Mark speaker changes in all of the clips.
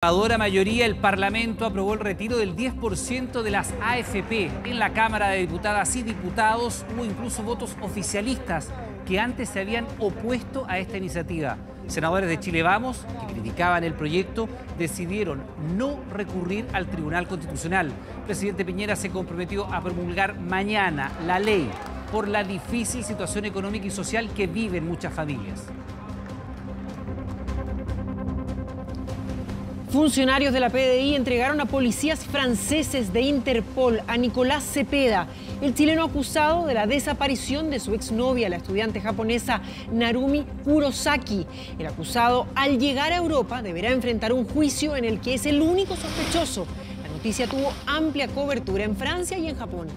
Speaker 1: abrumadora mayoría el Parlamento aprobó el retiro del 10% de las AFP. En la Cámara de Diputadas y Diputados hubo incluso votos oficialistas que antes se habían opuesto a esta iniciativa. Senadores de Chile Vamos, que criticaban el proyecto, decidieron no recurrir al Tribunal Constitucional. El presidente Piñera se comprometió a promulgar mañana la ley por la difícil situación económica y social que viven muchas familias.
Speaker 2: Funcionarios de la PDI entregaron a policías franceses de Interpol a Nicolás Cepeda, el chileno acusado de la desaparición de su exnovia, la estudiante japonesa Narumi Kurosaki. El acusado, al llegar a Europa, deberá enfrentar un juicio en el que es el único sospechoso. La noticia tuvo amplia cobertura en Francia y en Japón.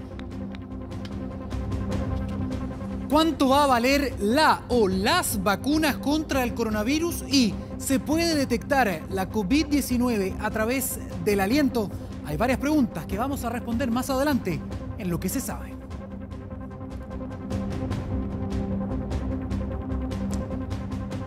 Speaker 3: ¿Cuánto va a valer la o las vacunas contra el coronavirus y se puede detectar la COVID-19 a través del aliento? Hay varias preguntas que vamos a responder más adelante en lo que se sabe.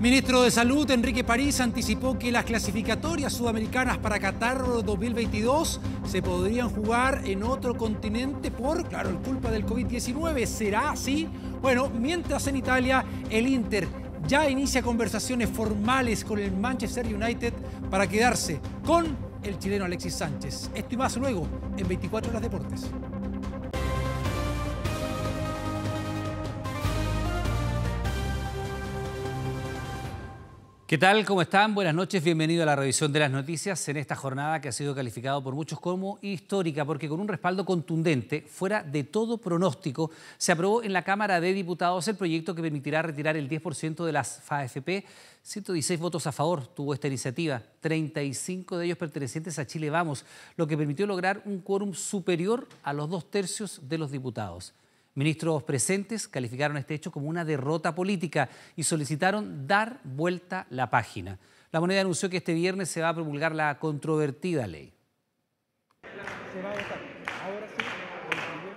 Speaker 3: Ministro de Salud Enrique París anticipó que las clasificatorias sudamericanas para Qatar 2022 se podrían jugar en otro continente por, claro, culpa del COVID-19. ¿Será así? Bueno, mientras en Italia el Inter ya inicia conversaciones formales con el Manchester United para quedarse con el chileno Alexis Sánchez. Esto y más luego en 24 horas deportes.
Speaker 1: ¿Qué tal? ¿Cómo están? Buenas noches, bienvenido a la revisión de las noticias en esta jornada que ha sido calificado por muchos como histórica porque con un respaldo contundente, fuera de todo pronóstico, se aprobó en la Cámara de Diputados el proyecto que permitirá retirar el 10% de las FAFP. 116 votos a favor tuvo esta iniciativa, 35 de ellos pertenecientes a Chile Vamos, lo que permitió lograr un quórum superior a los dos tercios de los diputados. Ministros presentes calificaron este hecho como una derrota política y solicitaron dar vuelta la página. La moneda anunció que este viernes se va a promulgar la controvertida ley.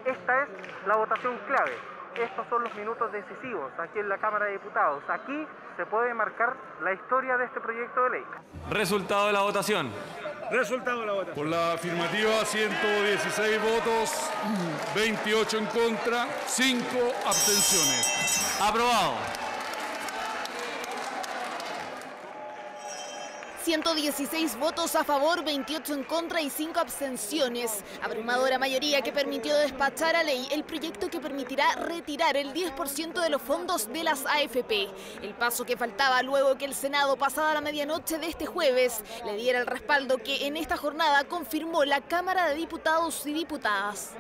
Speaker 4: Esta es la votación clave. Estos son los minutos decisivos aquí en la Cámara de Diputados. Aquí se puede marcar la historia de este proyecto de ley.
Speaker 5: Resultado de la votación.
Speaker 6: Resultado de la votación.
Speaker 7: Por la afirmativa, 116 votos, 28 en contra, 5 abstenciones.
Speaker 5: Aprobado.
Speaker 8: 116 votos a favor, 28 en contra y 5 abstenciones. Abrumadora mayoría que permitió despachar a ley el proyecto que permitirá retirar el 10% de los fondos de las AFP. El paso que faltaba luego que el Senado, pasada la medianoche de este jueves, le diera el respaldo que en esta jornada confirmó la Cámara de Diputados y Diputadas.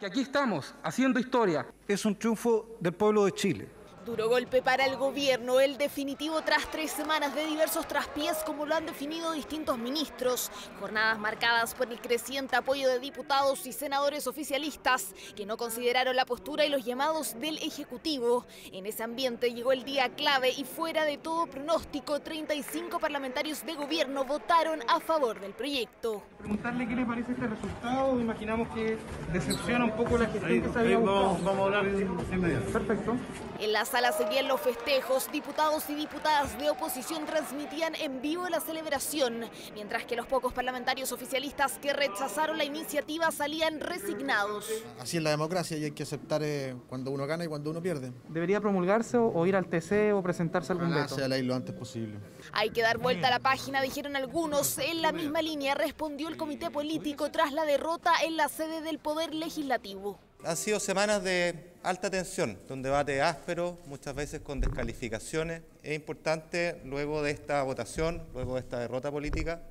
Speaker 9: Que aquí estamos, haciendo historia. Es un triunfo del pueblo de Chile.
Speaker 8: Duro golpe para el gobierno, el definitivo tras tres semanas de diversos traspiés, como lo han definido distintos ministros. Jornadas marcadas por el creciente apoyo de diputados y senadores oficialistas que no consideraron la postura y los llamados del Ejecutivo. En ese ambiente llegó el día clave y fuera de todo pronóstico, 35 parlamentarios de gobierno votaron a favor del proyecto.
Speaker 6: Preguntarle qué le parece este resultado, imaginamos que decepciona un poco la gestión que se había buscado.
Speaker 7: Vamos, a hablar inmediato.
Speaker 6: Perfecto.
Speaker 8: En la sala seguían los festejos, diputados y diputadas de oposición transmitían en vivo la celebración, mientras que los pocos parlamentarios oficialistas que rechazaron la iniciativa salían resignados.
Speaker 10: Así es la democracia y hay que aceptar eh, cuando uno gana y cuando uno pierde.
Speaker 9: ¿Debería promulgarse o, o ir al TC o presentarse algún veto?
Speaker 10: sea ley lo antes posible.
Speaker 8: Hay que dar vuelta a la página, dijeron algunos. En la misma línea respondió el comité político tras la derrota en la sede del Poder Legislativo.
Speaker 11: Han sido semanas de alta tensión, de un debate áspero, muchas veces con descalificaciones. Es importante, luego de esta votación, luego de esta derrota política,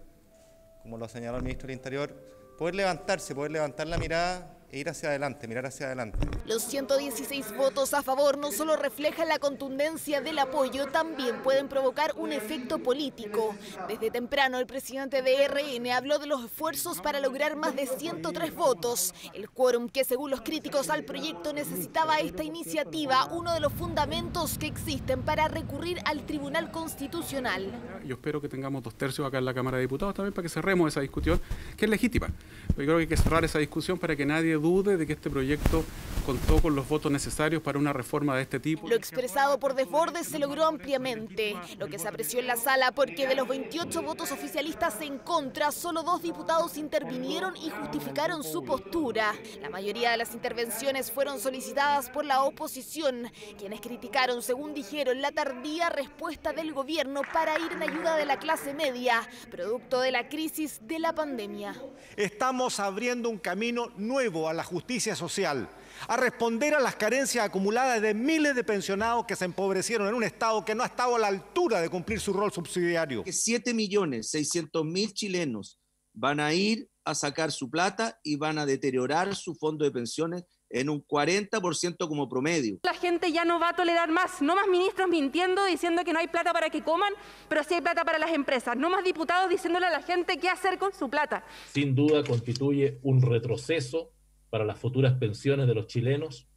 Speaker 11: como lo señaló el ministro del Interior, poder levantarse, poder levantar la mirada e ir hacia adelante, mirar hacia adelante.
Speaker 8: Los 116 votos a favor no solo reflejan la contundencia del apoyo, también pueden provocar un efecto político. Desde temprano el presidente de RN habló de los esfuerzos para lograr más de 103 votos, el quórum que según los críticos al proyecto necesitaba esta iniciativa, uno de los fundamentos que existen para recurrir al Tribunal Constitucional.
Speaker 7: Yo espero que tengamos dos tercios acá en la Cámara de Diputados también para que cerremos esa discusión, que es legítima. Yo creo que hay que cerrar esa discusión para que nadie dude de que este proyecto contó con los votos necesarios para una reforma de este tipo.
Speaker 8: Lo expresado por Desbordes se logró ampliamente, lo que se apreció en la sala porque de los 28 votos oficialistas en contra, solo dos diputados intervinieron y justificaron su postura. La mayoría de las intervenciones fueron solicitadas por la oposición, quienes criticaron, según dijeron, la tardía respuesta del gobierno para ir en ayuda de la clase media, producto de la crisis de la pandemia.
Speaker 12: Estamos abriendo un camino nuevo a la justicia social a responder a las carencias acumuladas de miles de pensionados que se empobrecieron en un Estado que no ha estado a la altura de cumplir su rol subsidiario.
Speaker 13: 7 millones 600 mil chilenos van a ir a sacar su plata y van a deteriorar su fondo de pensiones en un 40% como promedio.
Speaker 14: La gente ya no va a tolerar más, no más ministros mintiendo, diciendo que no hay plata para que coman, pero sí hay plata para las empresas, no más diputados diciéndole a la gente qué hacer con su plata.
Speaker 15: Sin duda constituye un retroceso para las futuras pensiones de los chilenos,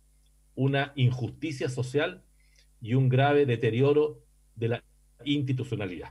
Speaker 15: una injusticia social y un grave deterioro de la institucionalidad.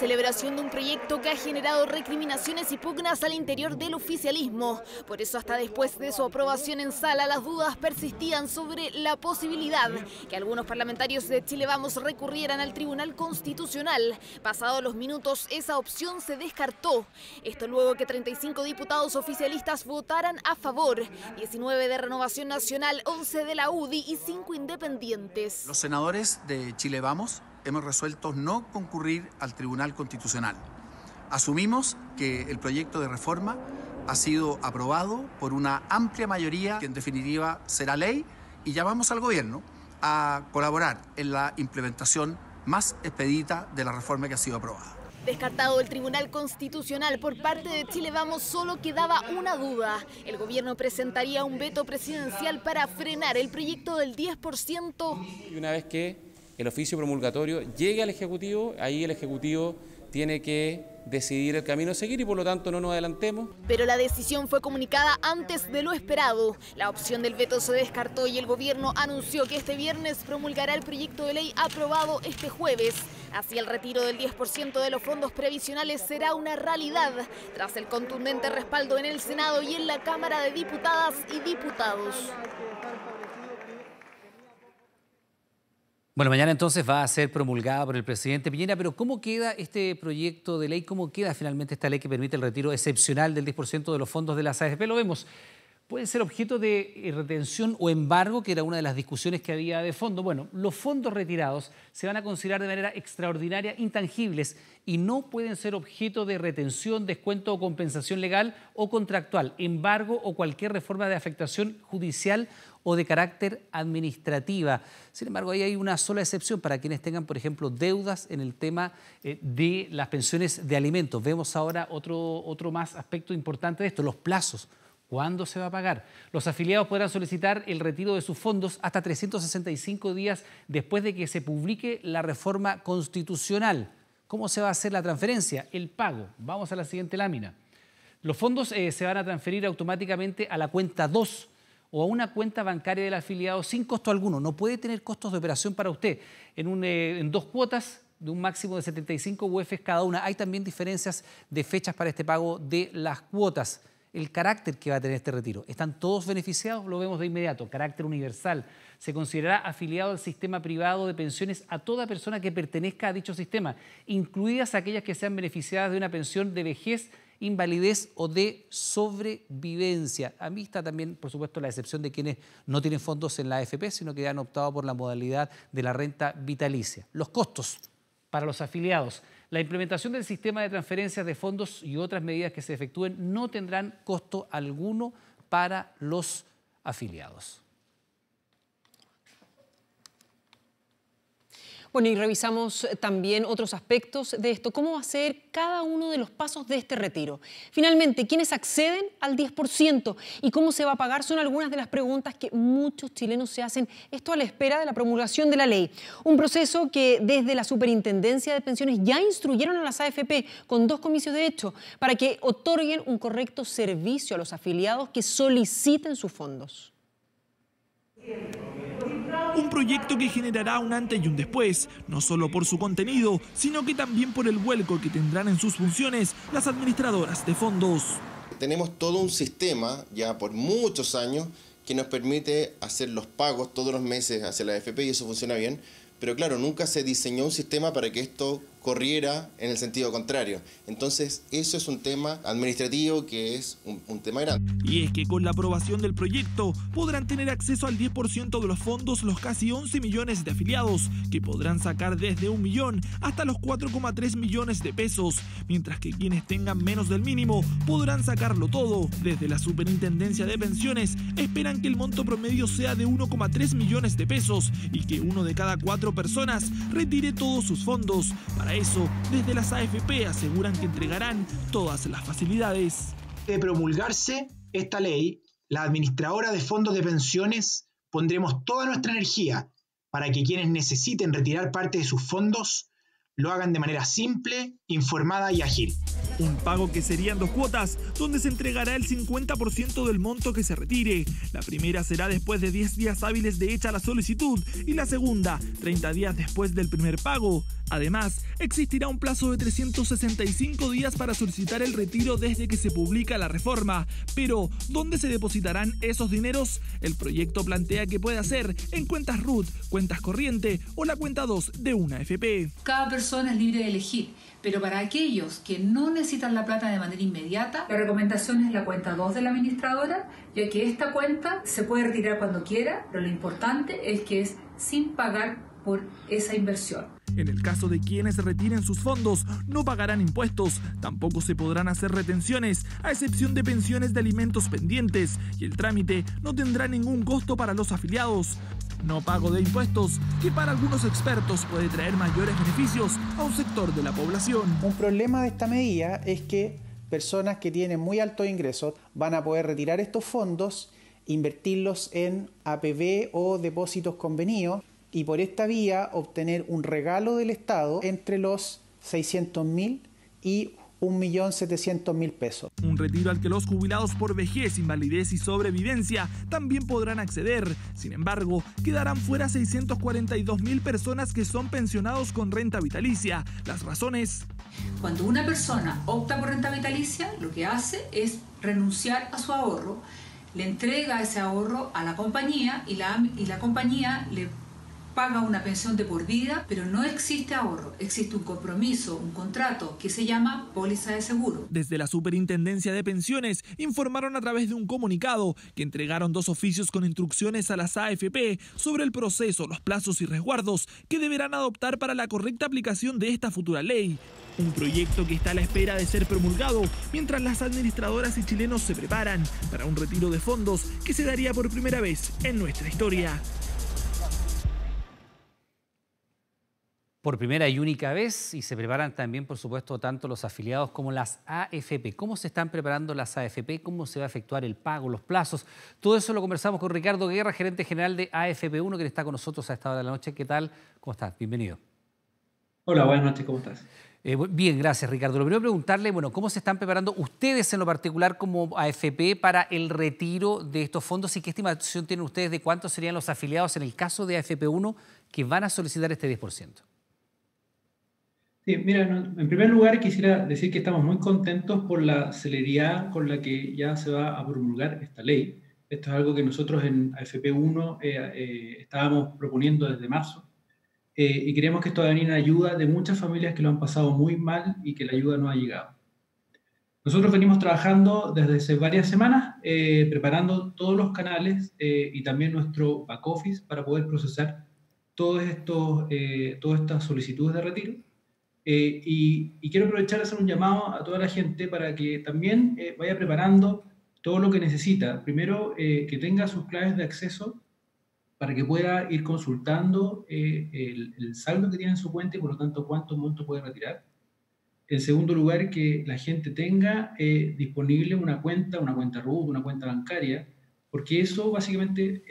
Speaker 8: Celebración de un proyecto que ha generado recriminaciones y pugnas al interior del oficialismo. Por eso hasta después de su aprobación en sala las dudas persistían sobre la posibilidad que algunos parlamentarios de Chile Vamos recurrieran al Tribunal Constitucional. Pasados los minutos esa opción se descartó. Esto luego que 35 diputados oficialistas votaran a favor, 19 de Renovación Nacional, 11 de la UDI y 5 independientes.
Speaker 9: Los senadores de Chile Vamos hemos resuelto no concurrir al Tribunal Constitucional. Asumimos que el proyecto de reforma ha sido aprobado por una amplia mayoría que en definitiva será ley y llamamos al gobierno a colaborar en la implementación más expedita de la reforma que ha sido aprobada.
Speaker 8: Descartado el Tribunal Constitucional por parte de Chile Vamos, solo quedaba una duda. El gobierno presentaría un veto presidencial para frenar el proyecto del 10%.
Speaker 16: Y una vez que el oficio promulgatorio llegue al Ejecutivo, ahí el Ejecutivo tiene que decidir el camino a seguir y por lo tanto no nos adelantemos.
Speaker 8: Pero la decisión fue comunicada antes de lo esperado. La opción del veto se descartó y el gobierno anunció que este viernes promulgará el proyecto de ley aprobado este jueves. Así el retiro del 10% de los fondos previsionales será una realidad tras el contundente respaldo en el Senado y en la Cámara de Diputadas y Diputados.
Speaker 1: Bueno, mañana entonces va a ser promulgada por el presidente Piñera, pero ¿cómo queda este proyecto de ley? ¿Cómo queda finalmente esta ley que permite el retiro excepcional del 10% de los fondos de las AFP? Lo vemos. Puede ser objeto de eh, retención o embargo, que era una de las discusiones que había de fondo. Bueno, los fondos retirados se van a considerar de manera extraordinaria intangibles y no pueden ser objeto de retención, descuento o compensación legal o contractual, embargo o cualquier reforma de afectación judicial o de carácter administrativa. Sin embargo, ahí hay una sola excepción para quienes tengan, por ejemplo, deudas en el tema eh, de las pensiones de alimentos. Vemos ahora otro, otro más aspecto importante de esto, los plazos. ¿Cuándo se va a pagar? Los afiliados podrán solicitar el retiro de sus fondos hasta 365 días después de que se publique la reforma constitucional. ¿Cómo se va a hacer la transferencia? El pago. Vamos a la siguiente lámina. Los fondos eh, se van a transferir automáticamente a la cuenta 2 o a una cuenta bancaria del afiliado sin costo alguno. No puede tener costos de operación para usted en, eh, en dos cuotas de un máximo de 75 UFs cada una. Hay también diferencias de fechas para este pago de las cuotas. El carácter que va a tener este retiro. ¿Están todos beneficiados? Lo vemos de inmediato. Carácter universal. Se considerará afiliado al sistema privado de pensiones a toda persona que pertenezca a dicho sistema, incluidas aquellas que sean beneficiadas de una pensión de vejez invalidez o de sobrevivencia. A mí está también, por supuesto, la excepción de quienes no tienen fondos en la AFP, sino que han optado por la modalidad de la renta vitalicia. Los costos para los afiliados. La implementación del sistema de transferencias de fondos y otras medidas que se efectúen no tendrán costo alguno para los afiliados.
Speaker 2: Bueno, y revisamos también otros aspectos de esto. ¿Cómo va a ser cada uno de los pasos de este retiro? Finalmente, ¿quiénes acceden al 10% y cómo se va a pagar? Son algunas de las preguntas que muchos chilenos se hacen, esto a la espera de la promulgación de la ley. Un proceso que desde la Superintendencia de Pensiones ya instruyeron a las AFP con dos comicios de hecho para que otorguen un correcto servicio a los afiliados que soliciten sus fondos.
Speaker 17: Un proyecto que generará un antes y un después, no solo por su contenido, sino que también por el vuelco que tendrán en sus funciones las administradoras de fondos.
Speaker 18: Tenemos todo un sistema ya por muchos años que nos permite hacer los pagos todos los meses hacia la AFP y eso funciona bien, pero claro, nunca se diseñó un sistema para que esto corriera en el sentido contrario. Entonces, eso es un tema administrativo que es un, tema grande.
Speaker 17: Y es que con la aprobación del proyecto podrán tener acceso al 10% de los fondos los casi 11 millones de afiliados, que podrán sacar desde un millón hasta los 4,3 millones de pesos, mientras que quienes tengan menos del mínimo podrán sacarlo todo. Desde la Superintendencia de Pensiones esperan que el monto promedio sea de 1,3 millones de pesos y que uno de cada cuatro personas retire todos sus fondos para eso, desde las AFP aseguran que entregarán todas las facilidades.
Speaker 19: De promulgarse esta ley, la administradora de fondos de pensiones pondremos toda nuestra energía para que quienes necesiten retirar parte de sus fondos lo hagan de manera simple, informada y ágil.
Speaker 17: Un pago que serían dos cuotas, donde se entregará el 50% del monto que se retire. La primera será después de 10 días hábiles de hecha la solicitud y la segunda 30 días después del primer pago. Además, existirá un plazo de 365 días para solicitar el retiro desde que se publica la reforma. Pero, ¿dónde se depositarán esos dineros? El proyecto plantea que puede ser en cuentas RUT, cuentas corriente o la cuenta 2 de una FP.
Speaker 20: Cada persona es libre de elegir, pero para aquellos que no necesitan la plata de manera inmediata, la recomendación es la cuenta 2 de la administradora, ya que esta cuenta se puede retirar cuando quiera, pero lo importante es que es sin pagar por esa inversión.
Speaker 17: En el caso de quienes retiren sus fondos, no pagarán impuestos, tampoco se podrán hacer retenciones, a excepción de pensiones de alimentos pendientes, y el trámite no tendrá ningún costo para los afiliados. No pago de impuestos, que para algunos expertos puede traer mayores beneficios a un sector de la población.
Speaker 21: Un problema de esta medida es que personas que tienen muy altos ingresos van a poder retirar estos fondos, invertirlos en APB o depósitos convenidos y por esta vía obtener un regalo del Estado entre los 600 mil y 1.700.000 pesos.
Speaker 17: Un retiro al que los jubilados por vejez, invalidez y sobrevivencia también podrán acceder. Sin embargo, quedarán fuera 642.000 personas que son pensionados con renta vitalicia. Las razones...
Speaker 20: Cuando una persona opta por renta vitalicia, lo que hace es renunciar a su ahorro, le entrega ese ahorro a la compañía y la, y la compañía le paga una pensión de por vida, pero no existe ahorro, existe un compromiso, un contrato que se llama póliza de seguro.
Speaker 17: Desde la Superintendencia de Pensiones informaron a través de un comunicado que entregaron dos oficios con instrucciones a las AFP sobre el proceso, los plazos y resguardos que deberán adoptar para la correcta aplicación de esta futura ley. Un proyecto que está a la espera de ser promulgado mientras las administradoras y chilenos se preparan para un retiro de fondos que se daría por primera vez en nuestra historia.
Speaker 1: Por primera y única vez y se preparan también, por supuesto, tanto los afiliados como las AFP. ¿Cómo se están preparando las AFP? ¿Cómo se va a efectuar el pago, los plazos? Todo eso lo conversamos con Ricardo Guerra, gerente general de AFP1, que está con nosotros a esta hora de la noche. ¿Qué tal? ¿Cómo estás? Bienvenido.
Speaker 22: Hola, buenas noches, ¿cómo estás?
Speaker 1: Eh, bien, gracias Ricardo. Lo primero preguntarle, bueno, ¿cómo se están preparando ustedes en lo particular como AFP para el retiro de estos fondos y qué estimación tienen ustedes de cuántos serían los afiliados en el caso de AFP1 que van a solicitar este 10%?
Speaker 22: Sí, mira, en primer lugar quisiera decir que estamos muy contentos por la celeridad con la que ya se va a promulgar esta ley. Esto es algo que nosotros en AFP1 eh, eh, estábamos proponiendo desde marzo eh, y creemos que esto va a venir en ayuda de muchas familias que lo han pasado muy mal y que la ayuda no ha llegado. Nosotros venimos trabajando desde hace varias semanas preparando todos los canales y también nuestro back office para poder procesar todos estos, todas estas solicitudes de retiro eh, y, quiero aprovechar de hacer un llamado a toda la gente para que también eh, vaya preparando todo lo que necesita. Primero, eh, que tenga sus claves de acceso para que pueda ir consultando el, saldo que tiene en su cuenta y por lo tanto cuánto monto puede retirar. En segundo lugar, que la gente tenga disponible una cuenta, una cuenta RUT, una cuenta bancaria, porque eso básicamente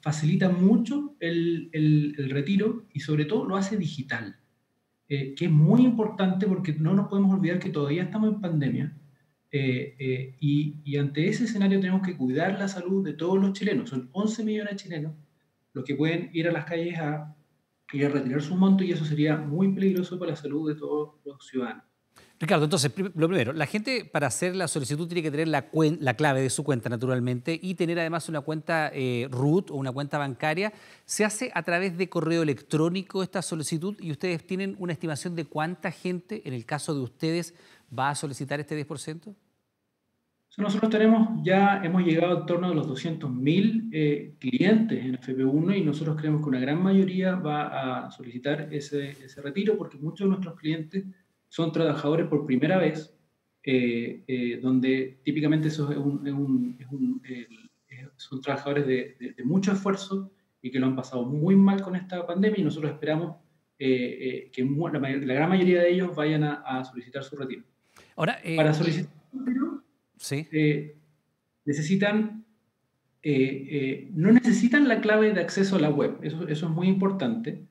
Speaker 22: facilita mucho el retiro y sobre todo lo hace digital. Eh, que es muy importante porque no nos podemos olvidar que todavía estamos en pandemia eh, eh, y, ante ese escenario tenemos que cuidar la salud de todos los chilenos. Son 11 millones de chilenos los que pueden ir a las calles a, ir a retirar su monto y eso sería muy peligroso para la salud de todos los ciudadanos.
Speaker 1: Ricardo, entonces, lo primero, la gente para hacer la solicitud tiene que tener la, la clave de su cuenta, naturalmente, y tener además una cuenta eh, root o una cuenta bancaria. ¿Se hace a través de correo electrónico esta solicitud y ustedes tienen una estimación de cuánta gente, en el caso de ustedes, va a solicitar este 10%?
Speaker 22: Nosotros tenemos ya, hemos llegado en torno a los 200.000 eh, clientes en FP1 y nosotros creemos que una gran mayoría va a solicitar ese retiro porque muchos de nuestros clientes son trabajadores por primera vez, eh, eh, donde típicamente eso es un, son trabajadores de, mucho esfuerzo y que lo han pasado muy mal con esta pandemia y nosotros esperamos que la, gran mayoría de ellos vayan a, solicitar su retiro.
Speaker 1: Ahora,
Speaker 22: Para solicitar su retiro,
Speaker 1: ¿sí?
Speaker 22: necesitan, no necesitan la clave de acceso a la web, eso, eso es muy importante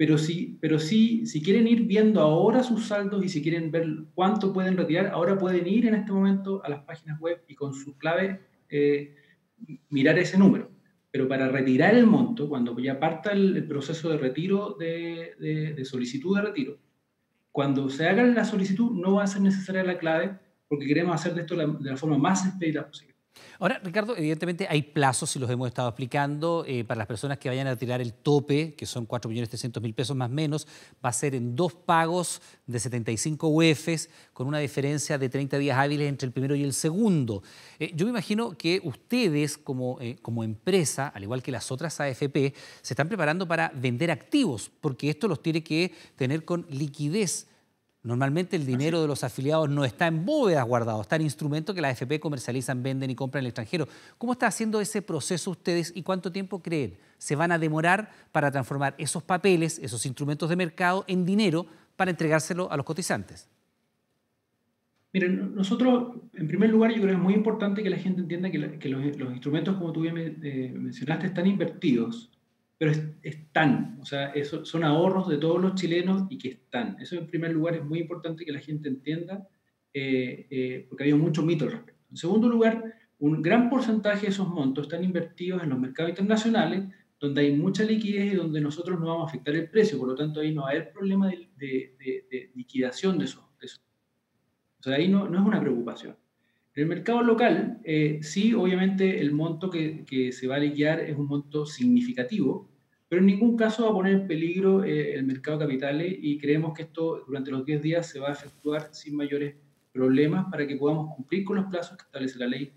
Speaker 22: pero sí, pero sí, si quieren ir viendo ahora sus saldos y si quieren ver cuánto pueden retirar, ahora pueden ir en este momento a las páginas web y con su clave eh, mirar ese número. Pero para retirar el monto, cuando ya parta el, proceso de retiro, de, solicitud de retiro, cuando se haga la solicitud no va a ser necesaria la clave porque queremos hacer de esto de la forma más expedita posible.
Speaker 1: Ahora, Ricardo, evidentemente hay plazos, y los hemos estado explicando, eh, para las personas que vayan a tirar el tope, que son 4.300.000 pesos más menos, va a ser en dos pagos de 75 UEFs, con una diferencia de 30 días hábiles entre el primero y el segundo. Eh, yo me imagino que ustedes, como, eh, como empresa, al igual que las otras AFP, se están preparando para vender activos, porque esto los tiene que tener con liquidez. Normalmente el dinero de los afiliados no está en bóvedas guardados, está en instrumentos que las AFP comercializan, venden y compran en el extranjero. ¿Cómo está haciendo ese proceso ustedes y cuánto tiempo creen se van a demorar para transformar esos papeles, esos instrumentos de mercado en dinero para entregárselo a los cotizantes?
Speaker 22: Miren, nosotros, en primer lugar, yo creo que es muy importante que la gente entienda que, los, instrumentos, como tú bien eh, mencionaste, están invertidos pero están, o sea, eso, son ahorros de todos los chilenos y que están. Eso en primer lugar es muy importante que la gente entienda, eh, eh, porque hay mucho mito al respecto. En segundo lugar, un gran porcentaje de esos montos están invertidos en los mercados internacionales, donde hay mucha liquidez y donde nosotros no vamos a afectar el precio, por lo tanto ahí no va a haber problema de, de, liquidación de esos, O sea, ahí no, no es una preocupación. En el mercado local, eh, sí, obviamente el monto que, que, se va a liquidar es un monto significativo, pero en ningún caso va a poner en peligro eh, el mercado de capitales y creemos que esto durante los 10 días se va a efectuar sin mayores problemas para que podamos cumplir con los plazos que establece la ley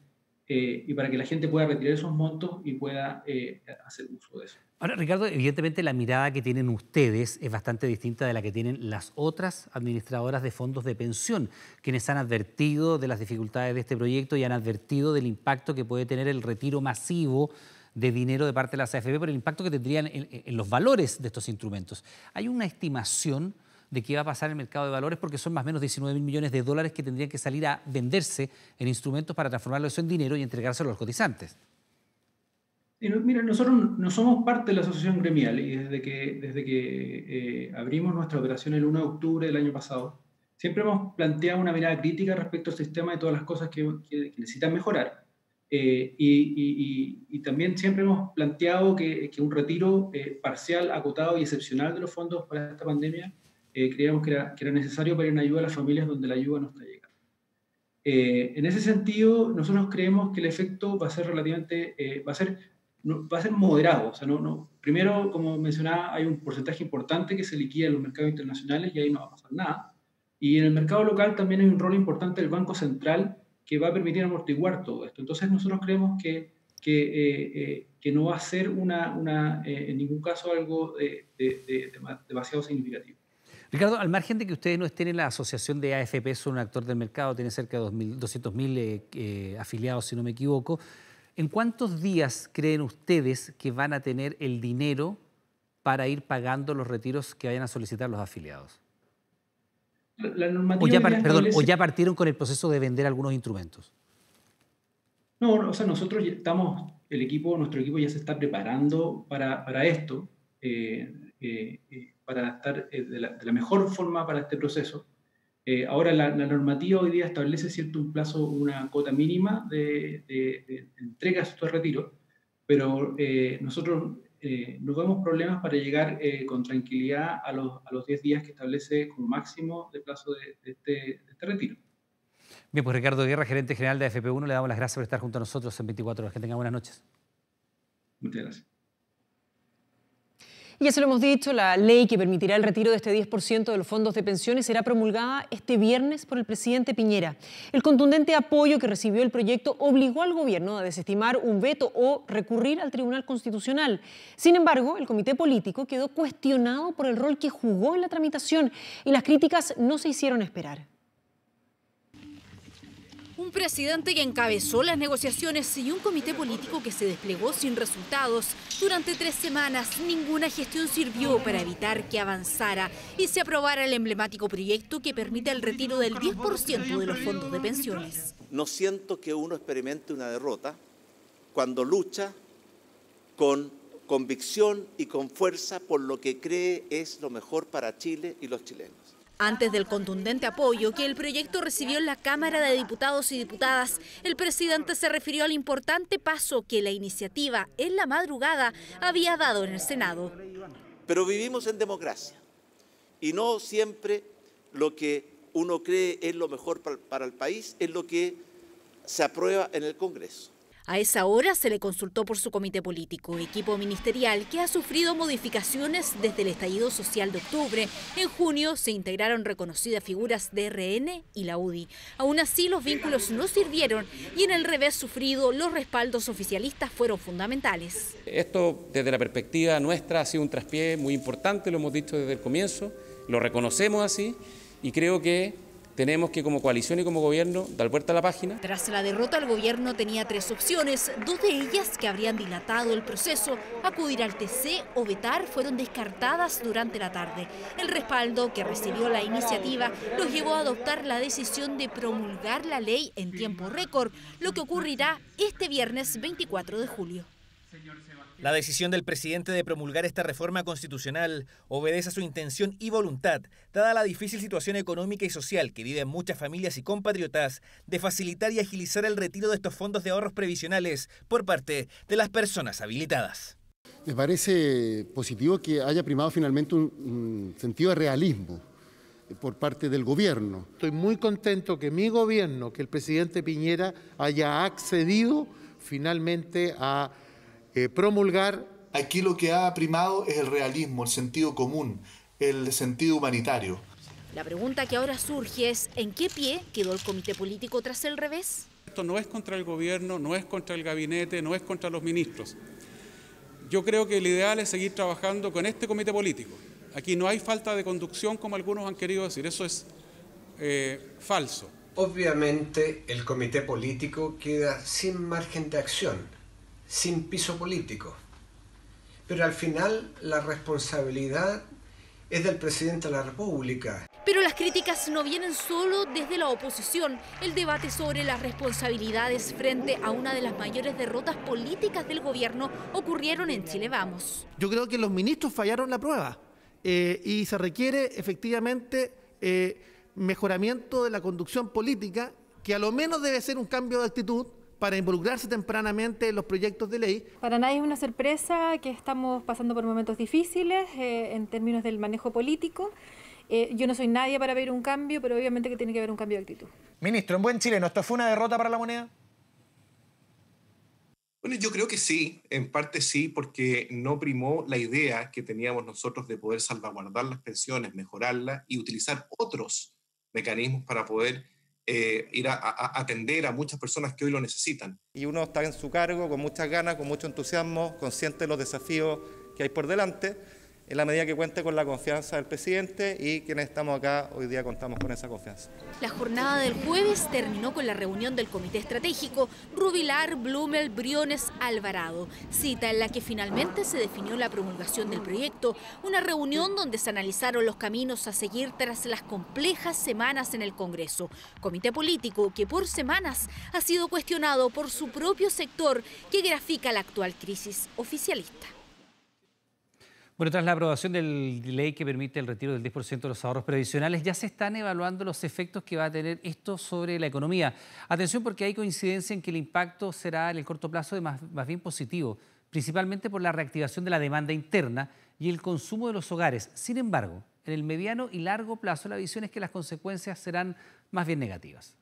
Speaker 22: eh, y para que la gente pueda retirar esos montos y pueda eh, hacer uso de eso.
Speaker 1: Ahora, Ricardo, evidentemente la mirada que tienen ustedes es bastante distinta de la que tienen las otras administradoras de fondos de pensión, quienes han advertido de las dificultades de este proyecto y han advertido del impacto que puede tener el retiro masivo de dinero de parte de las AFP por el impacto que tendrían en, los valores de estos instrumentos. ¿Hay una estimación de qué va a pasar en el mercado de valores? Porque son más o menos 19 mil millones de dólares que tendrían que salir a venderse en instrumentos para transformarlo eso en dinero y entregárselo a los cotizantes.
Speaker 22: Mira, nosotros no somos parte de la asociación gremial y desde que, desde que eh, abrimos nuestra operación el 1 de octubre del año pasado, siempre hemos planteado una mirada crítica respecto al sistema y todas las cosas que necesitan mejorar. Eh, y, también siempre hemos planteado que, un retiro eh, parcial, acotado y excepcional de los fondos para esta pandemia eh, creíamos que era, que era, necesario para ir en ayuda a las familias donde la ayuda no está llegando. en ese sentido, nosotros creemos que el efecto va a ser relativamente, va, a ser, va a ser moderado. O sea, no, no, primero, como mencionaba, hay un porcentaje importante que se liquida en los mercados internacionales y ahí no va a pasar nada. Y en el mercado local también hay un rol importante del Banco Central que va a permitir amortiguar todo esto. Entonces nosotros creemos que, que, eh, eh, que no va a ser una, una eh, en ningún caso algo de, demasiado significativo.
Speaker 1: Ricardo, al margen de que ustedes no estén en la asociación de AFP, son un actor del mercado, tiene cerca de 200.000 afiliados, si no me equivoco, ¿en cuántos días creen ustedes que van a tener el dinero para ir pagando los retiros que vayan a solicitar los afiliados? O, ya perdón, o ya partieron con el proceso de vender algunos instrumentos.
Speaker 22: No, o sea, nosotros estamos, el equipo, nuestro equipo ya se está preparando para, para esto, eh, eh, eh, para estar de la, mejor forma para este proceso. ahora la, normativa hoy día establece cierto un plazo, una cuota mínima de, de, de entrega de retiro, pero nosotros eh, no vemos problemas para llegar eh, con tranquilidad a los, a los 10 días que establece como máximo de plazo de, este, de, este, retiro.
Speaker 1: Bien, pues Ricardo Guerra, gerente general de FP1, le damos las gracias por estar junto a nosotros en 24 horas. Que tenga buenas noches.
Speaker 22: Muchas gracias.
Speaker 2: Ya se lo hemos dicho, la ley que permitirá el retiro de este 10% de los fondos de pensiones será promulgada este viernes por el presidente Piñera. El contundente apoyo que recibió el proyecto obligó al gobierno a desestimar un veto o recurrir al Tribunal Constitucional. Sin embargo, el comité político quedó cuestionado por el rol que jugó en la tramitación y las críticas no se hicieron esperar
Speaker 23: un presidente que encabezó las negociaciones y un comité político que se desplegó sin resultados. Durante tres semanas ninguna gestión sirvió para evitar que avanzara y se aprobara el emblemático proyecto que permite el retiro del 10% de los fondos de pensiones.
Speaker 24: No siento que uno experimente una derrota cuando lucha con convicción y con fuerza por lo que cree es lo mejor para Chile y los chilenos.
Speaker 23: Antes del contundente apoyo que el proyecto recibió en la Cámara de Diputados y Diputadas, el presidente se refirió al importante paso que la iniciativa en la madrugada había dado en el Senado.
Speaker 24: Pero vivimos en democracia y no siempre lo que uno cree es lo mejor para el país es lo que se aprueba en el Congreso.
Speaker 23: A esa hora se le consultó por su comité político, equipo ministerial que ha sufrido modificaciones desde el estallido social de octubre. En junio se integraron reconocidas figuras de RN y la UDI. Aún así, los vínculos no sirvieron y en el revés sufrido, los respaldos oficialistas fueron fundamentales.
Speaker 16: Esto, desde la perspectiva nuestra, ha sido un traspié muy importante, lo hemos dicho desde el comienzo, lo reconocemos así y creo que tenemos que como coalición y como gobierno dar vuelta a la página.
Speaker 23: Tras la derrota el gobierno tenía tres opciones, dos de ellas que habrían dilatado el proceso, acudir al TC o vetar fueron descartadas durante la tarde. El respaldo que recibió la iniciativa los llevó a adoptar la decisión de promulgar la ley en tiempo récord, lo que ocurrirá este viernes 24 de julio.
Speaker 25: La decisión del presidente de promulgar esta reforma constitucional obedece a su intención y voluntad, dada la difícil situación económica y social que viven muchas familias y compatriotas, de facilitar y agilizar el retiro de estos fondos de ahorros previsionales por parte de las personas habilitadas.
Speaker 26: Me parece positivo que haya primado finalmente un, sentido de realismo por parte del gobierno.
Speaker 27: Estoy muy contento que mi gobierno, que el presidente Piñera haya accedido finalmente a eh, promulgar.
Speaker 6: Aquí lo que ha primado es el realismo, el sentido común, el sentido humanitario.
Speaker 23: La pregunta que ahora surge es, ¿en qué pie quedó el comité político tras el revés?
Speaker 7: Esto no es contra el gobierno, no es contra el gabinete, no es contra los ministros. Yo creo que el ideal es seguir trabajando con este comité político. Aquí no hay falta de conducción como algunos han querido decir, eso es eh, falso.
Speaker 28: Obviamente el comité político queda sin margen de acción sin piso político. Pero al final la responsabilidad es del presidente de la República.
Speaker 23: Pero las críticas no vienen solo desde la oposición. El debate sobre las responsabilidades frente a una de las mayores derrotas políticas del gobierno ocurrieron en Chile Vamos.
Speaker 27: Yo creo que los ministros fallaron la prueba eh, y se requiere efectivamente eh, mejoramiento de la conducción política, que a lo menos debe ser un cambio de actitud para involucrarse tempranamente en los proyectos de ley.
Speaker 29: Para nadie es una sorpresa que estamos pasando por momentos difíciles eh, en términos del manejo político. Eh, yo no soy nadie para ver un cambio, pero obviamente que tiene que haber un cambio de actitud.
Speaker 25: Ministro, en buen chileno, ¿esto fue una derrota para la moneda?
Speaker 6: Bueno, yo creo que sí, en parte sí, porque no primó la idea que teníamos nosotros de poder salvaguardar las pensiones, mejorarlas y utilizar otros mecanismos para poder eh, ir a, atender a muchas personas que hoy lo necesitan.
Speaker 11: Y uno está en su cargo con muchas ganas, con mucho entusiasmo, consciente de los desafíos que hay por delante en la medida que cuente con la confianza del presidente y quienes estamos acá hoy día contamos con esa confianza.
Speaker 23: La jornada del jueves terminó con la reunión del Comité Estratégico Rubilar, Blumel, Briones, Alvarado, cita en la que finalmente se definió la promulgación del proyecto, una reunión donde se analizaron los caminos a seguir tras las complejas semanas en el Congreso. Comité político que por semanas ha sido cuestionado por su propio sector que grafica la actual crisis oficialista.
Speaker 1: Bueno, tras la aprobación de la ley que permite el retiro del 10% de los ahorros previsionales, ya se están evaluando los efectos que va a tener esto sobre la economía. Atención porque hay coincidencia en que el impacto será en el corto plazo de más, bien positivo, principalmente por la reactivación de la demanda interna y el consumo de los hogares. Sin embargo, en el mediano y largo plazo la visión es que las consecuencias serán más bien negativas.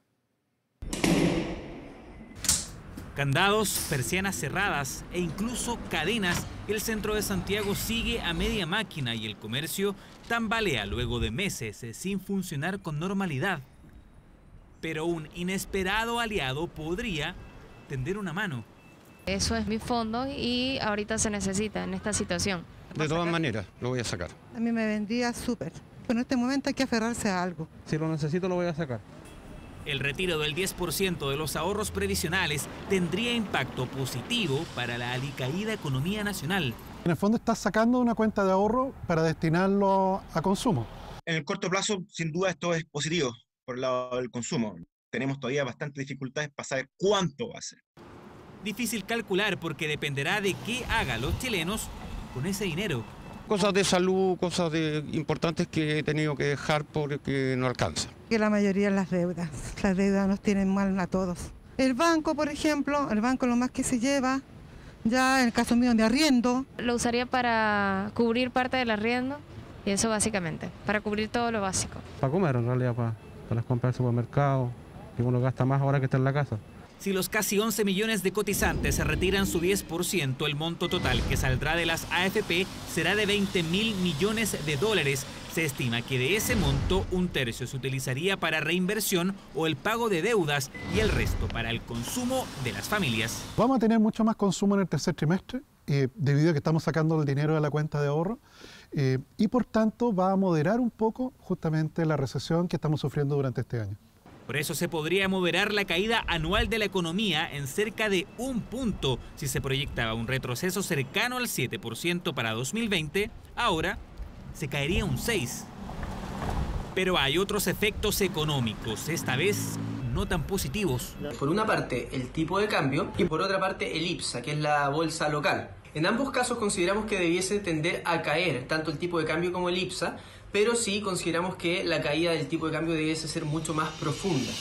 Speaker 25: Candados, persianas cerradas e incluso cadenas, el centro de Santiago sigue a media máquina y el comercio tambalea luego de meses sin funcionar con normalidad. Pero un inesperado aliado podría tender una mano.
Speaker 30: Eso es mi fondo y ahorita se necesita en esta situación.
Speaker 31: De todas maneras, lo voy a sacar.
Speaker 32: A mí me vendía súper, pero en este momento hay que aferrarse a algo.
Speaker 31: Si lo necesito, lo voy a sacar.
Speaker 25: El retiro del 10% de los ahorros previsionales tendría impacto positivo para la alicaída economía nacional.
Speaker 33: En el fondo estás sacando una cuenta de ahorro para destinarlo a consumo.
Speaker 34: En el corto plazo, sin duda, esto es positivo por el lado del consumo. Tenemos todavía bastantes dificultades para saber cuánto va a ser.
Speaker 25: Difícil calcular porque dependerá de qué hagan los chilenos con ese dinero.
Speaker 31: Cosas de salud, cosas de importantes que he tenido que dejar porque no alcanza.
Speaker 32: Que la mayoría las deudas. Las deudas nos tienen mal a todos. El banco, por ejemplo, el banco lo más que se lleva, ya en el caso mío de arriendo.
Speaker 30: Lo usaría para cubrir parte del arriendo y eso básicamente, para cubrir todo lo básico.
Speaker 31: Para comer en realidad, para, para las compras del supermercado, que uno gasta más ahora que está en la casa.
Speaker 25: Si los casi 11 millones de cotizantes se retiran su 10%, el monto total que saldrá de las AFP será de 20 mil millones de dólares. Se estima que de ese monto un tercio se utilizaría para reinversión o el pago de deudas y el resto para el consumo de las familias.
Speaker 33: Vamos a tener mucho más consumo en el tercer trimestre eh, debido a que estamos sacando el dinero de la cuenta de ahorro eh, y por tanto va a moderar un poco justamente la recesión que estamos sufriendo durante este año.
Speaker 25: Por eso se podría moderar la caída anual de la economía en cerca de un punto si se proyectaba un retroceso cercano al 7% para 2020, ahora se caería un 6%. Pero hay otros efectos económicos, esta vez no tan positivos.
Speaker 35: Por una parte, el tipo de cambio y por otra parte, el IPSA, que es la bolsa local. En ambos casos consideramos que debiese tender a caer tanto el tipo de cambio como el IPSA, pero sí consideramos que la caída del tipo de cambio debiese ser mucho más profunda.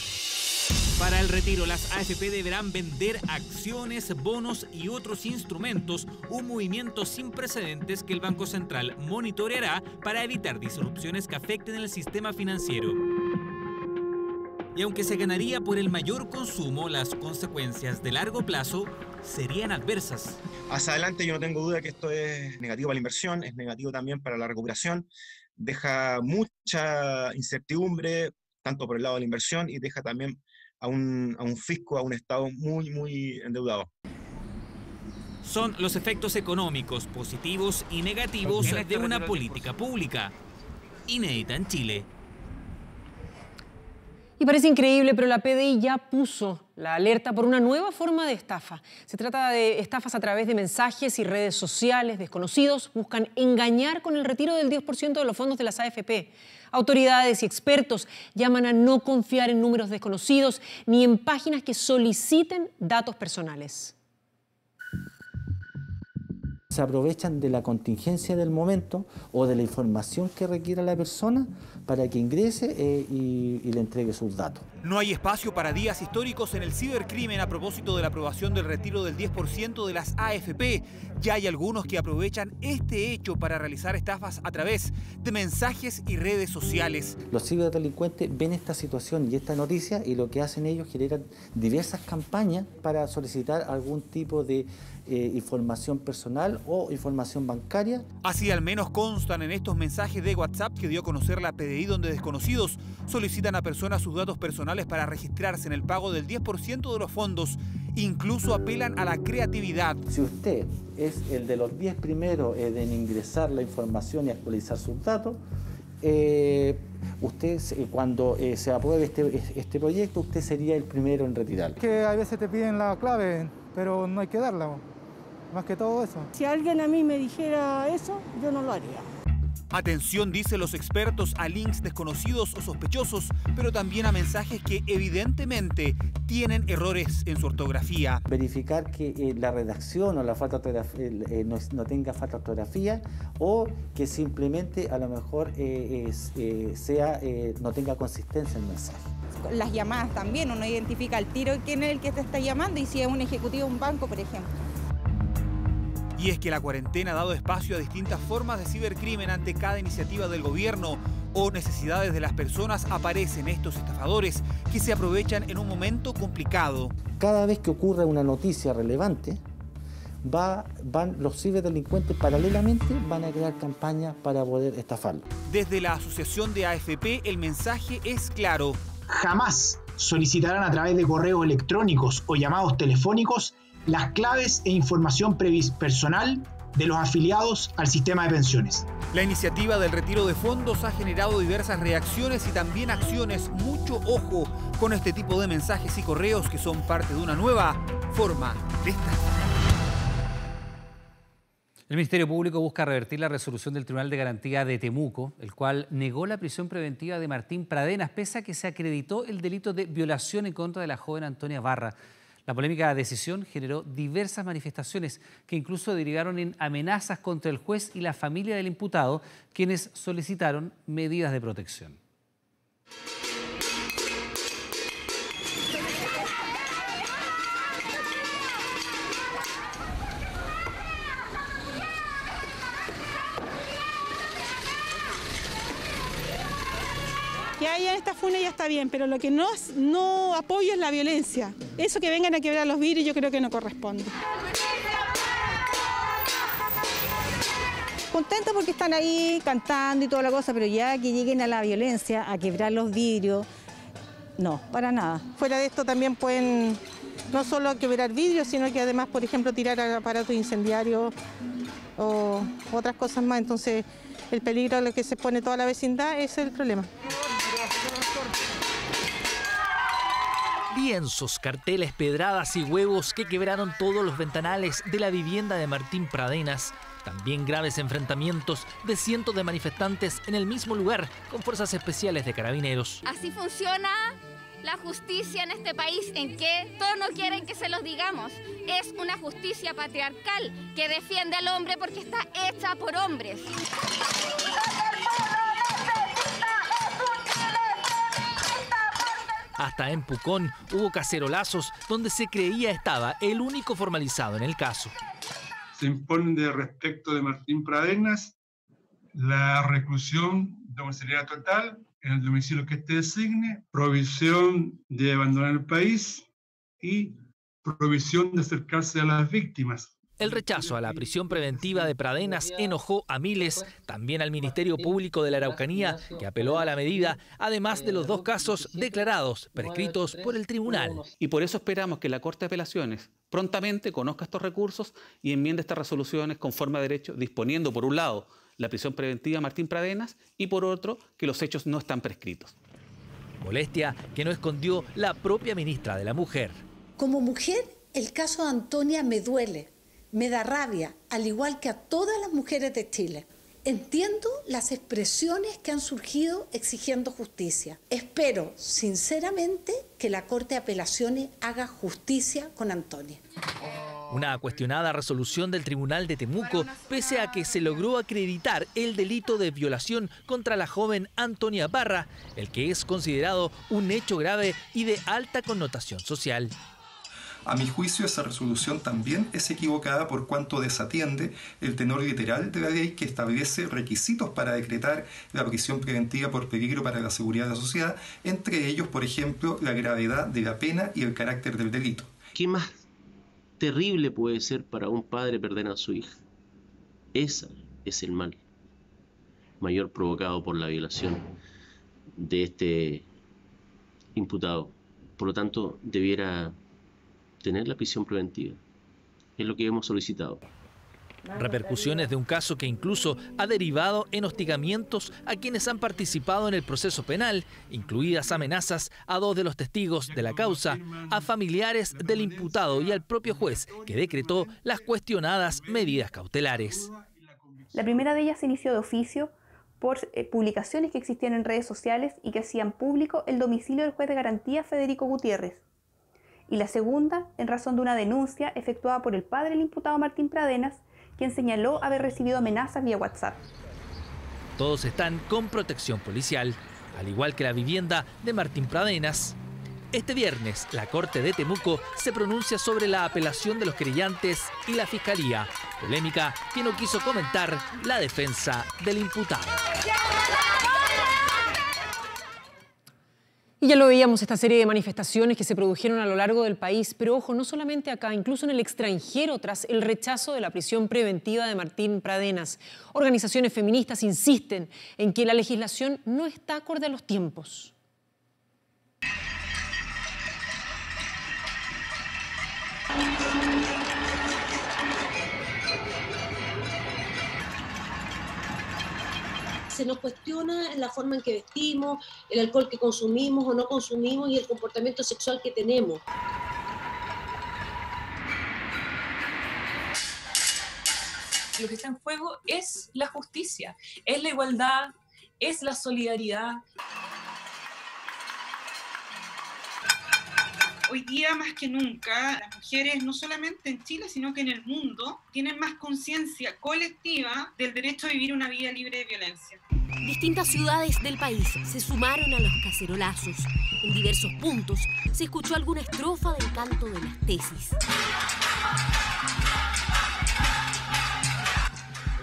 Speaker 25: Para el retiro, las AFP deberán vender acciones, bonos y otros instrumentos, un movimiento sin precedentes que el Banco Central monitoreará para evitar disrupciones que afecten el sistema financiero. Y aunque se ganaría por el mayor consumo, las consecuencias de largo plazo serían adversas.
Speaker 34: Hacia adelante yo no tengo duda que esto es negativo para la inversión, es negativo también para la recuperación, deja mucha incertidumbre, tanto por el lado de la inversión y deja también a un, a un fisco, a un Estado muy, muy endeudado.
Speaker 25: Son los efectos económicos positivos y negativos de una política pública inédita en Chile.
Speaker 2: Y parece increíble, pero la PDI ya puso la alerta por una nueva forma de estafa. Se trata de estafas a través de mensajes y redes sociales. Desconocidos buscan engañar con el retiro del 10% de los fondos de las AFP. Autoridades y expertos llaman a no confiar en números desconocidos ni en páginas que soliciten datos personales.
Speaker 36: Se aprovechan de la contingencia del momento o de la información que requiera la persona para que ingrese eh, y, y le entregue sus datos.
Speaker 25: No hay espacio para días históricos en el cibercrimen a propósito de la aprobación del retiro del 10% de las AFP. Ya hay algunos que aprovechan este hecho para realizar estafas a través de mensajes y redes sociales.
Speaker 36: Los ciberdelincuentes ven esta situación y esta noticia y lo que hacen ellos generan diversas campañas para solicitar algún tipo de eh, información personal o información bancaria.
Speaker 25: Así al menos constan en estos mensajes de WhatsApp que dio a conocer la PDI donde desconocidos solicitan a personas sus datos personales para registrarse en el pago del 10% de los fondos. Incluso apelan a la creatividad.
Speaker 36: Si usted es el de los 10 primeros en ingresar la información y actualizar sus datos, eh, usted cuando eh, se apruebe este, este proyecto, usted sería el primero en retirar.
Speaker 37: Que a veces te piden la clave, pero no hay que darla, más que todo eso.
Speaker 38: Si alguien a mí me dijera eso, yo no lo haría.
Speaker 25: Atención, dicen los expertos, a links desconocidos o sospechosos, pero también a mensajes que evidentemente tienen errores en su ortografía.
Speaker 36: Verificar que eh, la redacción o la falta eh, no, no, tenga falta de ortografía o que simplemente a lo mejor eh, sea, no tenga consistencia el mensaje.
Speaker 39: Las llamadas también, uno identifica al tiro quién es el que te está llamando y si es un ejecutivo de un banco, por ejemplo.
Speaker 40: Y es que la cuarentena ha dado espacio a distintas formas de cibercrimen ante cada iniciativa del gobierno o necesidades de las personas aparecen estos estafadores que se aprovechan en un momento complicado.
Speaker 36: Cada vez que ocurre una noticia relevante, va, van los ciberdelincuentes paralelamente van a crear campañas para poder estafarlo.
Speaker 40: Desde la asociación de AFP el mensaje es claro.
Speaker 41: Jamás solicitarán a través de correos electrónicos o llamados telefónicos las claves e información personal de los afiliados al sistema de pensiones.
Speaker 40: La iniciativa del retiro de fondos ha generado diversas reacciones y también acciones. Mucho ojo con este tipo de mensajes y correos que son parte de una nueva forma de estar.
Speaker 1: El Ministerio Público busca revertir la resolución del Tribunal de Garantía de Temuco, el cual negó la prisión preventiva de Martín Pradenas, pese a que se acreditó el delito de violación en contra de la joven Antonia Barra. La polémica decisión generó diversas manifestaciones que incluso derivaron en amenazas contra el juez y la familia del imputado, quienes solicitaron medidas de protección.
Speaker 38: Que haya esta funa ya está bien, pero lo que no, no apoyo es la violencia. Eso que vengan a quebrar los vidrios yo creo que no corresponde.
Speaker 42: Contento porque están ahí cantando y toda la cosa, pero ya que lleguen a la violencia, a quebrar los vidrios, no, para nada.
Speaker 38: Fuera de esto también pueden no solo quebrar vidrios, sino que además, por ejemplo, tirar aparatos incendiarios o otras cosas más. Entonces, el peligro a lo que se pone toda la vecindad es el problema.
Speaker 25: Lienzos, carteles, pedradas y huevos que quebraron todos los ventanales de la vivienda de Martín Pradenas. También graves enfrentamientos de cientos de manifestantes en el mismo lugar con fuerzas especiales de carabineros.
Speaker 43: Así funciona la justicia en este país en que todos no quieren que se los digamos. Es una justicia patriarcal que defiende al hombre porque está hecha por hombres.
Speaker 25: Hasta en Pucón hubo cacerolazos donde se creía estaba el único formalizado en el caso.
Speaker 44: Se impone de respecto de Martín Pradenas la reclusión domiciliaria total en el domicilio que este designe, provisión de abandonar el país y provisión de acercarse a las víctimas.
Speaker 25: El rechazo a la prisión preventiva de Pradenas enojó a miles, también al Ministerio Público de la Araucanía, que apeló a la medida, además de los dos casos declarados, prescritos por el tribunal.
Speaker 45: Y por eso esperamos que la Corte de Apelaciones prontamente conozca estos recursos y enmiende estas resoluciones conforme a derecho, disponiendo, por un lado, la prisión preventiva a Martín Pradenas y, por otro, que los hechos no están prescritos.
Speaker 25: Molestia que no escondió la propia ministra de la Mujer.
Speaker 46: Como mujer, el caso de Antonia me duele me da rabia, al igual que a todas las mujeres de Chile. Entiendo las expresiones que han surgido exigiendo justicia. Espero, sinceramente, que la Corte de Apelaciones haga justicia con Antonia.
Speaker 25: Una cuestionada resolución del Tribunal de Temuco, pese a que se logró acreditar el delito de violación contra la joven Antonia Barra, el que es considerado un hecho grave y de alta connotación social.
Speaker 47: A mi juicio, esa resolución también es equivocada por cuanto desatiende el tenor literal de la ley que establece requisitos para decretar la prisión preventiva por peligro para la seguridad de la sociedad, entre ellos, por ejemplo, la gravedad de la pena y el carácter del delito.
Speaker 48: ¿Qué más terrible puede ser para un padre perder a su hija? Ese es el mal mayor provocado por la violación de este imputado. Por lo tanto, debiera tener la prisión preventiva. Es lo que hemos solicitado.
Speaker 25: Repercusiones de un caso que incluso ha derivado en hostigamientos a quienes han participado en el proceso penal, incluidas amenazas a dos de los testigos de la causa, a familiares del imputado y al propio juez que decretó las cuestionadas medidas cautelares.
Speaker 49: La primera de ellas se inició de oficio por eh, publicaciones que existían en redes sociales y que hacían público el domicilio del juez de garantía Federico Gutiérrez y la segunda en razón de una denuncia efectuada por el padre del imputado Martín Pradenas, quien señaló haber recibido amenazas vía WhatsApp.
Speaker 25: Todos están con protección policial, al igual que la vivienda de Martín Pradenas.
Speaker 50: Este viernes, la Corte de Temuco se pronuncia sobre la apelación de los creyentes y la Fiscalía, polémica que no quiso comentar la defensa del imputado.
Speaker 2: Y ya lo veíamos, esta serie de manifestaciones que se produjeron a lo largo del país, pero ojo, no solamente acá, incluso en el extranjero, tras el rechazo de la prisión preventiva de Martín Pradenas. Organizaciones feministas insisten en que la legislación no está acorde a los tiempos.
Speaker 51: Se nos cuestiona la forma en que vestimos, el alcohol que consumimos o no consumimos y el comportamiento sexual que tenemos.
Speaker 52: Lo que está en juego es la justicia, es la igualdad, es la solidaridad.
Speaker 53: Hoy día más que nunca las mujeres, no solamente en Chile, sino que en el mundo, tienen más conciencia colectiva del derecho a vivir una vida libre de violencia.
Speaker 54: Distintas ciudades del país se sumaron a los cacerolazos. En diversos puntos se escuchó alguna estrofa del canto de las tesis.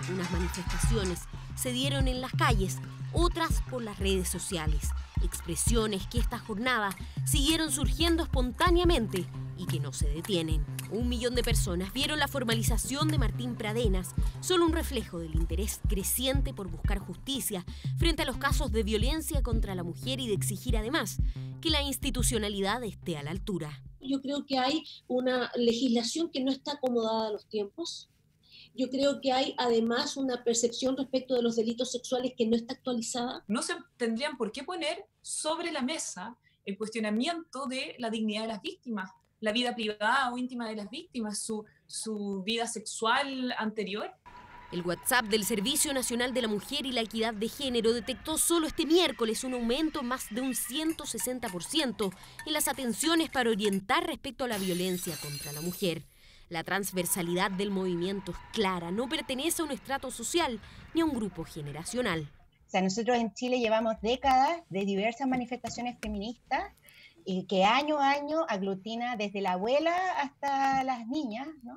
Speaker 54: Algunas manifestaciones se dieron en las calles, otras por las redes sociales expresiones que esta jornada siguieron surgiendo espontáneamente y que no se detienen. Un millón de personas vieron la formalización de Martín Pradenas, solo un reflejo del interés creciente por buscar justicia frente a los casos de violencia contra la mujer y de exigir además que la institucionalidad esté a la altura.
Speaker 51: Yo creo que hay una legislación que no está acomodada a los tiempos, yo creo que hay además una percepción respecto de los delitos sexuales que no está actualizada.
Speaker 52: No se tendrían por qué poner sobre la mesa el cuestionamiento de la dignidad de las víctimas, la vida privada o íntima de las víctimas, su, su vida sexual anterior.
Speaker 54: El WhatsApp del Servicio Nacional de la Mujer y la Equidad de Género detectó solo este miércoles un aumento más de un 160% en las atenciones para orientar respecto a la violencia contra la mujer. La transversalidad del movimiento es clara, no pertenece a un estrato social ni a un grupo generacional.
Speaker 55: O sea, nosotros en Chile llevamos décadas de diversas manifestaciones feministas y que año a año aglutina desde la abuela hasta las niñas, ¿no?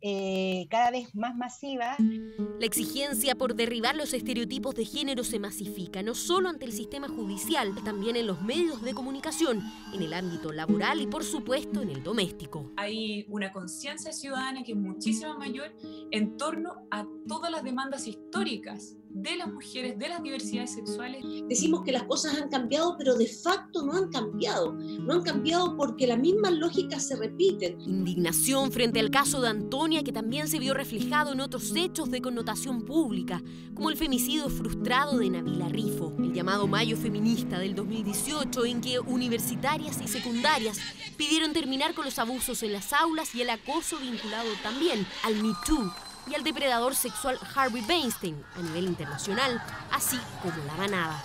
Speaker 55: Eh, cada vez más masiva.
Speaker 54: La exigencia por derribar los estereotipos de género se masifica, no solo ante el sistema judicial, también en los medios de comunicación, en el ámbito laboral y por supuesto en el doméstico.
Speaker 52: Hay una conciencia ciudadana que es muchísimo mayor en torno a todas las demandas históricas de las mujeres, de las diversidades sexuales.
Speaker 51: Decimos que las cosas han cambiado, pero de facto no han cambiado. No han cambiado porque las mismas lógicas se repiten.
Speaker 54: Indignación frente al caso de Antonia, que también se vio reflejado en otros hechos de connotación pública, como el femicidio frustrado de Nabila Rifo, el llamado Mayo Feminista del 2018, en que universitarias y secundarias pidieron terminar con los abusos en las aulas y el acoso vinculado también al Me Too y al depredador sexual Harvey Weinstein a nivel internacional, así como la manada.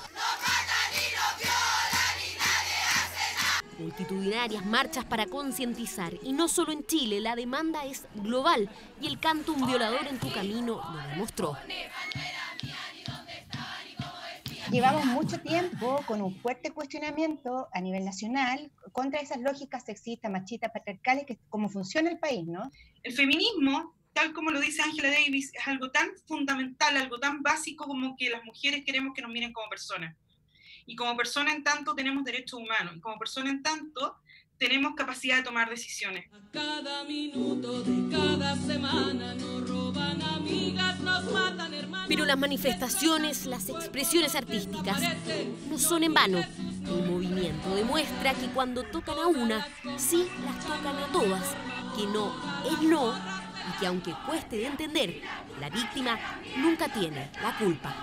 Speaker 54: Multitudinarias marchas para concientizar y no solo en Chile, la demanda es global y el canto Un violador en tu camino lo demostró.
Speaker 55: Llevamos mucho tiempo con un fuerte cuestionamiento a nivel nacional contra esas lógicas sexistas, machistas, patriarcales, que como funciona el país, ¿no?
Speaker 53: El feminismo tal como lo dice Angela Davis, es algo tan fundamental, algo tan básico como que las mujeres queremos que nos miren como personas. Y como persona en tanto tenemos derechos humanos. Y como persona en tanto tenemos capacidad de tomar decisiones.
Speaker 54: cada minuto de cada semana nos roban amigas, nos matan hermanos. Pero las manifestaciones, las expresiones artísticas no son en vano. El movimiento demuestra que cuando tocan a una, sí las tocan a todas. Que no es no que aunque cueste de entender, la víctima nunca tiene la culpa.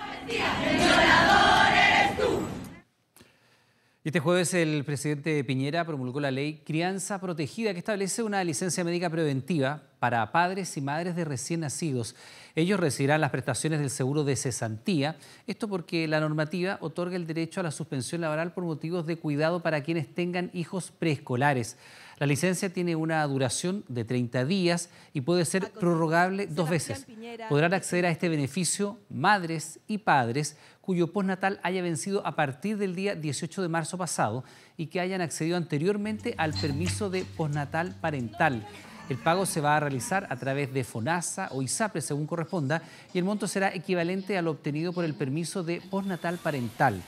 Speaker 1: Este jueves el presidente Piñera promulgó la ley Crianza Protegida que establece una licencia médica preventiva para padres y madres de recién nacidos. Ellos recibirán las prestaciones del seguro de cesantía, esto porque la normativa otorga el derecho a la suspensión laboral por motivos de cuidado para quienes tengan hijos preescolares. La licencia tiene una duración de 30 días y puede ser prorrogable dos veces. Podrán acceder a este beneficio madres y padres cuyo postnatal haya vencido a partir del día 18 de marzo pasado y que hayan accedido anteriormente al permiso de postnatal parental. El pago se va a realizar a través de FONASA o ISAPRE según corresponda y el monto será equivalente al obtenido por el permiso de postnatal parental.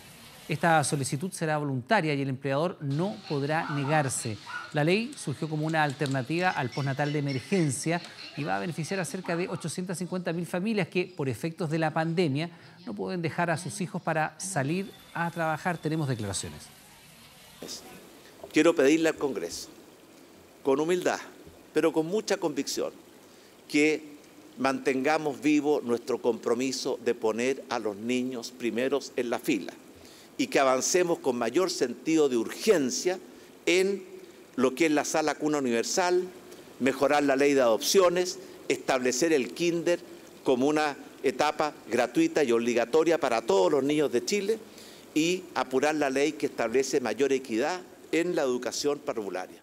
Speaker 1: Esta solicitud será voluntaria y el empleador no podrá negarse. La ley surgió como una alternativa al postnatal de emergencia y va a beneficiar a cerca de 850.000 familias que, por efectos de la pandemia, no pueden dejar a sus hijos para salir a trabajar. Tenemos declaraciones.
Speaker 56: Quiero pedirle al Congreso, con humildad, pero con mucha convicción, que mantengamos vivo nuestro compromiso de poner a los niños primeros en la fila y que avancemos con mayor sentido de urgencia en lo que es la sala cuna universal, mejorar la ley de adopciones, establecer el kinder como una etapa gratuita y obligatoria para todos los niños de Chile y apurar la ley que establece mayor equidad en la educación parvularia.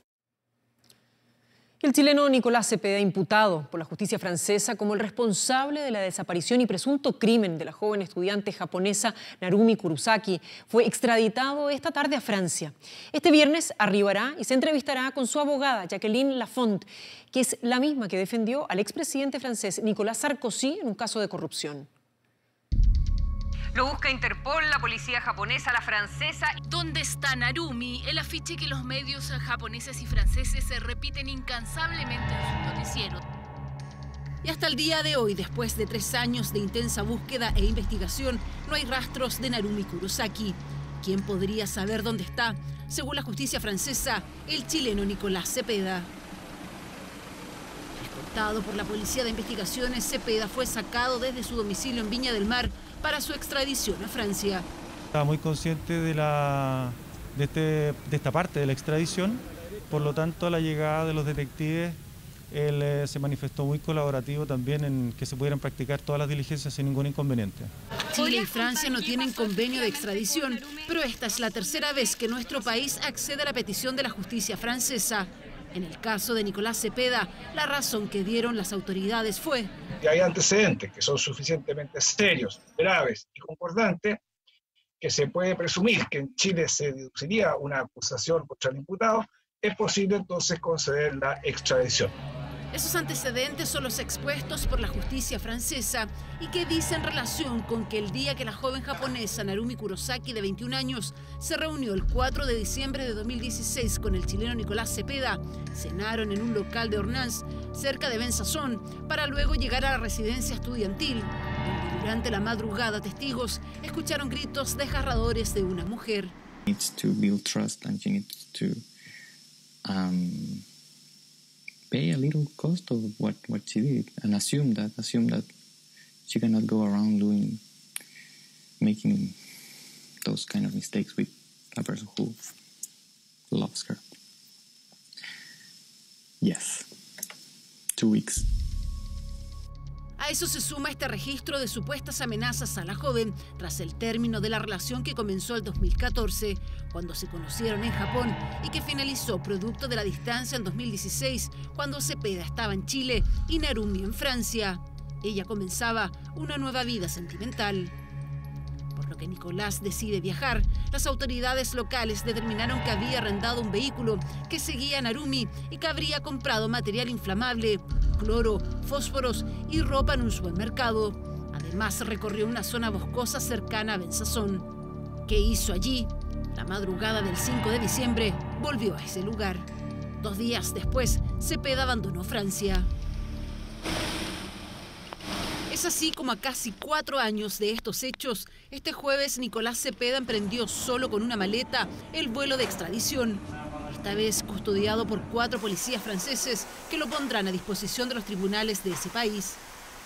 Speaker 2: El chileno Nicolás Cepeda, imputado por la justicia francesa como el responsable de la desaparición y presunto crimen de la joven estudiante japonesa Narumi Kurosaki, fue extraditado esta tarde a Francia. Este viernes arribará y se entrevistará con su abogada, Jacqueline Lafont, que es la misma que defendió al expresidente francés Nicolás Sarkozy en un caso de corrupción.
Speaker 57: Lo busca Interpol, la policía japonesa, la francesa.
Speaker 58: ¿Dónde está Narumi? El afiche que los medios japoneses y franceses se repiten incansablemente en sus noticieros. Y hasta el día de hoy, después de tres años de intensa búsqueda e investigación, no hay rastros de Narumi Kurosaki. ¿Quién podría saber dónde está? Según la justicia francesa, el chileno Nicolás Cepeda. Escoltado por la policía de investigaciones, Cepeda fue sacado desde su domicilio en Viña del Mar para su extradición a Francia.
Speaker 59: Estaba muy consciente de, la, de, este, de esta parte de la extradición, por lo tanto a la llegada de los detectives él eh, se manifestó muy colaborativo también en que se pudieran practicar todas las diligencias sin ningún inconveniente.
Speaker 58: Chile y Francia no tienen convenio de extradición, pero esta es la tercera vez que nuestro país accede a la petición de la justicia francesa. En el caso de Nicolás Cepeda, la razón que dieron las autoridades fue...
Speaker 60: Que hay antecedentes que son suficientemente serios, graves y concordantes, que se puede presumir que en Chile se deduciría una acusación contra el imputado, es posible entonces conceder la extradición.
Speaker 58: Esos antecedentes son los expuestos por la justicia francesa y que dicen relación con que el día que la joven japonesa Narumi Kurosaki, de 21 años, se reunió el 4 de diciembre de 2016 con el chileno Nicolás Cepeda, cenaron en un local de Ornans cerca de Benzazón para luego llegar a la residencia estudiantil, donde durante la madrugada testigos escucharon gritos desgarradores de una mujer.
Speaker 61: Pay a little cost of what, what she did and assume that, assume that she cannot go around doing, making those kind of mistakes with a person who loves her. Yes, two weeks.
Speaker 58: A eso se suma este registro de supuestas amenazas a la joven tras el término de la relación que comenzó el 2014, cuando se conocieron en Japón y que finalizó producto de la distancia en 2016, cuando Cepeda estaba en Chile y Narumi en Francia. Ella comenzaba una nueva vida sentimental que Nicolás decide viajar, las autoridades locales determinaron que había arrendado un vehículo que seguía a Narumi y que habría comprado material inflamable, cloro, fósforos y ropa en un supermercado. Además, recorrió una zona boscosa cercana a Benzazón. ¿Qué hizo allí? La madrugada del 5 de diciembre volvió a ese lugar. Dos días después, Cepeda abandonó Francia. Es así como a casi cuatro años de estos hechos, este jueves Nicolás Cepeda emprendió solo con una maleta el vuelo de extradición. Esta vez custodiado por cuatro policías franceses que lo pondrán a disposición de los tribunales de ese país.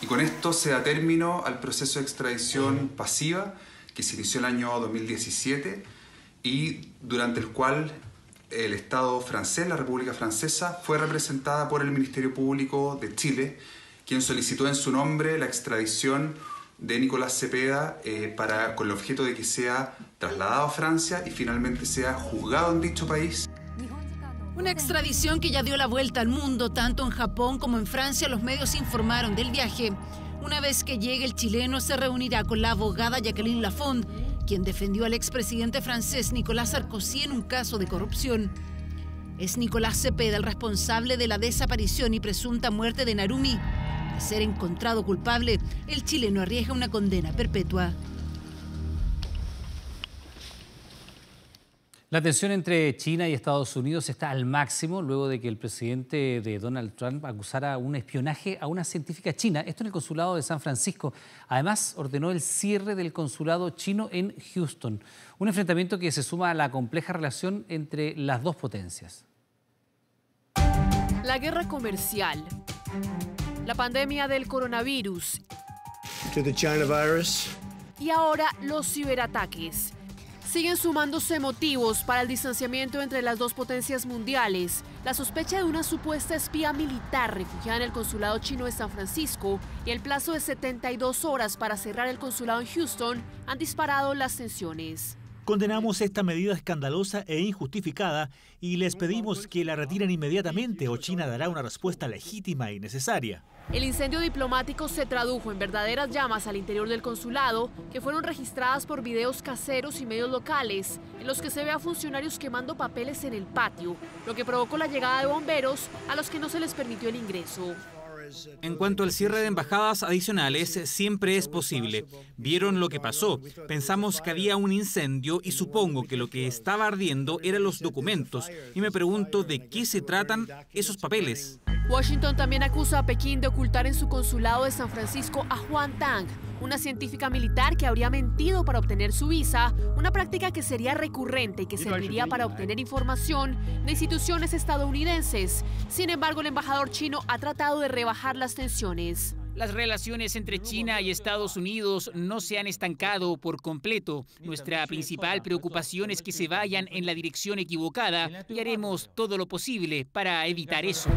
Speaker 47: Y con esto se da término al proceso de extradición pasiva que se inició el año 2017 y durante el cual el Estado francés, la República Francesa, fue representada por el Ministerio Público de Chile quien solicitó en su nombre la extradición de Nicolás Cepeda eh, para, con el objeto de que sea trasladado a Francia y finalmente sea juzgado en dicho país.
Speaker 58: Una extradición que ya dio la vuelta al mundo, tanto en Japón como en Francia los medios informaron del viaje. Una vez que llegue el chileno se reunirá con la abogada Jacqueline Lafont, quien defendió al expresidente francés Nicolás Sarkozy en un caso de corrupción. Es Nicolás Cepeda el responsable de la desaparición y presunta muerte de Narumi. De ser encontrado culpable, el chileno arriesga una condena perpetua.
Speaker 1: La tensión entre China y Estados Unidos está al máximo luego de que el presidente de Donald Trump acusara un espionaje a una científica china, esto en el consulado de San Francisco. Además, ordenó el cierre del consulado chino en Houston, un enfrentamiento que se suma a la compleja relación entre las dos potencias.
Speaker 62: La guerra comercial, la pandemia del coronavirus y ahora los ciberataques siguen sumándose motivos para el distanciamiento entre las dos potencias mundiales. La sospecha de una supuesta espía militar refugiada en el consulado chino de San Francisco y el plazo de 72 horas para cerrar el consulado en Houston han disparado las tensiones.
Speaker 63: Condenamos esta medida escandalosa e injustificada y les pedimos que la retiren inmediatamente o China dará una respuesta legítima y necesaria.
Speaker 62: El incendio diplomático se tradujo en verdaderas llamas al interior del consulado, que fueron registradas por videos caseros y medios locales, en los que se ve a funcionarios quemando papeles en el patio, lo que provocó la llegada de bomberos a los que no se les permitió el ingreso.
Speaker 64: En cuanto al cierre de embajadas adicionales, siempre es posible. Vieron lo que pasó. Pensamos que había un incendio y supongo que lo que estaba ardiendo eran los documentos. Y me pregunto de qué se tratan esos papeles.
Speaker 62: Washington también acusa a Pekín de ocultar en su consulado de San Francisco a Juan Tang, una científica militar que habría mentido para obtener su visa, una práctica que sería recurrente y que serviría para obtener información de instituciones estadounidenses. Sin embargo, el embajador chino ha tratado de rebajar las tensiones.
Speaker 65: Las relaciones entre China y Estados Unidos no se han estancado por completo. Nuestra principal preocupación es que se vayan en la dirección equivocada y haremos todo lo posible para evitar eso.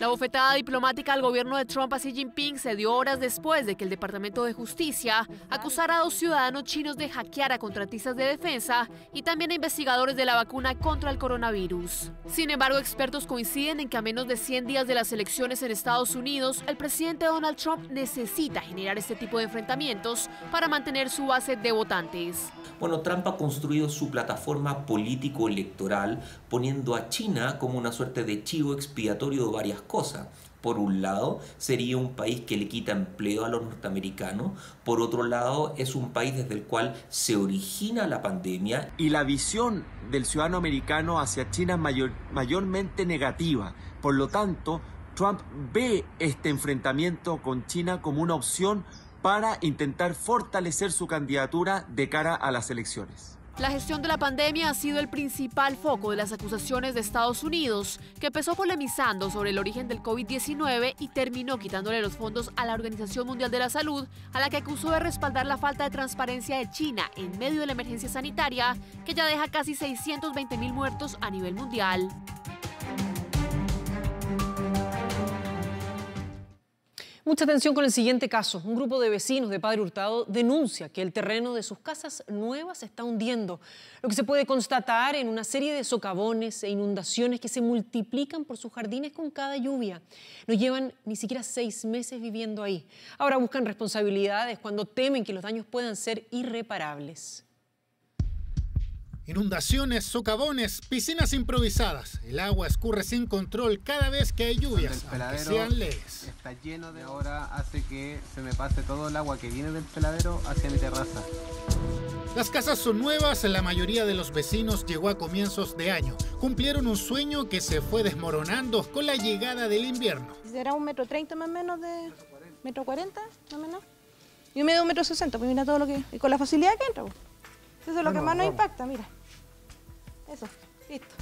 Speaker 62: La bofetada diplomática al gobierno de Trump a Xi Jinping se dio horas después de que el Departamento de Justicia acusara a dos ciudadanos chinos de hackear a contratistas de defensa y también a investigadores de la vacuna contra el coronavirus. Sin embargo, expertos coinciden en que a menos de 100 días de las elecciones en Estados Unidos, el presidente Donald Trump necesita generar este tipo de enfrentamientos para mantener su base de votantes.
Speaker 66: Bueno, Trump ha construido su plataforma político-electoral poniendo a China como una suerte de chivo expiatorio de varias cosas. Por un lado, sería un país que le quita empleo a los norteamericanos. Por otro lado, es un país desde el cual se origina la pandemia.
Speaker 67: Y la visión del ciudadano americano hacia China es mayor, mayormente negativa. Por lo tanto, Trump ve este enfrentamiento con China como una opción para intentar fortalecer su candidatura de cara a las elecciones.
Speaker 62: La gestión de la pandemia ha sido el principal foco de las acusaciones de Estados Unidos, que empezó polemizando sobre el origen del COVID-19 y terminó quitándole los fondos a la Organización Mundial de la Salud, a la que acusó de respaldar la falta de transparencia de China en medio de la emergencia sanitaria, que ya deja casi 620 mil muertos a nivel mundial.
Speaker 2: Mucha atención con el siguiente caso. Un grupo de vecinos de Padre Hurtado denuncia que el terreno de sus casas nuevas está hundiendo, lo que se puede constatar en una serie de socavones e inundaciones que se multiplican por sus jardines con cada lluvia. No llevan ni siquiera seis meses viviendo ahí. Ahora buscan responsabilidades cuando temen que los daños puedan ser irreparables.
Speaker 44: Inundaciones, socavones, piscinas improvisadas. El agua escurre sin control cada vez que hay lluvias, aunque sean leves.
Speaker 68: Está lleno de ahora hace que se me pase todo el agua que viene del peladero hacia mi terraza.
Speaker 44: Las casas son nuevas, la mayoría de los vecinos llegó a comienzos de año. Cumplieron un sueño que se fue desmoronando con la llegada del invierno.
Speaker 69: Será un metro treinta más o menos de metro cuarenta más o menos. Yo me doy un metro sesenta, pues mira todo lo que... Y con la facilidad que entra. Pues. Eso es lo que más nos impacta, mira. Eso, listo.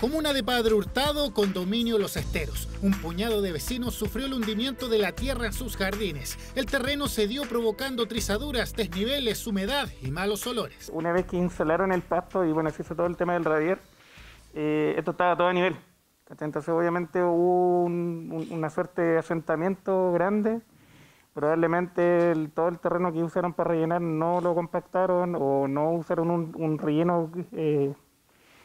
Speaker 44: Comuna de Padre Hurtado, condominio Los Esteros. Un puñado de vecinos sufrió el hundimiento de la tierra en sus jardines. El terreno se dio provocando trizaduras, desniveles, humedad y malos olores.
Speaker 70: Una vez que instalaron el pasto y bueno, se hizo todo el tema del radier, eh, esto estaba a todo nivel. Entonces obviamente hubo una suerte de asentamiento grande probablemente todo el terreno que usaron para rellenar no lo compactaron o no usaron un, relleno eh,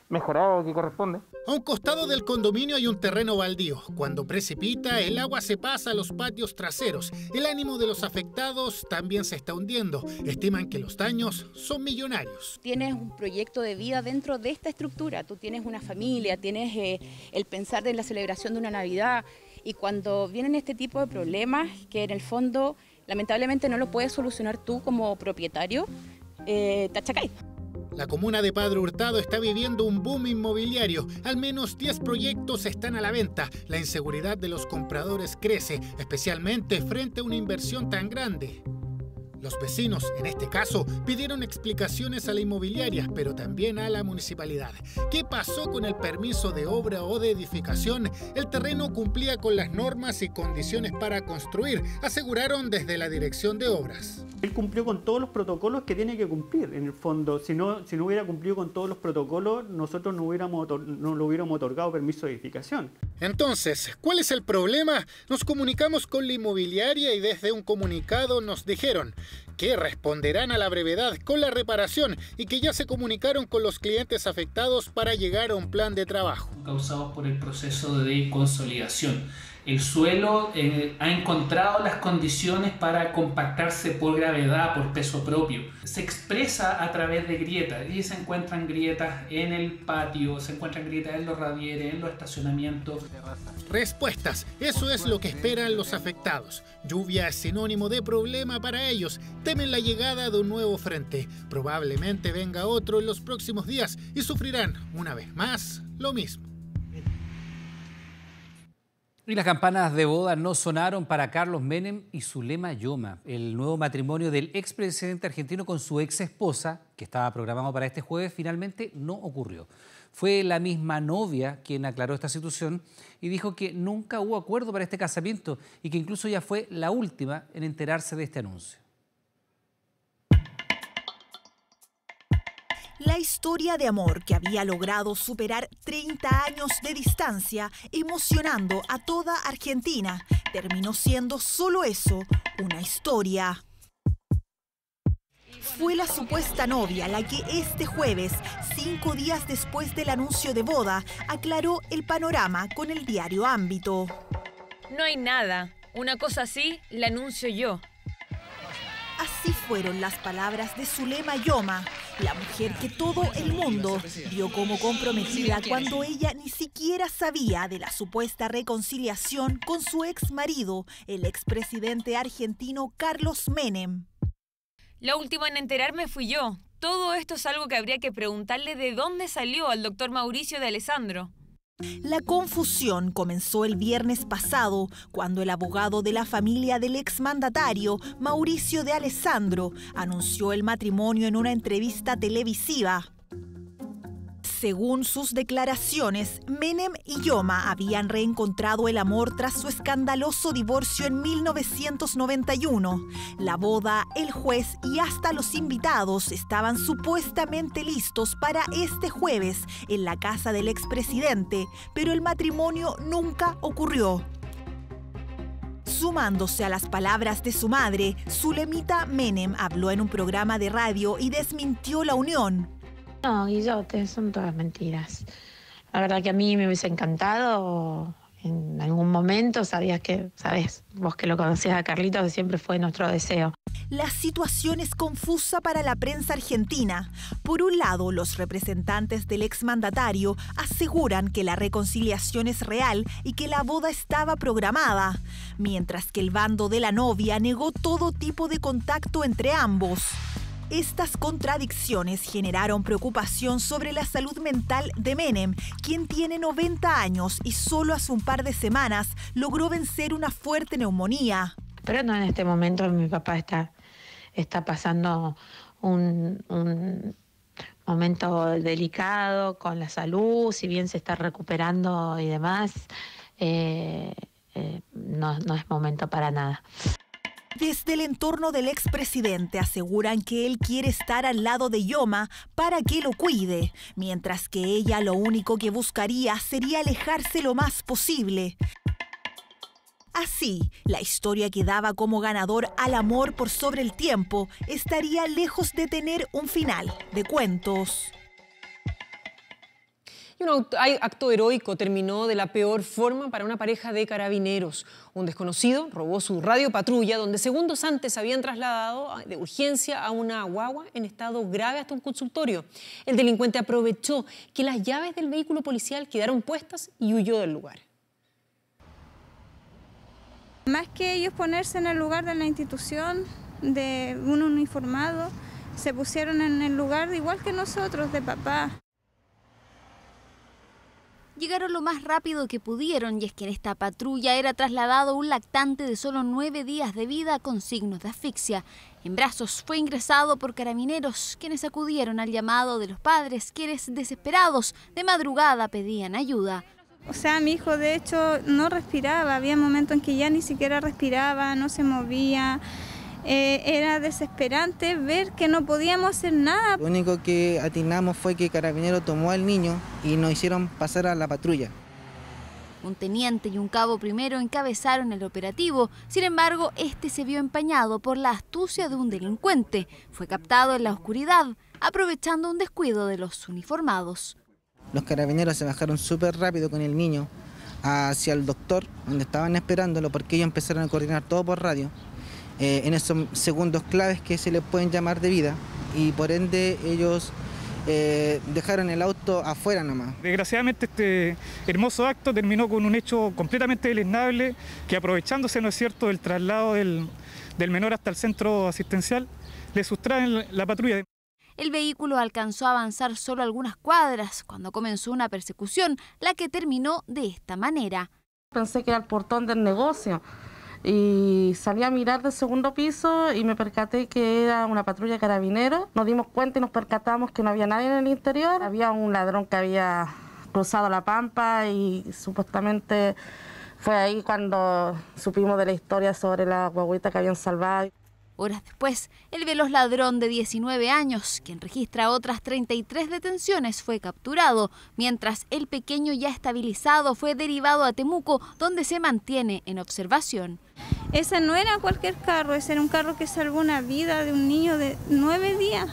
Speaker 70: mejorado que corresponde.
Speaker 44: A un costado del condominio hay un terreno baldío. Cuando precipita, el agua se pasa a los patios traseros. El ánimo de los afectados también se está hundiendo. Estiman que los daños son millonarios.
Speaker 71: Tienes un proyecto de vida dentro de esta estructura. Tú tienes una familia, tienes eh, el pensar en la celebración de una Navidad. Y cuando vienen este tipo de problemas, que en el fondo lamentablemente no lo puedes solucionar tú como propietario, eh, te achacáis.
Speaker 44: La comuna de Padre Hurtado está viviendo un boom inmobiliario. Al menos 10 proyectos están a la venta. La inseguridad de los compradores crece, especialmente frente a una inversión tan grande. Los vecinos, en este caso, pidieron explicaciones a la inmobiliaria, pero también a la municipalidad. ¿Qué pasó con el permiso de obra o de edificación? El terreno cumplía con las normas y condiciones para construir, aseguraron desde la dirección de obras.
Speaker 70: Él cumplió con todos los protocolos que tiene que cumplir, en el fondo. Si no, si no hubiera cumplido con todos los protocolos, nosotros no, hubiéramos, no le hubiéramos otorgado permiso de edificación.
Speaker 44: Entonces, ¿cuál es el problema? Nos comunicamos con la inmobiliaria y desde un comunicado nos dijeron que responderán a la brevedad con la reparación y que ya se comunicaron con los clientes afectados para llegar a un plan de trabajo.
Speaker 72: Causados por el proceso de consolidación el suelo eh, ha encontrado las condiciones para compactarse por gravedad, por peso propio. Se expresa a través de grietas y se encuentran grietas en el patio, se encuentran grietas en los radieres, en los estacionamientos.
Speaker 44: Respuestas. Eso es lo que esperan los afectados. Lluvia es sinónimo de problema para ellos. Temen la llegada de un nuevo frente. Probablemente venga otro en los próximos días y sufrirán, una vez más, lo mismo.
Speaker 1: Y las campanas de boda no sonaron para Carlos Menem y Zulema Yoma. El nuevo matrimonio del expresidente argentino con su ex esposa, que estaba programado para este jueves, finalmente no ocurrió. Fue la misma novia quien aclaró esta situación y dijo que nunca hubo acuerdo para este casamiento y que incluso ya fue la última en enterarse de este anuncio.
Speaker 73: La historia de amor que había logrado superar 30 años de distancia, emocionando a toda Argentina, terminó siendo solo eso, una historia. Fue la supuesta novia la que este jueves, cinco días después del anuncio de boda, aclaró el panorama con el diario Ámbito.
Speaker 74: No hay nada. Una cosa así la anuncio yo.
Speaker 73: Así fueron las palabras de Zulema Yoma, la mujer que todo el mundo vio como comprometida cuando ella ni siquiera sabía de la supuesta reconciliación con su ex marido, el expresidente argentino Carlos Menem.
Speaker 74: La última en enterarme fui yo. Todo esto es algo que habría que preguntarle de dónde salió al doctor Mauricio de Alessandro.
Speaker 73: La confusión comenzó el viernes pasado, cuando el abogado de la familia del exmandatario, Mauricio de Alessandro, anunció el matrimonio en una entrevista televisiva. Según sus declaraciones, Menem y Yoma habían reencontrado el amor tras su escandaloso divorcio en 1991. La boda, el juez y hasta los invitados estaban supuestamente listos para este jueves en la casa del expresidente, pero el matrimonio nunca ocurrió. Sumándose a las palabras de su madre, Zulemita Menem habló en un programa de radio y desmintió la unión.
Speaker 75: No, Guillote, son todas mentiras. La verdad que a mí me hubiese encantado en algún momento, sabías que, sabes, vos que lo conocías a Carlito, que siempre fue nuestro deseo.
Speaker 73: La situación es confusa para la prensa argentina. Por un lado, los representantes del exmandatario aseguran que la reconciliación es real y que la boda estaba programada, mientras que el bando de la novia negó todo tipo de contacto entre ambos. Estas contradicciones generaron preocupación sobre la salud mental de Menem, quien tiene 90 años y solo hace un par de semanas logró vencer una fuerte neumonía.
Speaker 75: Pero no en este momento mi papá está, está pasando un, momento delicado con la salud, si bien se está recuperando y demás, eh, eh, no, no es momento para nada.
Speaker 73: Desde el entorno del expresidente aseguran que él quiere estar al lado de Yoma para que lo cuide, mientras que ella lo único que buscaría sería alejarse lo más posible. Así, la historia que daba como ganador al amor por sobre el tiempo estaría lejos de tener un final de cuentos.
Speaker 2: Un acto heroico terminó de la peor forma para una pareja de carabineros. Un desconocido robó su radio patrulla, donde segundos antes habían trasladado de urgencia a una guagua en estado grave hasta un consultorio. El delincuente aprovechó que las llaves del vehículo policial quedaron puestas y huyó del lugar.
Speaker 76: Más que ellos ponerse en el lugar de la institución, de un uniformado, se pusieron en el lugar igual que nosotros, de papá
Speaker 77: llegaron lo más rápido que pudieron y es que en esta patrulla era trasladado un lactante de solo nueve días de vida con signos de asfixia. En brazos fue ingresado por carabineros, quienes acudieron al llamado de los padres, quienes desesperados de madrugada pedían ayuda.
Speaker 76: O sea, mi hijo de hecho no respiraba, había momentos en que ya ni siquiera respiraba, no se movía. Eh, era desesperante ver que no podíamos hacer nada.
Speaker 78: Lo único que atinamos fue que Carabinero tomó al niño y nos hicieron pasar a la patrulla.
Speaker 77: Un teniente y un cabo primero encabezaron el operativo, sin embargo, este se vio empañado por la astucia de un delincuente. Fue captado en la oscuridad, aprovechando un descuido de los uniformados.
Speaker 78: Los carabineros se bajaron súper rápido con el niño hacia el doctor, donde estaban esperándolo, porque ellos empezaron a coordinar todo por radio. Eh, en esos segundos claves que se les pueden llamar de vida y por ende ellos eh, dejaron el auto afuera nomás.
Speaker 70: Desgraciadamente este hermoso acto terminó con un hecho completamente deleznable que aprovechándose, ¿no es cierto?, del traslado del, del menor hasta el centro asistencial, le sustraen la patrulla.
Speaker 77: El vehículo alcanzó a avanzar solo algunas cuadras cuando comenzó una persecución, la que terminó de esta manera.
Speaker 79: Pensé que era el portón del negocio y salí a mirar del segundo piso y me percaté que era una patrulla de carabineros. Nos dimos cuenta y nos percatamos que no había nadie en el interior. Había un ladrón que había cruzado la pampa y supuestamente fue ahí cuando supimos de la historia sobre la guaguita que habían salvado.
Speaker 77: Horas después, el veloz ladrón de 19 años, quien registra otras 33 detenciones, fue capturado, mientras el pequeño ya estabilizado fue derivado a Temuco, donde se mantiene en observación.
Speaker 76: Ese no era cualquier carro, ese era un carro que salvó una vida de un niño de nueve días.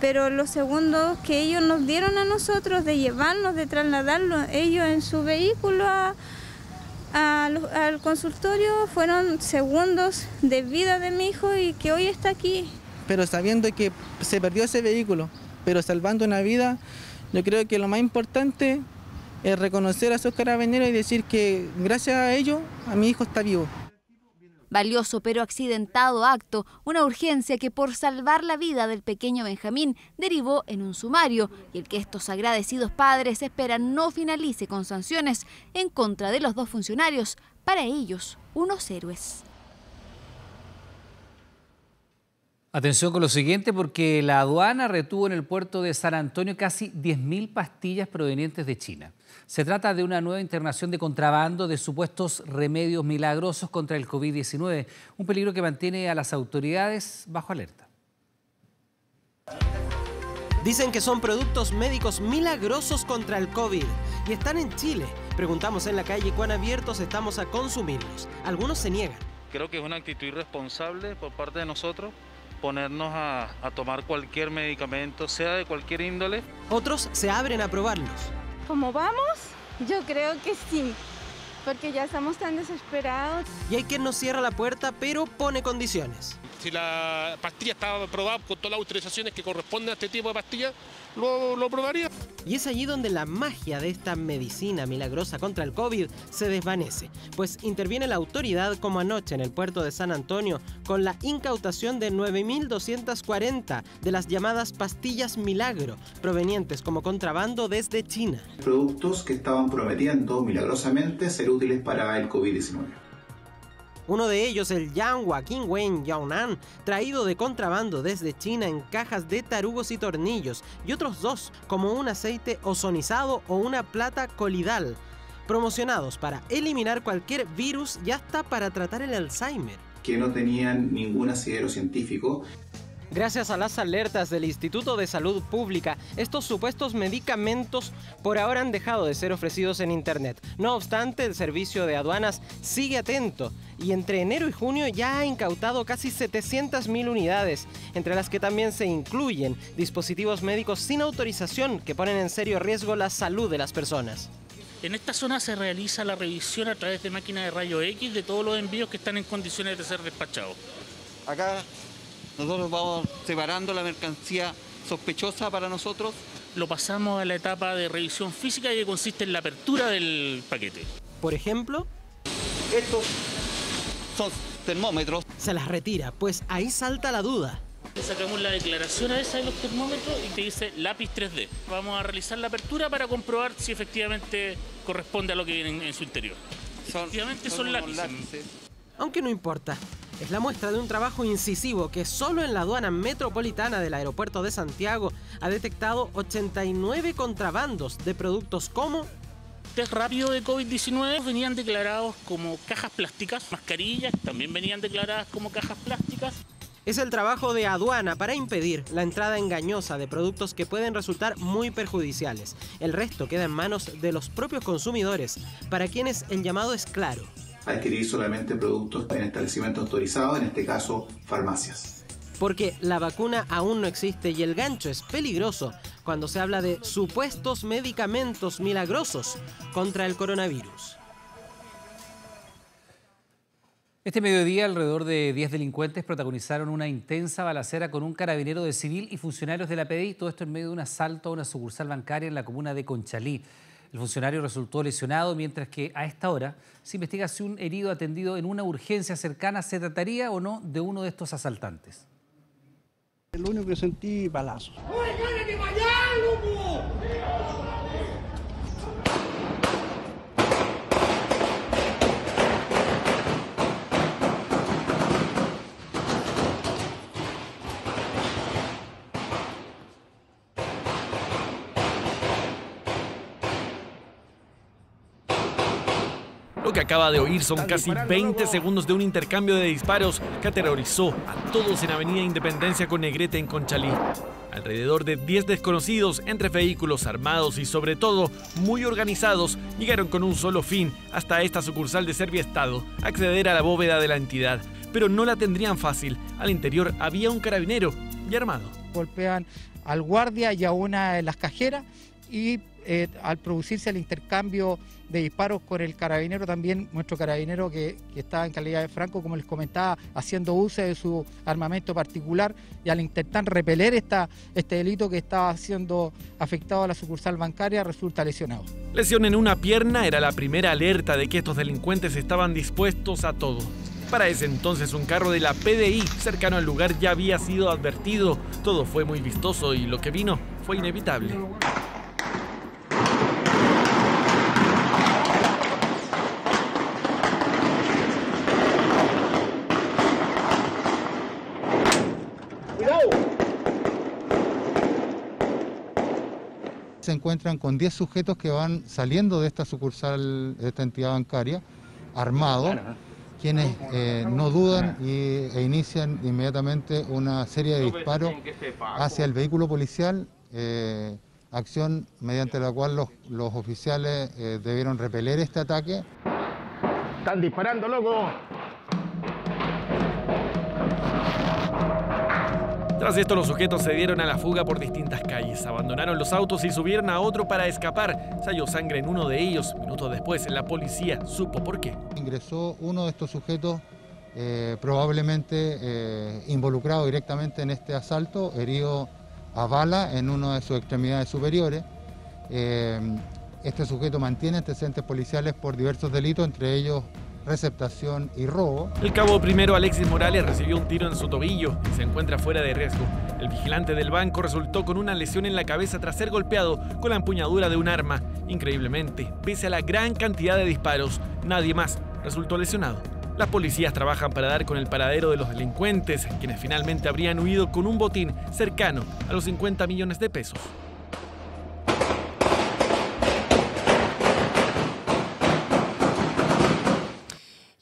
Speaker 76: Pero los segundos que ellos nos dieron a nosotros de llevarnos, de trasladarlo, ellos en su vehículo a al, consultorio fueron segundos de vida de mi hijo y que hoy está aquí.
Speaker 78: Pero sabiendo que se perdió ese vehículo, pero salvando una vida, yo creo que lo más importante es reconocer a esos carabineros y decir que gracias a ellos a mi hijo está vivo.
Speaker 77: Valioso pero accidentado acto, una urgencia que por salvar la vida del pequeño Benjamín derivó en un sumario y el que estos agradecidos padres esperan no finalice con sanciones en contra de los dos funcionarios, para ellos unos héroes.
Speaker 1: Atención con lo siguiente porque la aduana retuvo en el puerto de San Antonio casi 10.000 pastillas provenientes de China. Se trata de una nueva internación de contrabando de supuestos remedios milagrosos contra el COVID-19, un peligro que mantiene a las autoridades bajo alerta.
Speaker 80: Dicen que son productos médicos milagrosos contra el COVID y están en Chile. Preguntamos en la calle cuán abiertos estamos a consumirlos. Algunos se niegan.
Speaker 81: Creo que es una actitud irresponsable por parte de nosotros ponernos a, a tomar cualquier medicamento, sea de cualquier índole.
Speaker 80: Otros se abren a probarlos.
Speaker 69: ¿Cómo vamos? Yo creo que sí, porque ya estamos tan desesperados.
Speaker 80: Y hay quien nos cierra la puerta, pero pone condiciones.
Speaker 82: Si la pastilla está aprobada con todas las autorizaciones que corresponden a este tipo de pastillas, lo, lo probaría.
Speaker 80: Y es allí donde la magia de esta medicina milagrosa contra el COVID se desvanece, pues interviene la autoridad como anoche en el puerto de San Antonio con la incautación de 9.240 de las llamadas pastillas milagro, provenientes como contrabando desde China.
Speaker 83: Productos que estaban prometiendo milagrosamente ser útiles para el COVID-19.
Speaker 80: Uno de ellos, el Yanhua Qingwen Yaonan, traído de contrabando desde China en cajas de tarugos y tornillos, y otros dos, como un aceite ozonizado o una plata colidal, promocionados para eliminar cualquier virus y hasta para tratar el Alzheimer.
Speaker 83: Que no tenían ningún asidero científico
Speaker 80: Gracias a las alertas del Instituto de Salud Pública, estos supuestos medicamentos por ahora han dejado de ser ofrecidos en Internet. No obstante, el servicio de aduanas sigue atento y entre enero y junio ya ha incautado casi 700.000 unidades, entre las que también se incluyen dispositivos médicos sin autorización que ponen en serio riesgo la salud de las personas.
Speaker 84: En esta zona se realiza la revisión a través de máquinas de rayo X de todos los envíos que están en condiciones de ser despachados.
Speaker 85: Acá nosotros vamos separando la mercancía sospechosa para nosotros.
Speaker 84: Lo pasamos a la etapa de revisión física que consiste en la apertura del paquete.
Speaker 80: Por ejemplo,
Speaker 85: estos son termómetros.
Speaker 80: Se las retira, pues ahí salta la duda.
Speaker 84: Le sacamos la declaración a esa de los termómetros y te dice lápiz 3D. Vamos a realizar la apertura para comprobar si efectivamente corresponde a lo que viene en, su interior. efectivamente son, lápices.
Speaker 80: Aunque no importa, es la muestra de un trabajo incisivo que solo en la aduana metropolitana del aeropuerto de Santiago ha detectado 89 contrabandos de productos como
Speaker 84: test rápido de COVID-19 venían declarados como cajas plásticas, mascarillas también venían declaradas como cajas plásticas.
Speaker 80: Es el trabajo de aduana para impedir la entrada engañosa de productos que pueden resultar muy perjudiciales. El resto queda en manos de los propios consumidores, para quienes el llamado es claro
Speaker 83: adquirir solamente productos en establecimientos autorizados, en este caso farmacias.
Speaker 80: Porque la vacuna aún no existe y el gancho es peligroso cuando se habla de supuestos medicamentos milagrosos contra el coronavirus.
Speaker 1: Este mediodía, alrededor de 10 delincuentes protagonizaron una intensa balacera con un carabinero de civil y funcionarios de la PDI, todo esto en medio de un asalto a una sucursal bancaria en la comuna de Conchalí. El funcionario resultó lesionado, mientras que a esta hora se investiga si un herido atendido en una urgencia cercana se trataría o no de uno de estos asaltantes.
Speaker 86: Lo único que sentí balazos.
Speaker 87: Lo acaba de oír son casi 20 segundos de un intercambio de disparos que aterrorizó a todos en Avenida Independencia con Negrete en Conchalí. Alrededor de 10 desconocidos entre vehículos armados y sobre todo muy organizados llegaron con un solo fin hasta esta sucursal de Serbia Estado, acceder a la bóveda de la entidad. Pero no la tendrían fácil. Al interior había un carabinero y armado.
Speaker 88: Golpean al guardia y a una de las cajeras y eh, al producirse el intercambio de disparos con el carabinero, también nuestro carabinero que, estaba en calidad de franco, como les comentaba, haciendo uso de su armamento particular y al intentar repeler esta, este delito que estaba siendo afectado a la sucursal bancaria, resulta lesionado.
Speaker 87: Lesión en una pierna era la primera alerta de que estos delincuentes estaban dispuestos a todo. Para ese entonces un carro de la PDI cercano al lugar ya había sido advertido. Todo fue muy vistoso y lo que vino fue inevitable.
Speaker 89: Se encuentran con 10 sujetos que van saliendo de esta sucursal, de esta entidad bancaria, armados, quienes eh, no dudan y, e inician inmediatamente una serie de disparos hacia el vehículo policial, eh, acción mediante la cual los, los oficiales eh, debieron repeler este ataque.
Speaker 86: Están disparando, loco.
Speaker 87: Tras esto, los sujetos se dieron a la fuga por distintas calles, abandonaron los autos y subieron a otro para escapar. Salió sangre en uno de ellos. Minutos después, la policía supo por qué.
Speaker 89: Ingresó uno de estos sujetos, eh, probablemente eh, involucrado directamente en este asalto, herido a bala en una de sus extremidades superiores. Eh, este sujeto mantiene antecedentes policiales por diversos delitos, entre ellos receptación y robo.
Speaker 87: El cabo primero Alexis Morales recibió un tiro en su tobillo y se encuentra fuera de riesgo. El vigilante del banco resultó con una lesión en la cabeza tras ser golpeado con la empuñadura de un arma. Increíblemente, pese a la gran cantidad de disparos, nadie más resultó lesionado. Las policías trabajan para dar con el paradero de los delincuentes, quienes finalmente habrían huido con un botín cercano a los 50 millones de pesos.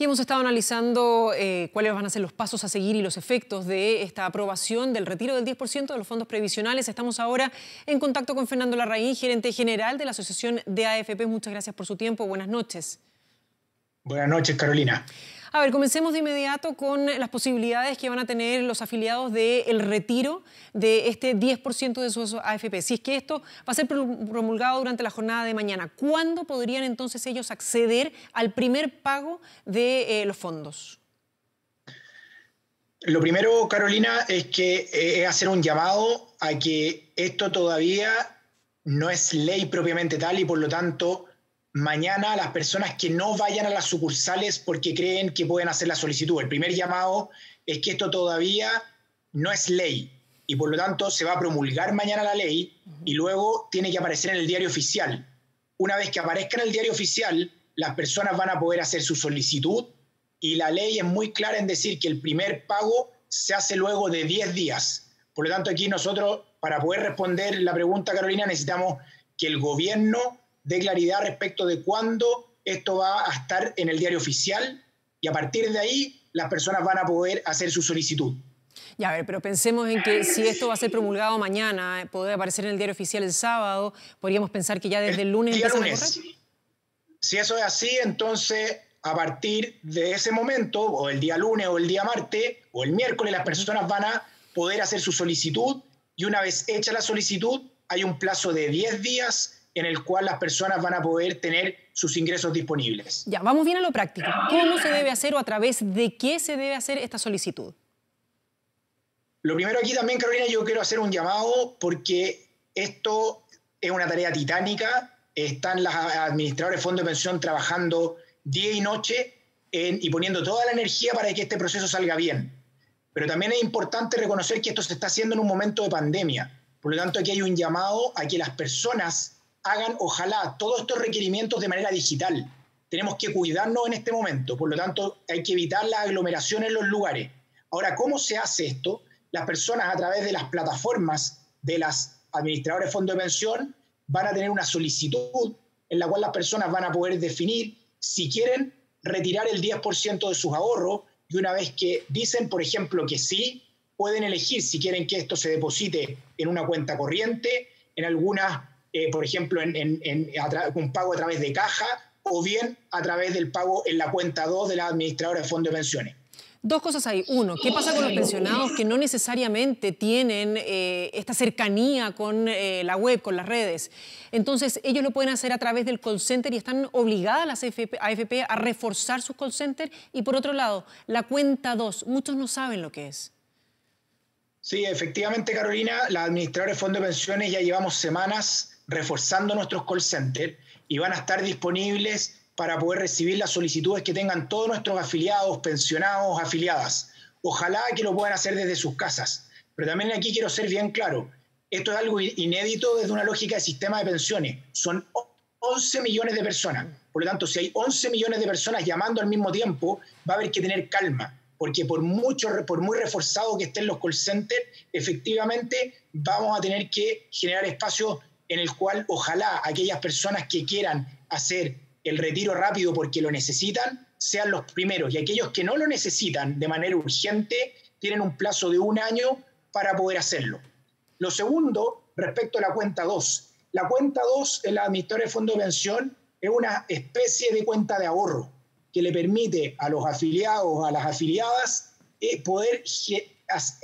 Speaker 2: Y hemos estado analizando eh, cuáles van a ser los pasos a seguir y los efectos de esta aprobación del retiro del 10% de los fondos previsionales. Estamos ahora en contacto con Fernando Larraín, gerente general de la Asociación de AFP. Muchas gracias por su tiempo. Buenas noches.
Speaker 41: Buenas noches, Carolina.
Speaker 2: A ver, comencemos de inmediato con las posibilidades que van a tener los afiliados del retiro de este 10% de sus AFP. Si es que esto va a ser promulgado durante la jornada de mañana, ¿cuándo podrían entonces ellos acceder al primer pago de eh, los fondos?
Speaker 41: Lo primero, Carolina, es que eh, hacer un llamado a que esto todavía no es ley propiamente tal y por lo tanto mañana las personas que no vayan a las sucursales porque creen que pueden hacer la solicitud. El primer llamado es que esto todavía no es ley y por lo tanto se va a promulgar mañana la ley y luego tiene que aparecer en el diario oficial. Una vez que aparezca en el diario oficial, las personas van a poder hacer su solicitud y la ley es muy clara en decir que el primer pago se hace luego de 10 días. Por lo tanto, aquí nosotros, para poder responder la pregunta, Carolina, necesitamos que el gobierno de claridad respecto de cuándo esto va a estar en el diario oficial y a partir de ahí las personas van a poder hacer su solicitud.
Speaker 2: Ya, a ver, pero pensemos en que si esto va a ser promulgado mañana, puede aparecer en el diario oficial el sábado, podríamos pensar que ya desde el, lunes a correr.
Speaker 41: Si eso es así, entonces a partir de ese momento, o el día lunes o el día martes o el miércoles, las personas van a poder hacer su solicitud y una vez hecha la solicitud, hay un plazo de 10 días en el cual las personas van a poder tener sus ingresos disponibles.
Speaker 2: Ya, vamos bien a lo práctico. ¿Cómo se debe hacer o a través de qué se debe hacer esta solicitud?
Speaker 41: Lo primero aquí también, Carolina, yo quiero hacer un llamado porque esto es una tarea titánica. Están las administradores de fondos de pensión trabajando día y noche y poniendo toda la energía para que este proceso salga bien. Pero también es importante reconocer que esto se está haciendo en un momento de pandemia. Por lo tanto, aquí hay un llamado a que las personas hagan, ojalá, todos estos requerimientos de manera digital. Tenemos que cuidarnos en este momento, por lo tanto, hay que evitar la aglomeración en los lugares. Ahora, ¿cómo se hace esto? Las personas a través de las plataformas de las administradoras de fondos de pensión van a tener una solicitud en la cual las personas van a poder definir si quieren retirar el 10% de sus ahorros y una vez que dicen, por ejemplo, que sí, pueden elegir si quieren que esto se deposite en una cuenta corriente, en algunas eh, por ejemplo, en, un pago a través de caja o bien a través del pago en la cuenta 2 de la administradora de fondos de pensiones.
Speaker 2: Dos cosas ahí. Uno, ¿qué pasa con los pensionados que no necesariamente tienen eh, esta cercanía con eh, la web, con las redes? Entonces, ellos lo pueden hacer a través del call center y están obligadas las AFP a reforzar sus call centers. Y por otro lado, la cuenta 2, muchos no saben lo que es.
Speaker 41: Sí, efectivamente, Carolina, las administradoras de fondos de pensiones ya llevamos semanas reforzando nuestros call centers y van a estar disponibles para poder recibir las solicitudes que tengan todos nuestros afiliados, pensionados, afiliadas. Ojalá que lo puedan hacer desde sus casas. Pero también aquí quiero ser bien claro, esto es algo inédito desde una lógica de sistema de pensiones. Son 11 millones de personas. Por lo tanto, si hay 11 millones de personas llamando al mismo tiempo, va a haber que tener calma, porque por, mucho, por muy reforzado que estén los call centers, efectivamente vamos a tener que generar espacios en el cual ojalá aquellas personas que quieran hacer el retiro rápido porque lo necesitan sean los primeros y aquellos que no lo necesitan de manera urgente tienen un plazo de un año para poder hacerlo. Lo segundo, respecto a la cuenta 2. La cuenta 2 en la administradora de fondo de pensión es una especie de cuenta de ahorro que le permite a los afiliados, a las afiliadas, eh, poder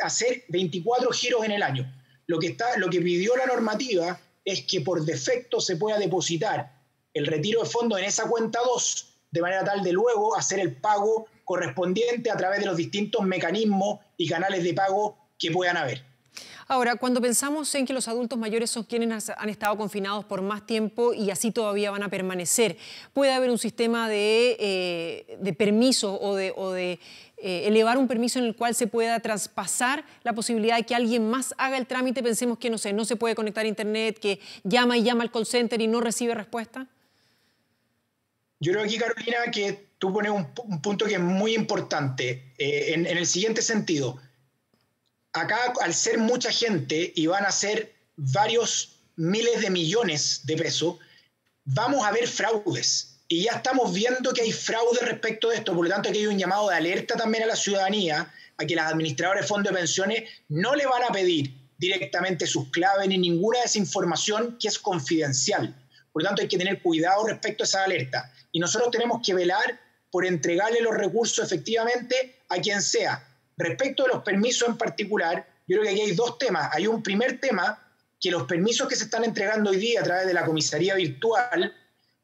Speaker 41: hacer 24 giros en el año. Lo que, está, lo que pidió la normativa es que por defecto se pueda depositar el retiro de fondos en esa cuenta 2, de manera tal de luego hacer el pago correspondiente a través de los distintos mecanismos y canales de pago que puedan haber.
Speaker 2: Ahora, cuando pensamos en que los adultos mayores son quienes han estado confinados por más tiempo y así todavía van a permanecer, ¿puede haber un sistema de, eh, permiso o de, eh, elevar un permiso en el cual se pueda traspasar la posibilidad de que alguien más haga el trámite? Pensemos que no no se puede conectar a internet, que llama y llama al call center y no recibe respuesta.
Speaker 41: Yo creo aquí, Carolina, que tú pones un, punto que es muy importante eh, en el siguiente sentido acá al ser mucha gente y van a ser varios miles de millones de pesos, vamos a ver fraudes. Y ya estamos viendo que hay fraude respecto de esto, por lo tanto aquí hay un llamado de alerta también a la ciudadanía a que las administradoras de fondos de pensiones no le van a pedir directamente sus claves ni ninguna de esa información que es confidencial. Por lo tanto hay que tener cuidado respecto a esa alerta y nosotros tenemos que velar por entregarle los recursos efectivamente a quien sea. Respecto de los permisos en particular, yo creo que aquí hay dos temas. Hay un primer tema, que los permisos que se están entregando hoy día a través de la comisaría virtual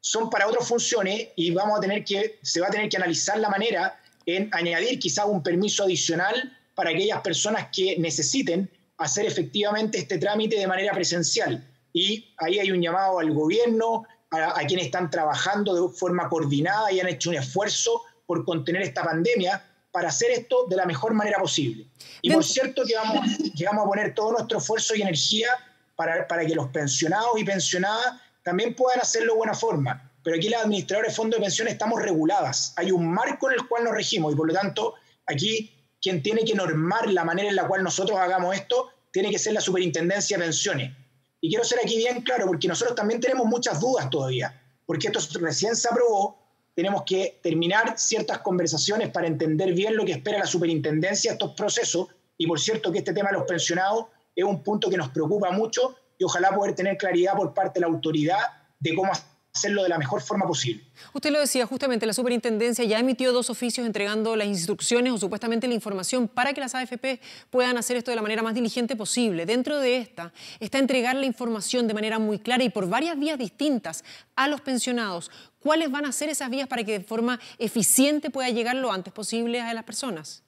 Speaker 41: son para otras funciones y vamos a tener que, se va a tener que analizar la manera en añadir quizá un permiso adicional para aquellas personas que necesiten hacer efectivamente este trámite de manera presencial. Y ahí hay un llamado al gobierno, a, a quienes están trabajando de forma coordinada y han hecho un esfuerzo por contener esta pandemia para hacer esto de la mejor manera posible. Y por cierto que vamos, que vamos a poner todo nuestro esfuerzo y energía para, para que los pensionados y pensionadas también puedan hacerlo de buena forma. Pero aquí las administradoras de fondos de pensiones estamos reguladas. Hay un marco en el cual nos regimos y por lo tanto aquí quien tiene que normar la manera en la cual nosotros hagamos esto tiene que ser la Superintendencia de Pensiones. Y quiero ser aquí bien claro porque nosotros también tenemos muchas dudas todavía, porque esto recién se aprobó, tenemos que terminar ciertas conversaciones para entender bien lo que espera la superintendencia de estos procesos. Y por cierto que este tema de los pensionados es un punto que nos preocupa mucho y ojalá poder tener claridad por parte de la autoridad de cómo hacerlo de la mejor forma posible.
Speaker 2: Usted lo decía, justamente la superintendencia ya emitió dos oficios entregando las instrucciones o supuestamente la información para que las AFP puedan hacer esto de la manera más diligente posible. Dentro de esta está entregar la información de manera muy clara y por varias vías distintas a los pensionados. ¿Cuáles van a ser esas vías para que de forma eficiente pueda llegar lo antes posible a las personas?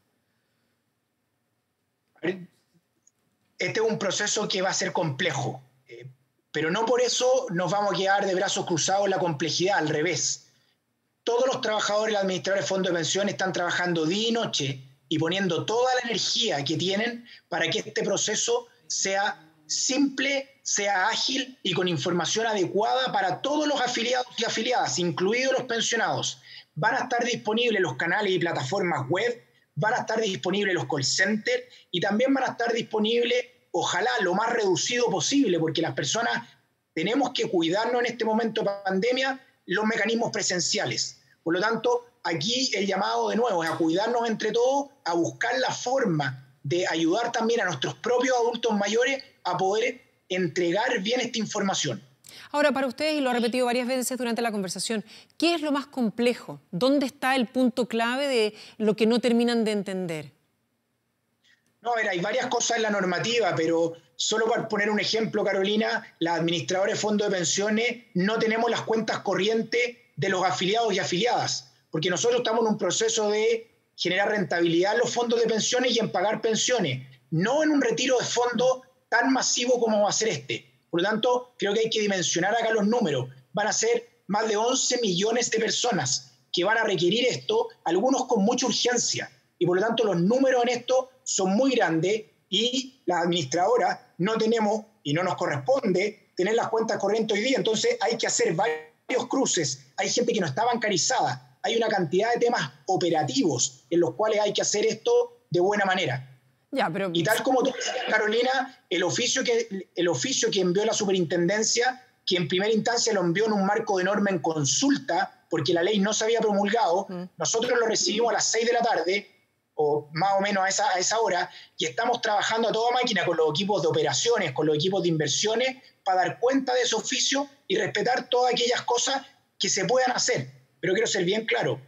Speaker 41: Este es un proceso que va a ser complejo pero no por eso nos vamos a quedar de brazos cruzados en la complejidad, al revés. Todos los trabajadores y administradores de fondos de pensión están trabajando día y noche y poniendo toda la energía que tienen para que este proceso sea simple, sea ágil y con información adecuada para todos los afiliados y afiliadas, incluidos los pensionados. Van a estar disponibles los canales y plataformas web, van a estar disponibles los call centers y también van a estar disponibles ojalá lo más reducido posible, porque las personas tenemos que cuidarnos en este momento de pandemia los mecanismos presenciales. Por lo tanto, aquí el llamado de nuevo es a cuidarnos entre todos, a buscar la forma de ayudar también a nuestros propios adultos mayores a poder entregar bien esta información.
Speaker 2: Ahora, para ustedes, y lo ha repetido varias veces durante la conversación, ¿qué es lo más complejo? ¿Dónde está el punto clave de lo que no terminan de entender?
Speaker 41: No, a ver, hay varias cosas en la normativa, pero solo para poner un ejemplo, Carolina, las administradoras de fondos de pensiones no tenemos las cuentas corrientes de los afiliados y afiliadas, porque nosotros estamos en un proceso de generar rentabilidad en los fondos de pensiones y en pagar pensiones, no en un retiro de fondos tan masivo como va a ser este. Por lo tanto, creo que hay que dimensionar acá los números. Van a ser más de 11 millones de personas que van a requerir esto, algunos con mucha urgencia. Y por lo tanto, los números en esto son muy grandes y las administradoras no tenemos y no nos corresponde tener las cuentas corrientes hoy día. Entonces hay que hacer varios cruces. Hay gente que no está bancarizada. Hay una cantidad de temas operativos en los cuales hay que hacer esto de buena manera.
Speaker 2: Ya, pero...
Speaker 41: Y tal como tú Carolina, el oficio, que, el oficio que envió la superintendencia, que en primera instancia lo envió en un marco de norma en consulta, porque la ley no se había promulgado, mm. nosotros lo recibimos a las 6 de la tarde, o más o menos a esa, a esa hora, y estamos trabajando a toda máquina con los equipos de operaciones, con los equipos de inversiones, para dar cuenta de ese oficio y respetar todas aquellas cosas que se puedan hacer. Pero quiero ser bien claro,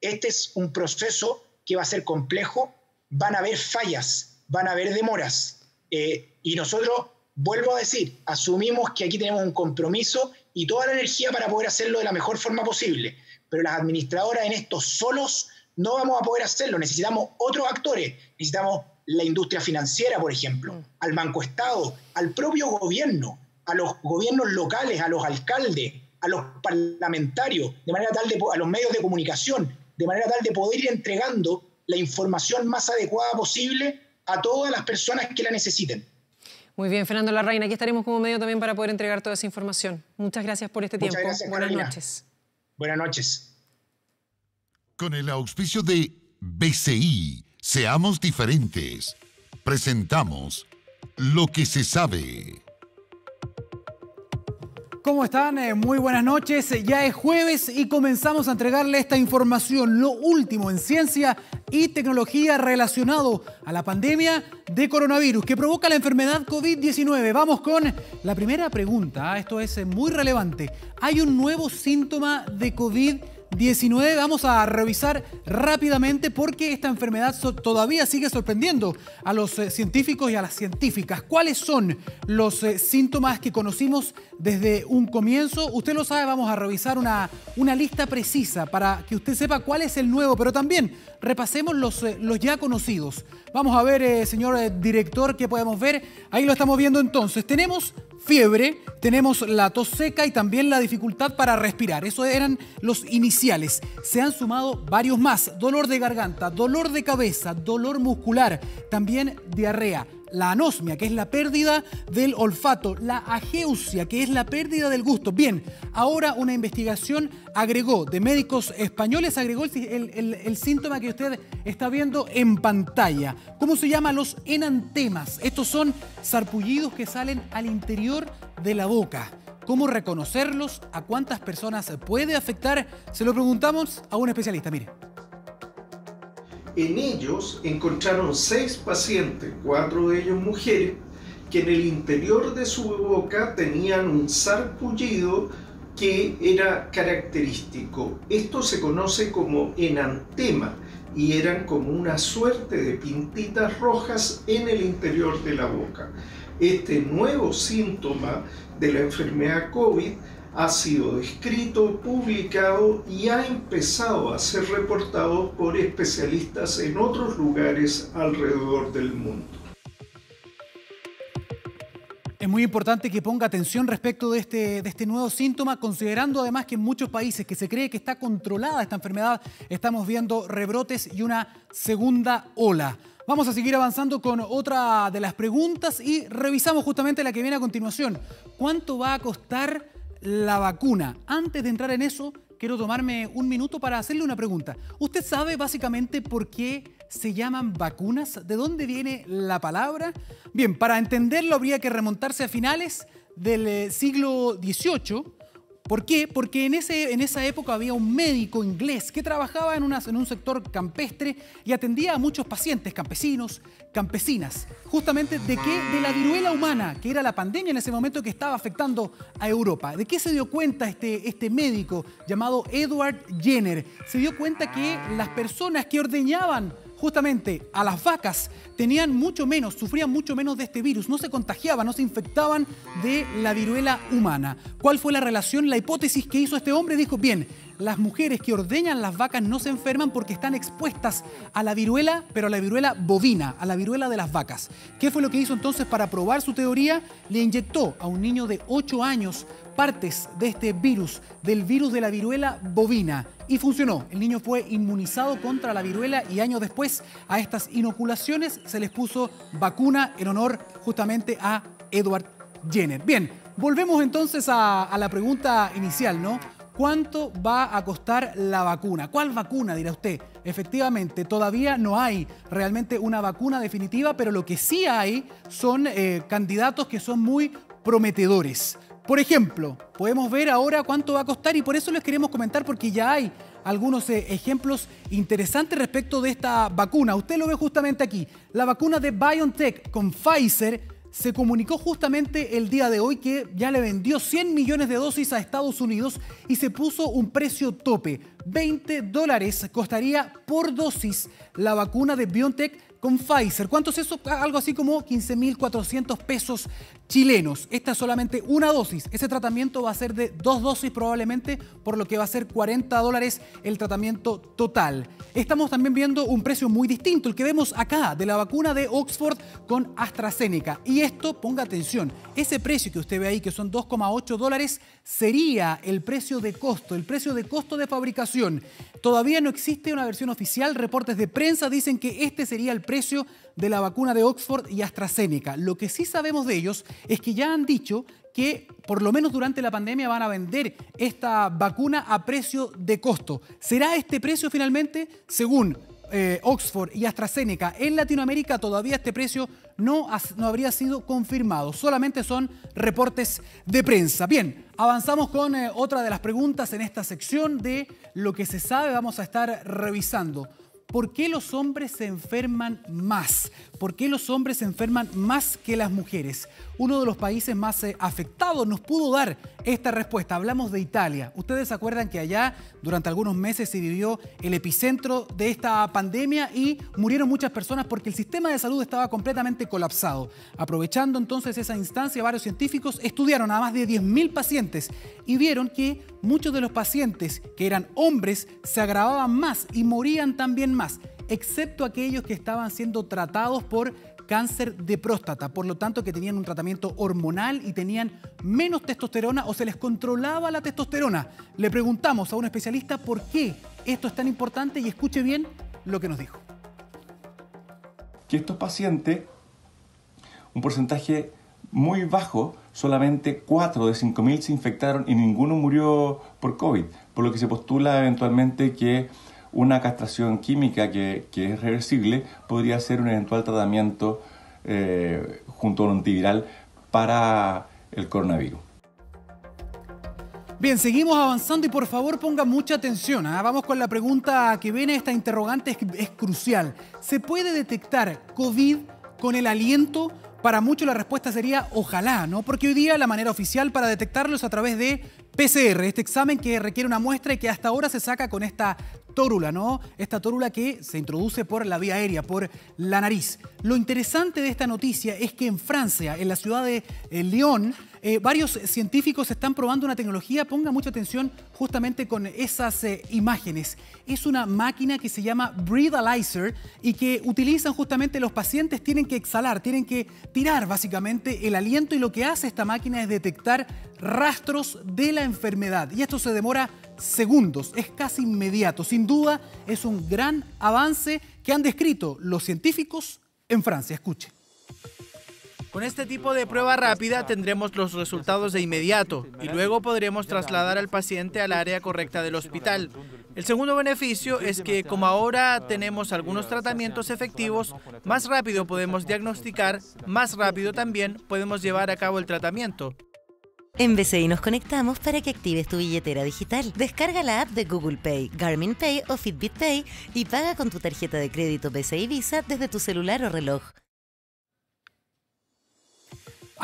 Speaker 41: este es un proceso que va a ser complejo, van a haber fallas, van a haber demoras, eh, y nosotros, vuelvo a decir, asumimos que aquí tenemos un compromiso y toda la energía para poder hacerlo de la mejor forma posible, pero las administradoras en estos solos no vamos a poder hacerlo. Necesitamos otros actores. Necesitamos la industria financiera, por ejemplo, mm. al Banco Estado, al propio gobierno, a los gobiernos locales, a los alcaldes, a los parlamentarios, de manera tal de, a los medios de comunicación, de manera tal de poder ir entregando la información más adecuada posible a todas las personas que la necesiten.
Speaker 2: Muy bien, Fernando Larraín, aquí estaremos como medio también para poder entregar toda esa información. Muchas gracias por este tiempo. Buenas noches.
Speaker 41: Buenas noches.
Speaker 90: Con el auspicio de BCI, Seamos Diferentes, presentamos Lo que se sabe.
Speaker 3: ¿Cómo están? Eh, muy buenas noches. Ya es jueves y comenzamos a entregarle esta información, lo último en ciencia y tecnología relacionado a la pandemia de coronavirus que provoca la enfermedad COVID-19. Vamos con la primera pregunta. Esto es eh, muy relevante. ¿Hay un nuevo síntoma de COVID-19? 19 vamos a revisar rápidamente porque esta enfermedad todavía sigue sorprendiendo a los eh, científicos y a las científicas. ¿Cuáles son los eh, síntomas que conocimos desde un comienzo? Usted lo sabe, vamos a revisar una, una lista precisa para que usted sepa cuál es el nuevo, pero también repasemos los, eh, los ya conocidos. Vamos a ver, señor director, qué podemos ver. Ahí lo estamos viendo entonces. Tenemos fiebre, tenemos la tos seca y también la dificultad para respirar. Esos eran los iniciales. Se han sumado varios más. Dolor de garganta, dolor de cabeza, dolor muscular, también diarrea la anosmia, que es la pérdida del olfato, la ageusia, que es la pérdida del gusto. Bien, ahora una investigación agregó, de médicos españoles, agregó el, síntoma que usted está viendo en pantalla. ¿Cómo se llama? Los enantemas. Estos son sarpullidos que salen al interior de la boca. ¿Cómo reconocerlos? ¿A cuántas personas puede afectar? Se lo preguntamos a un especialista. Mire.
Speaker 91: En ellos encontraron seis pacientes, cuatro de ellos mujeres, que en el interior de su boca tenían un sarpullido que era característico. Esto se conoce como enantema y eran como una suerte de pintitas rojas en el interior de la boca. Este nuevo síntoma de la enfermedad COVID ha sido escrito, publicado y ha empezado a ser reportado por especialistas en otros lugares alrededor del mundo.
Speaker 3: Es muy importante que ponga atención respecto de este, de este nuevo síntoma, considerando además que en muchos países que se cree que está controlada esta enfermedad, estamos viendo rebrotes y una segunda ola. Vamos a seguir avanzando con otra de las preguntas y revisamos justamente la que viene a continuación. ¿Cuánto va a costar la vacuna. Antes de entrar en eso, quiero tomarme un minuto para hacerle una pregunta. ¿Usted sabe básicamente por qué se llaman vacunas? ¿De dónde viene la palabra? Bien, para entenderlo habría que remontarse a finales del eh, siglo XVIII ¿Por qué? Porque en, ese, en esa época había un médico inglés que trabajaba en, en un sector campestre y atendía a muchos pacientes, campesinos, campesinas, justamente de qué? De la viruela humana, que era la pandemia en ese momento que estaba afectando a Europa. ¿De qué se dio cuenta este, este médico llamado Edward Jenner? Se dio cuenta que las personas que ordeñaban justamente a las vacas tenían mucho menos, sufrían mucho menos de este virus, no se contagiaban, no se infectaban de la viruela humana. ¿Cuál fue la relación? La hipótesis que hizo este hombre dijo, bien, las mujeres que ordeñan las vacas no se enferman porque están expuestas a la viruela, pero a la viruela bovina, a la viruela de las vacas. ¿Qué fue lo que hizo entonces para probar su teoría? Le inyectó a un niño de 8 años partes de este virus, del virus de la viruela bovina. Y funcionó. El niño fue inmunizado contra la viruela y años después a estas inoculaciones se les puso vacuna en honor justamente a Edward Jenner. Bien, volvemos entonces a, la pregunta inicial, ¿no? ¿Cuánto va a costar la vacuna? ¿Cuál vacuna, dirá usted? Efectivamente, todavía no hay realmente una vacuna definitiva, pero lo que sí hay son eh, candidatos que son muy prometedores. Por ejemplo, podemos ver ahora cuánto va a costar y por eso les queremos comentar porque ya hay algunos eh, ejemplos interesantes respecto de esta vacuna. Usted lo ve justamente aquí. La vacuna de BioNTech con Pfizer se comunicó justamente el día de hoy que ya le vendió 100 millones de dosis a Estados Unidos y se puso un precio tope. 20 dólares costaría por dosis la vacuna de BioNTech con Pfizer. ¿Cuánto es eso? Algo así como 15.400 pesos chilenos. Esta es solamente una dosis. Ese tratamiento va a ser de dos dosis probablemente, por lo que va a ser 40 dólares el tratamiento total. Estamos también viendo un precio muy distinto, el que vemos acá, de la vacuna de Oxford con AstraZeneca. Y esto, ponga atención, ese precio que usted ve ahí, que son 2,8 dólares, sería el precio de costo, el precio de costo de fabricación. Todavía no existe una versión oficial, reportes de prensa dicen que este sería el precio de la vacuna de Oxford y AstraZeneca. Lo que sí sabemos de ellos es que ya han dicho que por lo menos durante la pandemia van a vender esta vacuna a precio de costo. ¿Será este precio finalmente? Según eh, Oxford y AstraZeneca. En Latinoamérica todavía este precio no, no habría sido confirmado, solamente son reportes de prensa. Bien, avanzamos con eh, otra de las preguntas en esta sección de lo que se sabe, vamos a estar revisando. ¿Por qué los hombres se enferman más? ¿Por qué los hombres se enferman más que las mujeres? Uno de los países más eh, afectados nos pudo dar esta respuesta. Hablamos de Italia. Ustedes se acuerdan que allá durante algunos meses se vivió el epicentro de esta pandemia y murieron muchas personas porque el sistema de salud estaba completamente colapsado. Aprovechando entonces esa instancia, varios científicos estudiaron a más de 10.000 pacientes y vieron que muchos de los pacientes que eran hombres se agravaban más y morían también más, excepto aquellos que estaban siendo tratados por cáncer de próstata, por lo tanto que tenían un tratamiento hormonal y tenían menos testosterona o se les controlaba la testosterona. Le preguntamos a un especialista por qué esto es tan importante y escuche bien lo que nos dijo.
Speaker 92: Que estos pacientes, un porcentaje muy bajo, solamente 4 de 5.000 se infectaron y ninguno murió por COVID, por lo que se postula eventualmente que una castración química que, es reversible podría ser un eventual tratamiento eh, junto a un antiviral para el coronavirus.
Speaker 3: Bien, seguimos avanzando y por favor ponga mucha atención. ¿ah? Vamos con la pregunta que viene, esta interrogante es, es crucial. ¿Se puede detectar COVID con el aliento? Para muchos la respuesta sería ojalá, ¿no? Porque hoy día la manera oficial para detectarlo es a través de PCR, este examen que requiere una muestra y que hasta ahora se saca con esta tórula, ¿no? Esta tórula que se introduce por la vía aérea, por la nariz. Lo interesante de esta noticia es que en Francia, en la ciudad de eh, Lyon, eh, varios científicos están probando una tecnología, ponga mucha atención justamente con esas eh, imágenes. Es una máquina que se llama Breathalyzer y que utilizan justamente los pacientes, tienen que exhalar, tienen que tirar básicamente el aliento y lo que hace esta máquina es detectar rastros de la enfermedad. Y esto se demora segundos, es casi inmediato. Sin duda es un gran avance que han descrito los científicos en Francia. Escuche.
Speaker 93: Con este tipo de prueba rápida tendremos los resultados de inmediato y luego podremos trasladar al paciente al área correcta del hospital. El segundo beneficio es que como ahora tenemos algunos tratamientos efectivos, más rápido podemos diagnosticar, más rápido también podemos llevar a cabo el tratamiento.
Speaker 94: En BCI nos conectamos para que actives tu billetera digital. Descarga la app de Google Pay, Garmin Pay o Fitbit Pay y paga con tu tarjeta de crédito BCI Visa desde tu celular o reloj.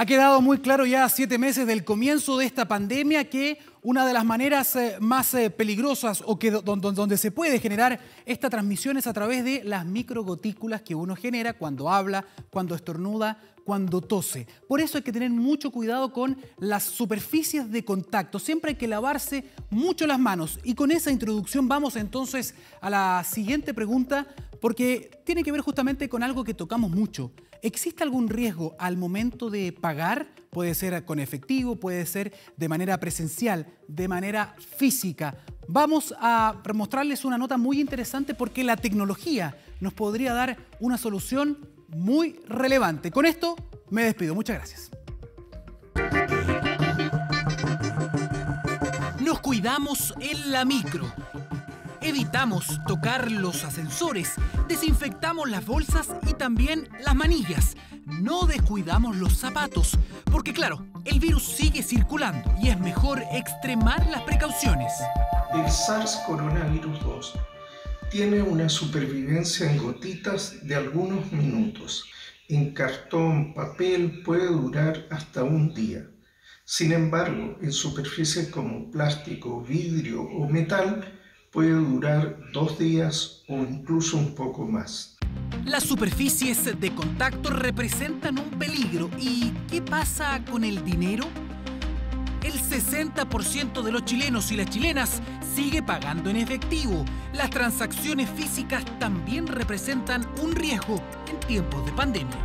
Speaker 3: Ha quedado muy claro ya siete meses del comienzo de esta pandemia que una de las maneras eh, más eh, peligrosas o donde se puede generar esta transmisión es a través de las microgotículas que uno genera cuando habla, cuando estornuda, cuando tose. Por eso hay que tener mucho cuidado con las superficies de contacto. Siempre hay que lavarse mucho las manos. Y con esa introducción vamos entonces a la siguiente pregunta porque tiene que ver justamente con algo que tocamos mucho. ¿Existe algún riesgo al momento de pagar? Puede ser con efectivo, puede ser de manera presencial, de manera física. Vamos a mostrarles una nota muy interesante porque la tecnología nos podría dar una solución muy relevante. Con esto me despido. Muchas gracias. Nos cuidamos en la micro Evitamos tocar los ascensores, desinfectamos las bolsas y también las manillas. No descuidamos los zapatos, porque claro, el virus sigue circulando y es mejor extremar las precauciones.
Speaker 91: El SARS coronavirus 2 tiene una supervivencia en gotitas de algunos minutos. En cartón, papel puede durar hasta un día. Sin embargo, en superficies como plástico, vidrio o metal, puede durar dos días o incluso un poco más.
Speaker 3: Las superficies de contacto representan un peligro. ¿Y qué pasa con el dinero? El 60% de los chilenos y las chilenas sigue pagando en efectivo. Las transacciones físicas también representan un riesgo en tiempos de pandemia.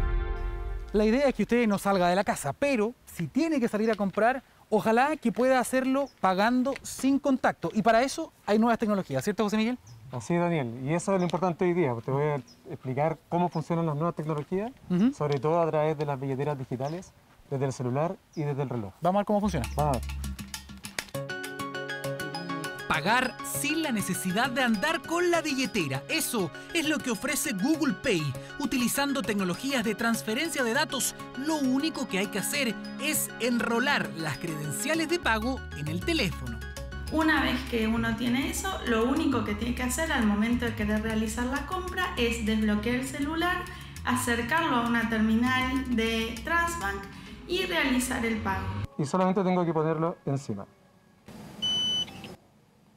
Speaker 3: La idea es que usted no salga de la casa, pero si tiene que salir a comprar, Ojalá que pueda hacerlo pagando sin contacto. Y para eso hay nuevas tecnologías, ¿cierto, José Miguel?
Speaker 95: Así, Daniel. Y eso es lo importante hoy día. Te voy a explicar cómo funcionan las nuevas tecnologías, sobre todo a través de las billeteras digitales, desde el celular y desde el reloj.
Speaker 3: Vamos a ver cómo funciona.
Speaker 95: Vamos a ver.
Speaker 3: Pagar sin la necesidad de andar con la billetera. Eso es lo que ofrece Google Pay. Utilizando tecnologías de transferencia de datos, lo único que hay que hacer es enrolar las credenciales de pago en el teléfono.
Speaker 96: Una vez que uno tiene eso, lo único que tiene que hacer al momento de querer realizar la compra es desbloquear el celular, acercarlo a una terminal de Transbank y realizar el pago.
Speaker 95: Y solamente tengo que ponerlo encima.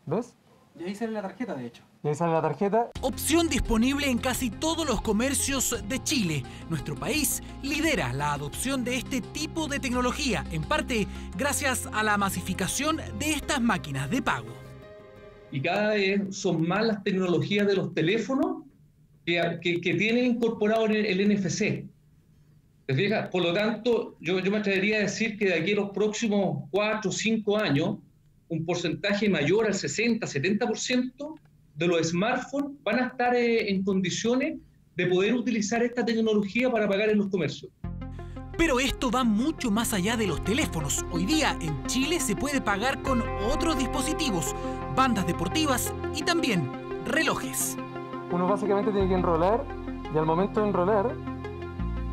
Speaker 95: ¿Ves?
Speaker 3: Y ahí sale la tarjeta, de hecho.
Speaker 95: Y ahí sale la tarjeta.
Speaker 3: Opción disponible en casi todos los comercios de Chile. Nuestro país lidera la adopción de este tipo de tecnología, en parte gracias a la masificación de estas máquinas de pago.
Speaker 97: Y cada vez son más las tecnologías de los teléfonos que, que, que tienen incorporado el, el NFC. ¿Te fijas? Por lo tanto, yo, yo me atrevería a decir que de aquí a los próximos 4 o 5 años, un porcentaje mayor al 60-70% de los smartphones van a estar eh, en condiciones de poder utilizar esta tecnología para pagar en los comercios.
Speaker 3: Pero esto va mucho más allá de los teléfonos. Hoy día en Chile se puede pagar con otros dispositivos, bandas deportivas y también relojes.
Speaker 95: Uno básicamente tiene que enrolar y al momento de enrolar,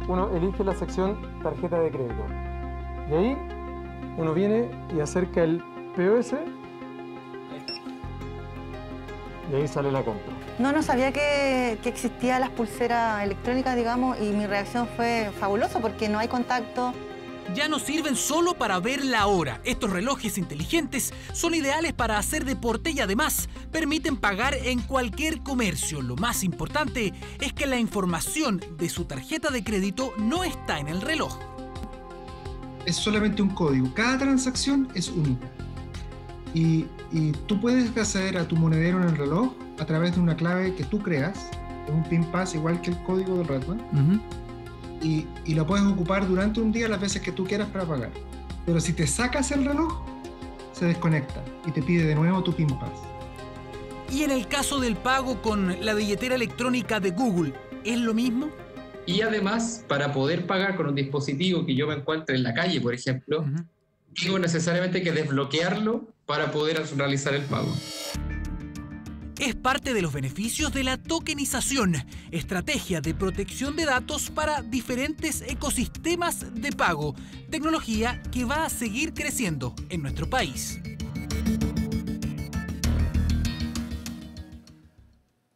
Speaker 95: uno elige la sección tarjeta de crédito. Y ahí uno viene y acerca el POS y ahí sale la compra.
Speaker 98: No, no sabía que, que existían las pulseras electrónicas, digamos, y mi reacción fue fabulosa porque no hay contacto.
Speaker 3: Ya no sirven solo para ver la hora. Estos relojes inteligentes son ideales para hacer deporte y además permiten pagar en cualquier comercio. Lo más importante es que la información de su tarjeta de crédito no está en el reloj.
Speaker 99: Es solamente un código. Cada transacción es única. Y, y, tú puedes acceder a tu monedero en el reloj a través de una clave que tú creas, es un PIN pass igual que el código del Redman, uh -huh. y, y, lo puedes ocupar durante un día las veces que tú quieras para pagar. Pero si te sacas el reloj, se desconecta y te pide de nuevo tu PIN pass.
Speaker 3: Y en el caso del pago con la billetera electrónica de Google, ¿es lo mismo?
Speaker 100: Y además, para poder pagar con un dispositivo que yo me encuentre en la calle, por ejemplo, uh -huh. tengo necesariamente que desbloquearlo para poder realizar el pago.
Speaker 3: Es parte de los beneficios de la tokenización, estrategia de protección de datos para diferentes ecosistemas de pago, tecnología que va a seguir creciendo en nuestro país.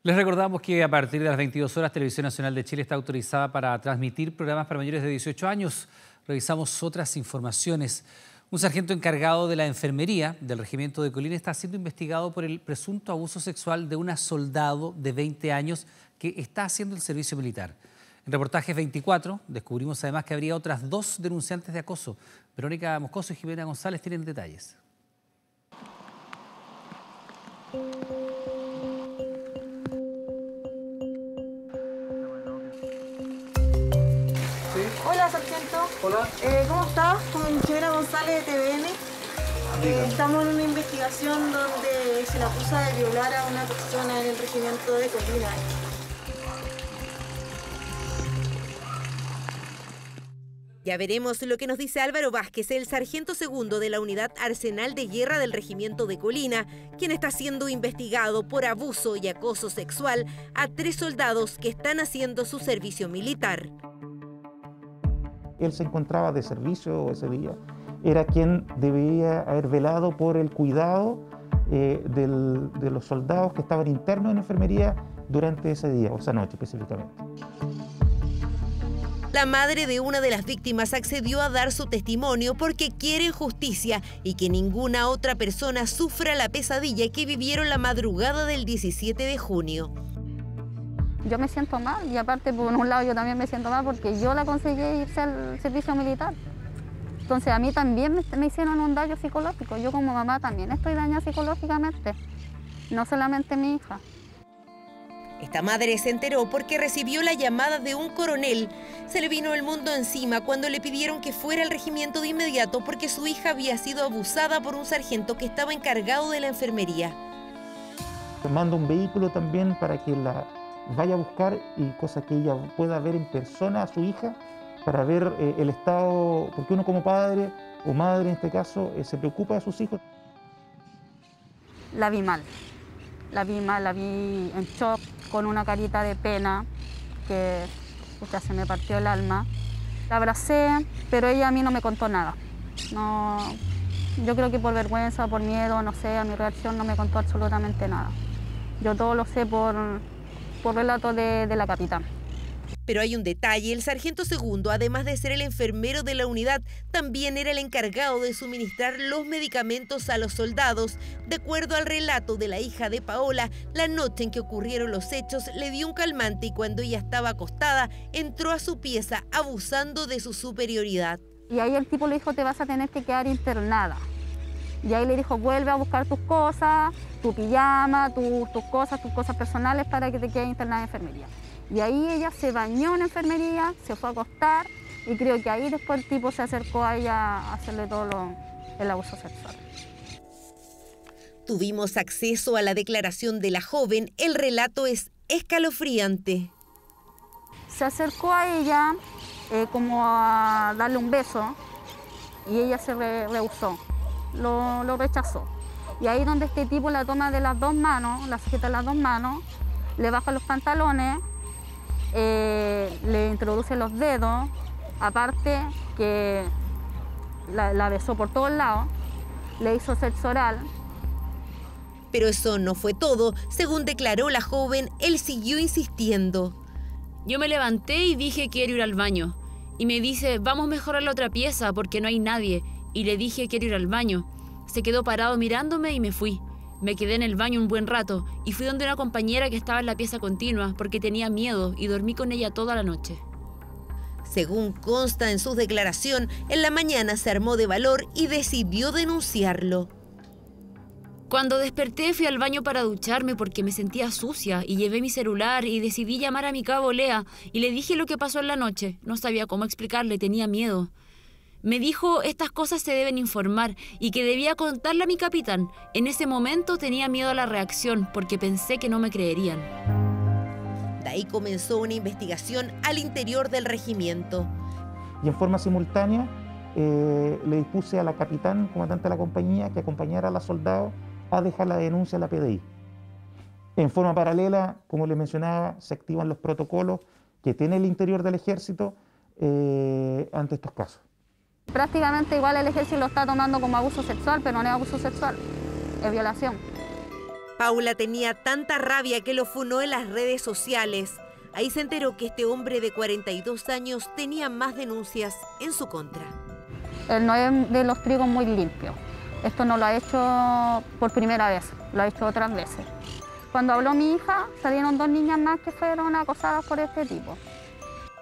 Speaker 1: Les recordamos que a partir de las 22 horas Televisión Nacional de Chile está autorizada para transmitir programas para mayores de 18 años. Revisamos otras informaciones. Un sargento encargado de la enfermería del regimiento de Colina está siendo investigado por el presunto abuso sexual de una soldado de 20 años que está haciendo el servicio militar. En reportajes 24 descubrimos además que habría otras dos denunciantes de acoso. Verónica Moscoso y Jimena González tienen detalles.
Speaker 69: Sargento.
Speaker 95: Hola.
Speaker 69: Eh, ¿Cómo estás? Con Jimena González de TVN. Eh, estamos en una investigación donde se le acusa de violar a una persona en el regimiento de Colina.
Speaker 101: Ya veremos lo que nos dice Álvaro Vázquez, el sargento segundo de la unidad Arsenal de Guerra del Regimiento de Colina, quien está siendo investigado por abuso y acoso sexual a tres soldados que están haciendo su servicio militar.
Speaker 102: Él se encontraba de servicio ese día, era quien debía haber velado por el cuidado eh, de los soldados que estaban internos en enfermería durante ese día, o esa noche específicamente.
Speaker 101: La madre de una de las víctimas accedió a dar su testimonio porque quiere justicia y que ninguna otra persona sufra la pesadilla que vivieron la madrugada del 17 de junio.
Speaker 103: Yo me siento mal y aparte por un lado yo también me siento mal porque yo la conseguí irse al servicio militar. Entonces a mí también me, me hicieron un daño psicológico. Yo como mamá también estoy dañada psicológicamente, no solamente mi hija.
Speaker 101: Esta madre se enteró porque recibió la llamada de un coronel. Se le vino el mundo encima cuando le pidieron que fuera al regimiento de inmediato porque su hija había sido abusada por un sargento que estaba encargado de la enfermería.
Speaker 102: Manda un vehículo también para que la vaya a buscar y cosa que ella pueda ver en persona a su hija para ver eh, el estado, porque uno como padre o madre en este caso eh, se preocupa de sus hijos.
Speaker 103: la vi mal. La vi mal, la vi en shock, con una carita de pena, que ya se me partió el alma. La abracé, pero ella a mí no me contó nada. No, yo creo que por vergüenza, por miedo, no sé, a mi reacción no me contó absolutamente nada. Yo todo lo sé por, por relato de, de la capitán.
Speaker 101: Pero hay un detalle, el sargento segundo, además de ser el enfermero de la unidad, también era el encargado de suministrar los medicamentos a los soldados. De acuerdo al relato de la hija de Paola, la noche en que ocurrieron los hechos le dio un calmante y cuando ella estaba acostada, entró a su pieza abusando de su superioridad.
Speaker 103: Y ahí el tipo le dijo, te vas a tener que quedar internada. Y ahí le dijo, vuelve a buscar tus cosas, tu pijama, tus cosas, tus cosas personales para que te quedes internada en enfermería. Y ahí ella se bañó en enfermería, se fue a acostar y creo que ahí después el tipo se acercó a ella a hacerle todo el abuso sexual.
Speaker 101: Tuvimos acceso a la declaración de la joven, el relato es escalofriante.
Speaker 103: Se acercó a ella eh, como a darle un beso y ella se rehusó, lo, lo rechazó. Y ahí donde este tipo la toma de las dos manos, la sujeta de las dos manos, le baja los pantalones eh, le introduce los dedos, aparte que la, besó por todos lados, le hizo sexo oral.
Speaker 101: Pero eso no fue todo. Según declaró la joven, él siguió insistiendo.
Speaker 104: Yo me levanté y dije quiero ir al baño. Y me dice, vamos mejor a la otra pieza porque no hay nadie. Y le dije quiero ir al baño. Se quedó parado mirándome y me fui. Me quedé en el baño un buen rato y fui donde una compañera que estaba en la pieza continua porque tenía miedo y dormí con ella toda la noche.
Speaker 101: Según consta en su declaración, en la mañana se armó de valor y decidió denunciarlo.
Speaker 104: Cuando desperté fui al baño para ducharme porque me sentía sucia y llevé mi celular y decidí llamar a mi cabo Lea y le dije lo que pasó en la noche. No sabía cómo explicarle, tenía miedo. Me dijo estas cosas se deben informar y que debía contarle a mi capitán. En ese momento tenía miedo a la reacción porque pensé que no me creerían.
Speaker 101: De ahí comenzó una investigación al interior del regimiento.
Speaker 102: Y en forma simultánea eh, le dispuse a la capitán, comandante de la compañía, que acompañara a la soldado a dejar la denuncia a la PDI. En forma paralela, como les mencionaba, se activan los protocolos que tiene el interior del ejército eh, ante estos casos.
Speaker 103: Prácticamente igual el ejército lo está tomando como abuso sexual, pero no es abuso sexual, es violación.
Speaker 101: Paula tenía tanta rabia que lo funó en las redes sociales. Ahí se enteró que este hombre de 42 años tenía más denuncias en su contra.
Speaker 103: Él no es de los trigos muy limpio. Esto no lo ha hecho por primera vez, lo ha hecho otras veces. Cuando habló mi hija, salieron dos niñas más que fueron acosadas por este tipo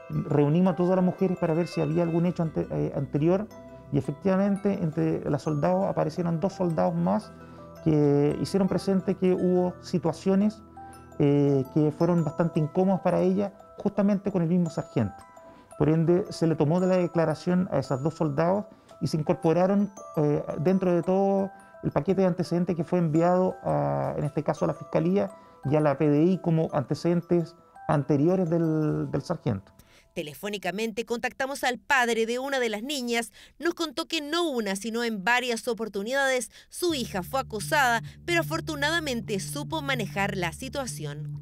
Speaker 102: reunimos a todas las mujeres para ver si había algún hecho eh, anterior y efectivamente entre las soldados aparecieron dos soldados más que hicieron presente que hubo situaciones eh, que fueron bastante incómodas para ella justamente con el mismo sargento. Por ende se le tomó de la declaración a esos dos soldados y se incorporaron eh, dentro de todo el paquete de antecedentes que fue enviado en este caso a la Fiscalía y a la PDI como antecedentes anteriores del sargento.
Speaker 101: Telefónicamente contactamos al padre de una de las niñas. Nos contó que no una, sino en varias oportunidades su hija fue acosada, pero afortunadamente supo manejar la situación.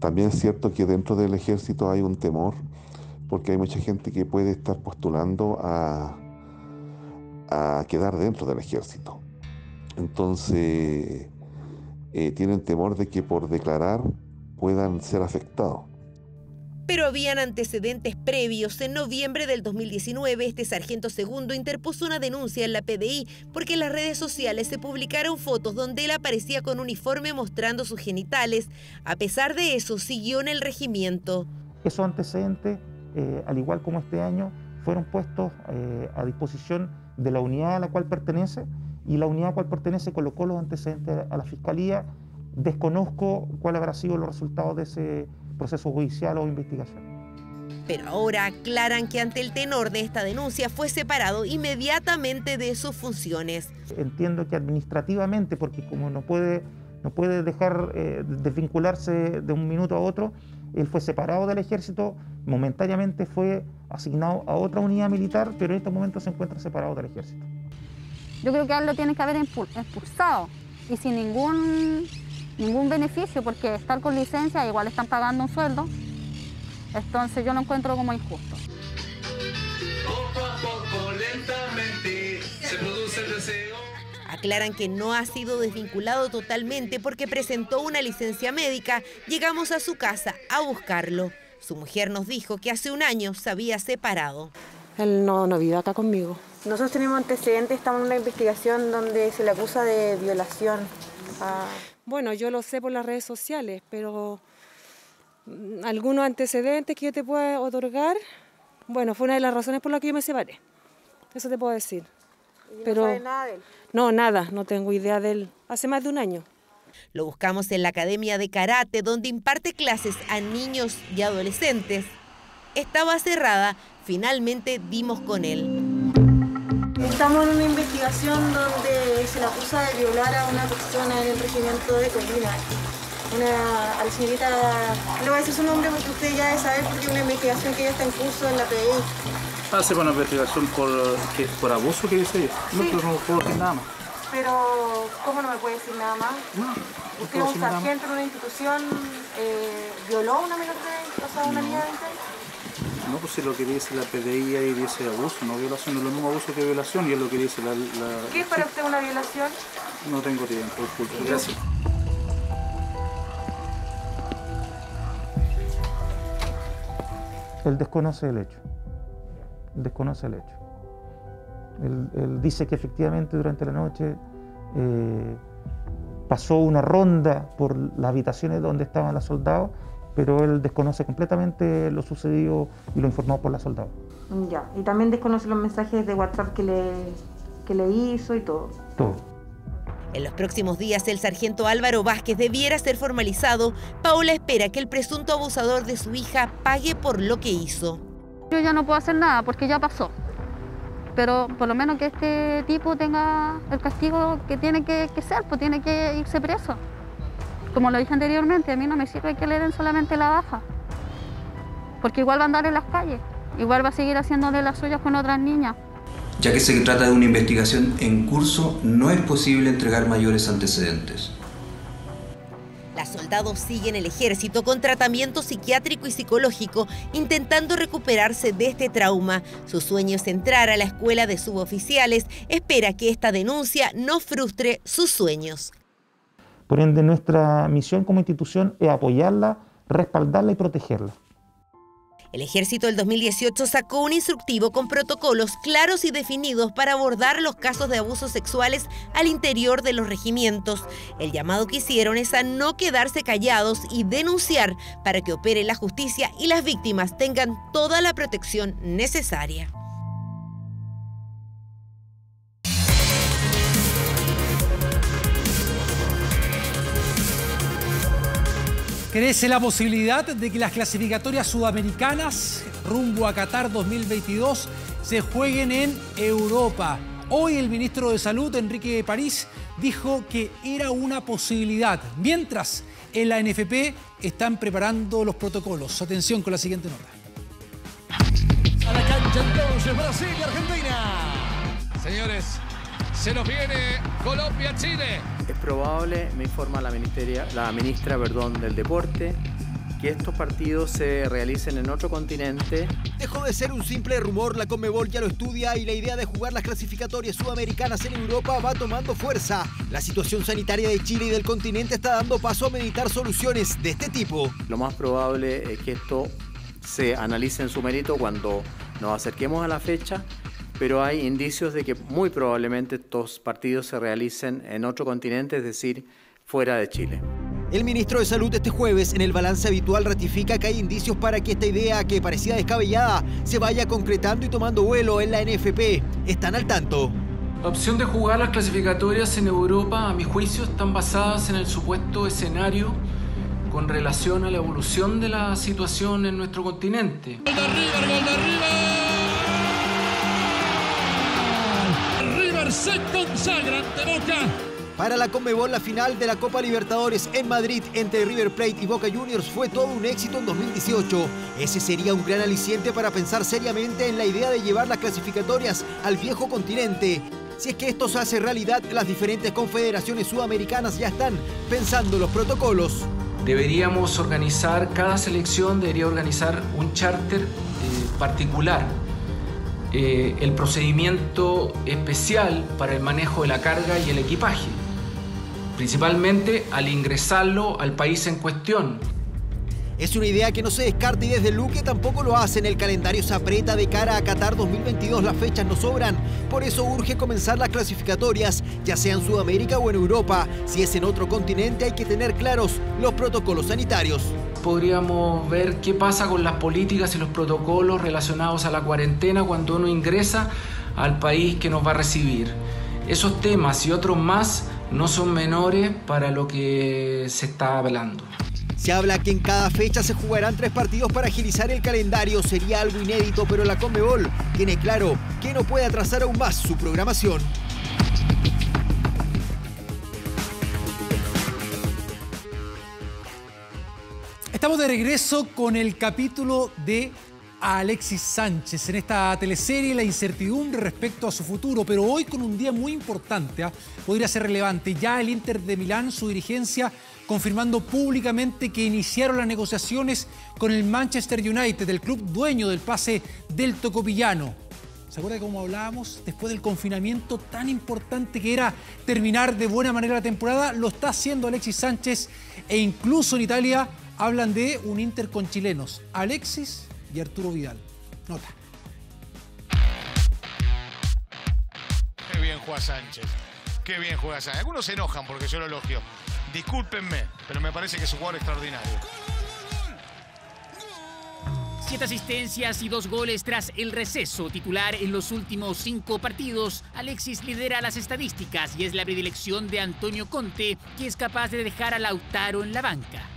Speaker 105: También es cierto que dentro del ejército hay un temor, porque hay mucha gente que puede estar postulando a, a quedar dentro del ejército. Entonces, eh, tienen temor de que por declarar puedan ser afectados
Speaker 101: pero habían antecedentes previos. En noviembre del 2019, este sargento segundo interpuso una denuncia en la PDI porque en las redes sociales se publicaron fotos donde él aparecía con uniforme mostrando sus genitales. A pesar de eso, siguió en el regimiento.
Speaker 102: Esos antecedentes, eh, al igual como este año, fueron puestos eh, a disposición de la unidad a la cual pertenece y la unidad a la cual pertenece colocó los antecedentes a la fiscalía. Desconozco cuál habrá sido los resultados de ese proceso judicial o investigación.
Speaker 101: Pero ahora aclaran que ante el tenor de esta denuncia fue separado inmediatamente de sus funciones.
Speaker 102: Entiendo que administrativamente, porque como no puede, no puede dejar eh, desvincularse de un minuto a otro, él fue separado del ejército, momentáneamente fue asignado a otra unidad militar, pero en estos momentos se encuentra separado del ejército.
Speaker 103: Yo creo que a él lo tiene que haber expulsado, y sin ningún, ningún beneficio, porque estar con licencia igual están pagando un sueldo. Entonces yo lo encuentro como injusto.
Speaker 106: Poco a poco, lentamente, se produce el deseo.
Speaker 101: Aclaran que no ha sido desvinculado totalmente porque presentó una licencia médica. Llegamos a su casa a buscarlo. Su mujer nos dijo que hace un año se había separado.
Speaker 69: Él no, no vive acá conmigo. Nosotros tenemos antecedentes, estamos en una investigación donde se le acusa de violación. a- Bueno, yo lo sé por las redes sociales, pero mm, algunos antecedentes que yo te pueda otorgar, bueno, fue una de las razones por las que yo me separé. Eso te puedo decir. Pero nada de él? No, nada, no tengo idea de él. Hace más de un año.
Speaker 101: Lo buscamos en la Academia de Karate, donde imparte clases a niños y adolescentes. Estaba cerrada, finalmente dimos con él.
Speaker 69: Estamos en una investigación donde se le acusa de violar a una persona en el regimiento de Colina. Una, a la señorita, no voy a decir su nombre porque usted ya debe saber porque es una investigación que ya está en curso en la PDI.
Speaker 107: Hace una investigación por, que, por abuso que dice ella. No,
Speaker 69: Sí.
Speaker 107: pero no puedo decir nada más.
Speaker 69: Pero, ¿cómo no me puede decir nada más?
Speaker 107: No
Speaker 69: Usted es un sargento en una institución, eh, violó a una menor de, o sea, una niña de 20 años.
Speaker 107: No, pues si lo que dice la PDI ahí dice abuso, no violación, es lo mismo abuso que violación y es lo que dice la... la-
Speaker 69: ¿Qué es para usted una violación?
Speaker 107: No tengo tiempo, disculpe. Gracias.
Speaker 102: Él desconoce el hecho. Él desconoce el hecho. Él, él dice que efectivamente durante la noche eh, pasó una ronda por las habitaciones donde estaban los soldados, pero él desconoce completamente lo sucedido y lo informó por la soldado.
Speaker 69: Ya, y también desconoce los mensajes de WhatsApp que le, que le hizo y todo.
Speaker 102: Todo.
Speaker 101: En los próximos días, el sargento Álvaro Vázquez debiera ser formalizado. Paola espera que el presunto abusador de su hija pague por lo que hizo.
Speaker 103: Yo ya no puedo hacer nada porque ya pasó. Pero por lo menos que este tipo tenga el castigo que tiene que, que ser, pues tiene que irse preso. Como lo dije anteriormente, a mí no me sirve que le den solamente la baja. Porque igual va a andar en las calles. Igual va a seguir haciendo de las suyas con otras niñas.
Speaker 108: Ya que se trata de una investigación en curso, no es posible entregar mayores antecedentes.
Speaker 101: La soldados sigue en el ejército con tratamiento psiquiátrico y psicológico, intentando recuperarse de este trauma. Su sueño es entrar a la escuela de suboficiales. Espera que esta denuncia no frustre sus sueños.
Speaker 102: Por ende, nuestra misión como institución es apoyarla, respaldarla y protegerla.
Speaker 101: El ejército del 2018 sacó un instructivo con protocolos claros y definidos para abordar los casos de abusos sexuales al interior de los regimientos. El llamado que hicieron es a no quedarse callados y denunciar para que opere la justicia y las víctimas tengan toda la protección necesaria.
Speaker 3: Crece la posibilidad de que las clasificatorias sudamericanas rumbo a Qatar 2022 se jueguen en Europa. Hoy el ministro de Salud, Enrique París, dijo que era una posibilidad, mientras en la NFP están preparando los protocolos. Atención con la siguiente nota.
Speaker 109: A la cancha entonces, Brasil y Argentina. Señores, se nos viene Colombia-Chile.
Speaker 110: Es probable, me informa la, ministeria, la ministra perdón, del Deporte, que estos partidos se realicen en otro continente.
Speaker 46: Dejó de ser un simple rumor, la Conmebol ya lo estudia y la idea de jugar las clasificatorias sudamericanas en Europa va tomando fuerza. La situación sanitaria de Chile y del continente está dando paso a meditar soluciones de este tipo.
Speaker 110: Lo más probable es que esto se analice en su mérito cuando nos acerquemos a la fecha, pero hay indicios de que muy probablemente estos partidos se realicen en otro continente, es decir, fuera de Chile.
Speaker 46: El ministro de Salud este jueves en el balance habitual ratifica que hay indicios para que esta idea que parecía descabellada se vaya concretando y tomando vuelo en la NFP. Están al tanto.
Speaker 111: La opción de jugar las clasificatorias en Europa, a mi juicio, están basadas en el supuesto escenario con relación a la evolución de la situación en nuestro continente.
Speaker 46: River se consagra ante Boca. Para la Conmebol, la final de la Copa Libertadores en Madrid entre River Plate y Boca Juniors fue todo un éxito en 2018. Ese sería un gran aliciente para pensar seriamente en la idea de llevar las clasificatorias al viejo continente. Si es que esto se hace realidad, las diferentes confederaciones sudamericanas ya están pensando los protocolos.
Speaker 111: Deberíamos organizar, cada selección debería organizar un charter eh, particular. Eh, el procedimiento especial para el manejo de la carga y el equipaje, principalmente al ingresarlo al país en cuestión,
Speaker 46: es una idea que no se descarta y desde Luque tampoco lo hacen. El calendario se aprieta de cara a Qatar 2022. Las fechas no sobran. Por eso urge comenzar las clasificatorias, ya sea en Sudamérica o en Europa. Si es en otro continente hay que tener claros los protocolos sanitarios.
Speaker 111: Podríamos ver qué pasa con las políticas y los protocolos relacionados a la cuarentena cuando uno ingresa al país que nos va a recibir. Esos temas y otros más no son menores para lo que se está hablando.
Speaker 46: Se habla que en cada fecha se jugarán tres partidos para agilizar el calendario. Sería algo inédito, pero la Conmebol tiene claro que no puede atrasar aún más su programación.
Speaker 3: Estamos de regreso con el capítulo de Alexis Sánchez en esta teleserie La incertidumbre respecto a su futuro, pero hoy con un día muy importante, ¿ah? podría ser relevante. Ya el Inter de Milán, su dirigencia, confirmando públicamente que iniciaron las negociaciones con el Manchester United, el club dueño del pase del Tocopillano. ¿Se acuerda cómo hablábamos? Después del confinamiento tan importante que era terminar de buena manera la temporada, lo está haciendo Alexis Sánchez e incluso en Italia hablan de un Inter con chilenos, Alexis y Arturo Vidal. Nota.
Speaker 112: Qué bien juega Sánchez. Qué bien juega Sánchez. Algunos se enojan porque yo lo elogio. Discúlpenme, pero me parece que es un jugador extraordinario.
Speaker 113: Siete asistencias y dos goles tras el receso titular en los últimos cinco partidos. Alexis lidera las estadísticas y es la predilección de Antonio Conte, que es capaz de dejar a Lautaro en la banca.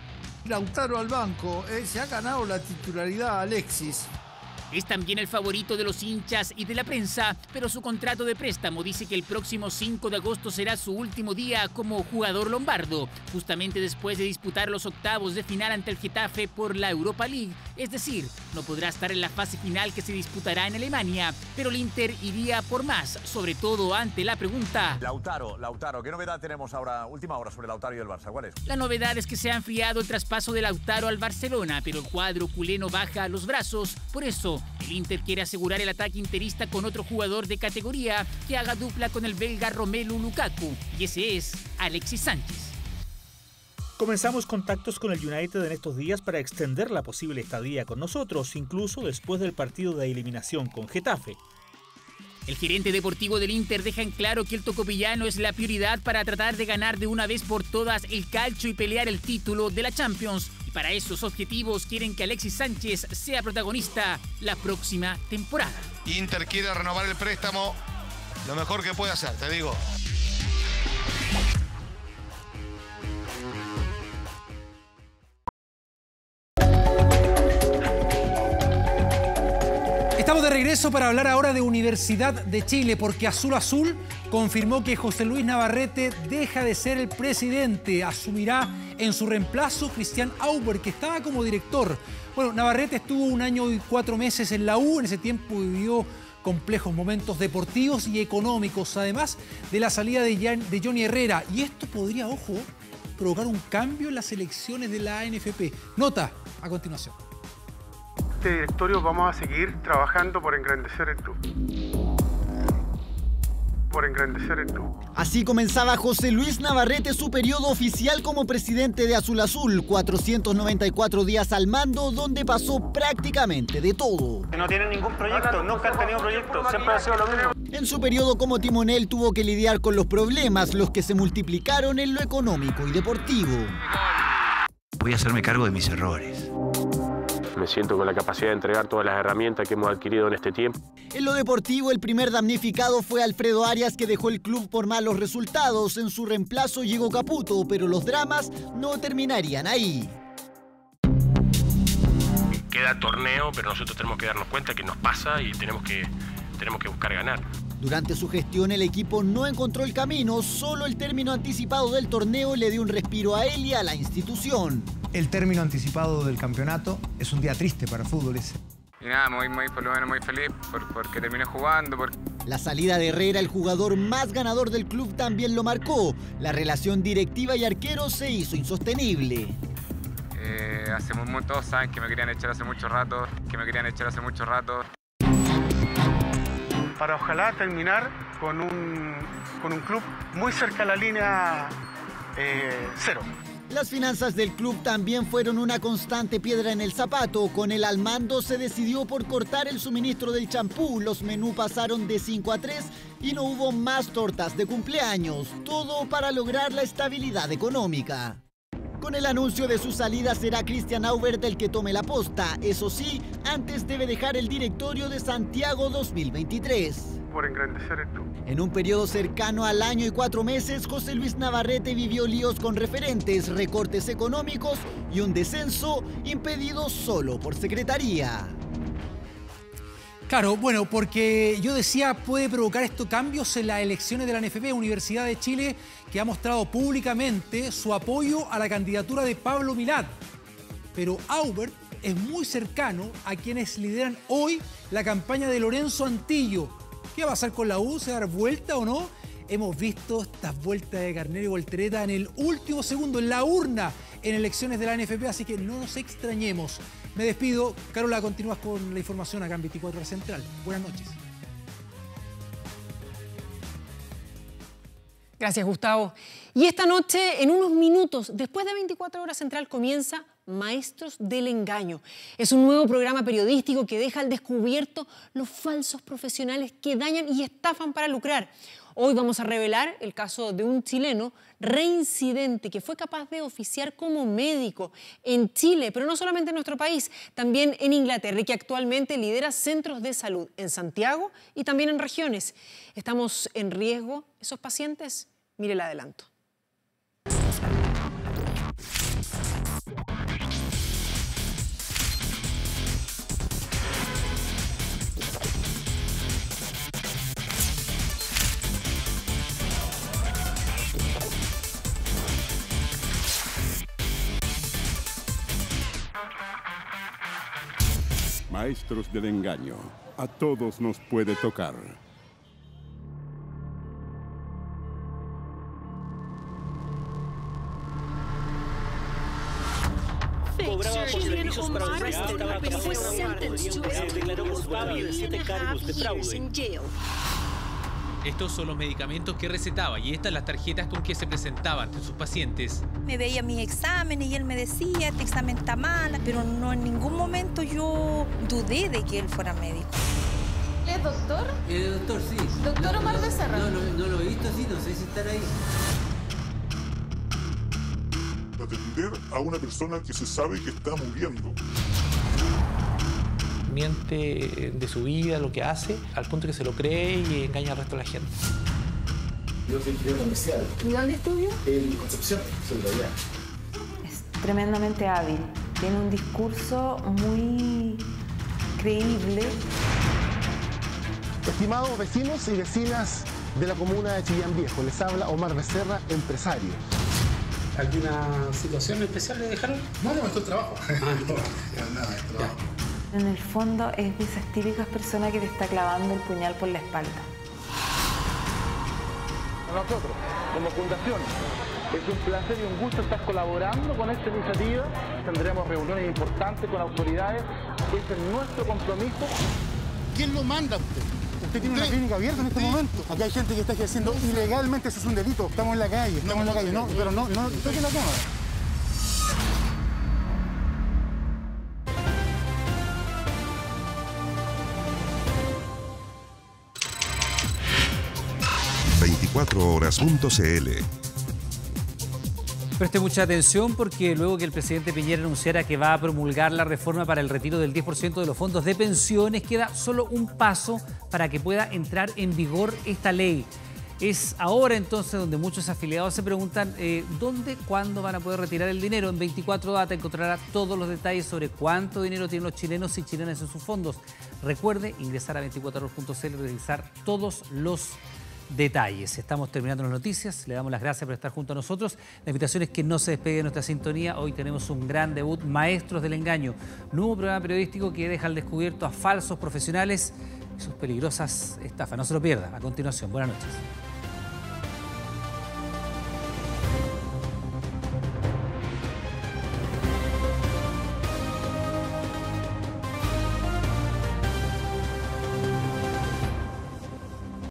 Speaker 114: Lautaro al banco, eh, se ha ganado la titularidad Alexis.
Speaker 113: Es también el favorito de los hinchas y de la prensa, pero su contrato de préstamo dice que el próximo 5 de agosto será su último día como jugador lombardo, justamente después de disputar los octavos de final ante el Getafe por la Europa League. Es decir, no podrá estar en la fase final que se disputará en Alemania, pero el Inter iría por más, sobre todo ante la pregunta.
Speaker 115: Lautaro, Lautaro, ¿qué novedad tenemos ahora, última hora sobre Lautaro y el Barça? ¿Cuál es?
Speaker 113: La novedad es que se ha enfriado el traspaso de Lautaro al Barcelona, pero el cuadro culeno baja los brazos, por eso el Inter quiere asegurar el ataque interista con otro jugador de categoría que haga dupla con el belga Romelu Lukaku, y ese es Alexis Sánchez.
Speaker 116: Comenzamos contactos con el United en estos días para extender la posible estadía con nosotros, incluso después del partido de eliminación con Getafe.
Speaker 113: El gerente deportivo del Inter deja en claro que el tocopillano es la prioridad para tratar de ganar de una vez por todas el calcio y pelear el título de la Champions. Para esos objetivos quieren que Alexis Sánchez sea protagonista la próxima temporada.
Speaker 112: Inter quiere renovar el préstamo lo mejor que puede hacer, te digo.
Speaker 3: Estamos de regreso para hablar ahora de Universidad de Chile, porque Azul Azul confirmó que José Luis Navarrete deja de ser el presidente. Asumirá en su reemplazo Cristian Auber, que estaba como director. Bueno, Navarrete estuvo un año y cuatro meses en la U, en ese tiempo vivió complejos momentos deportivos y económicos, además de la salida de, Johnny Herrera. Y esto podría, ojo, provocar un cambio en las elecciones de la ANFP. Nota a continuación.
Speaker 117: este directorio vamos a seguir trabajando por engrandecer el club. Por engrandecer el club.
Speaker 46: Así comenzaba José Luis Navarrete su periodo oficial como presidente de Azul Azul, 494 días al mando donde pasó prácticamente de todo.
Speaker 117: No tienen ningún proyecto, nunca han tenido proyecto, siempre ha sido lo mismo.
Speaker 46: En su periodo como timonel tuvo que lidiar con los problemas, los que se multiplicaron en lo económico y deportivo.
Speaker 118: Voy a hacerme cargo de mis errores.
Speaker 119: Me siento con la capacidad de entregar todas las herramientas que hemos adquirido en este tiempo.
Speaker 46: En lo deportivo, el primer damnificado fue Alfredo Arias, que dejó el club por malos resultados. En su reemplazo llegó Caputo, pero los dramas no terminarían ahí.
Speaker 119: Queda torneo, pero nosotros tenemos que darnos cuenta que nos pasa y tenemos que, tenemos que buscar ganar.
Speaker 46: Durante su gestión el equipo no encontró el camino, solo el término anticipado del torneo le dio un respiro a él y a la institución.
Speaker 120: El término anticipado del campeonato es un día triste para el fútbol ese.
Speaker 44: y nada, muy, muy, por lo menos muy feliz por, porque terminé jugando. Por...
Speaker 46: La salida de Herrera, el jugador más ganador del club, también lo marcó. La relación directiva y arquero se hizo insostenible.
Speaker 44: Eh, hace muy, todos saben que me querían echar hace mucho rato, que me querían echar hace mucho rato.
Speaker 121: Para ojalá terminar con un, con un club muy cerca a la línea eh, cero.
Speaker 46: Las finanzas del club también fueron una constante piedra en el zapato. Con el al mando se decidió por cortar el suministro del champú. Los menús pasaron de 5 a 3 y no hubo más tortas de cumpleaños. Todo para lograr la estabilidad económica. Con el anuncio de su salida será Christian Aubert el que tome la posta. Eso sí, antes debe dejar el directorio de Santiago 2023.
Speaker 121: Por engrandecer.
Speaker 46: En un periodo cercano al año y cuatro meses, José Luis Navarrete vivió líos con referentes, recortes económicos y un descenso impedido solo por secretaría.
Speaker 3: Claro, bueno, porque yo decía, puede provocar estos cambios en las elecciones de la NFP, Universidad de Chile, que ha mostrado públicamente su apoyo a la candidatura de Pablo Milad. Pero Aubert es muy cercano a quienes lideran hoy la campaña de Lorenzo Antillo. ¿Qué va a pasar con la U? ¿Se va a dar vuelta o no? Hemos visto estas vueltas de Carnero y Voltereta en el último segundo, en la urna, en elecciones de la NFP, así que no nos extrañemos. Me despido. Carola, continúas con la información acá en 24 Horas Central. Buenas noches.
Speaker 2: Gracias, Gustavo. Y esta noche, en unos minutos, después de 24 Horas Central, comienza Maestros del Engaño. Es un nuevo programa periodístico que deja al descubierto los falsos profesionales que dañan y estafan para lucrar. Hoy vamos a revelar el caso de un chileno reincidente que fue capaz de oficiar como médico en Chile, pero no solamente en nuestro país, también en Inglaterra y que actualmente lidera centros de salud en Santiago y también en regiones. ¿Estamos en riesgo esos pacientes? Mire el adelanto.
Speaker 122: Maestros del engaño. A todos nos puede tocar.
Speaker 23: Cobraba por servicios para la estaba Se declaró culpable de siete cargos de fraude.
Speaker 123: Estos son los medicamentos que recetaba y estas las tarjetas con que se presentaban ante sus pacientes.
Speaker 38: Me veía mis exámenes y él me decía, este examen está mal, pero no en ningún momento yo dudé de que él fuera médico.
Speaker 124: ¿Es doctor?
Speaker 125: El doctor, sí.
Speaker 124: ¿Doctor Omar Becerra?
Speaker 125: No, no, no lo he visto, sí, no sé si estará ahí.
Speaker 105: Atender a una persona que se sabe que está muriendo
Speaker 126: miente de su vida, lo que hace, al punto que se lo cree y engaña al resto de la gente.
Speaker 1: Yo soy ingeniero comercial.
Speaker 124: ¿Y dónde estudio?
Speaker 1: En Concepción, Solidaridad.
Speaker 124: Es tremendamente hábil. Tiene un discurso muy creíble.
Speaker 127: Estimados vecinos y vecinas de la comuna de Chillán Viejo, les habla Omar Becerra, empresario.
Speaker 126: ¿Alguna situación especial le dejaron?
Speaker 127: No, no, esto es trabajo. Ah,
Speaker 124: nada, es trabajo. En el fondo es de esas típicas personas que te está clavando el puñal por la espalda.
Speaker 127: Nosotros, como fundación, es un placer y un gusto estar colaborando con esta iniciativa. Tendremos reuniones importantes con autoridades. Ese es nuestro compromiso.
Speaker 128: ¿Quién lo manda usted? Usted tiene una clínica abierta en este momento. Aquí hay gente que está ejerciendo ilegalmente, eso es un delito. Estamos en la calle, estamos en la calle. No, pero no, no toque la cámara.
Speaker 126: 24horas.cl.
Speaker 1: Preste mucha atención porque luego que el presidente Piñera anunciara que va a promulgar la reforma para el retiro del 10% de los fondos de pensiones, queda solo un paso para que pueda entrar en vigor esta ley. Es ahora entonces donde muchos afiliados se preguntan eh, dónde, cuándo van a poder retirar el dinero. En 24 Data encontrará todos los detalles sobre cuánto dinero tienen los chilenos y chilenas en sus fondos. Recuerde ingresar a 24horas.cl y revisar todos los detalles. Estamos terminando las noticias, le damos las gracias por estar junto a nosotros. La invitación es que no se despegue de nuestra sintonía. Hoy tenemos un gran debut, Maestros del Engaño, nuevo programa periodístico que deja al descubierto a falsos profesionales y sus peligrosas estafas. No se lo pierda. A continuación, buenas noches.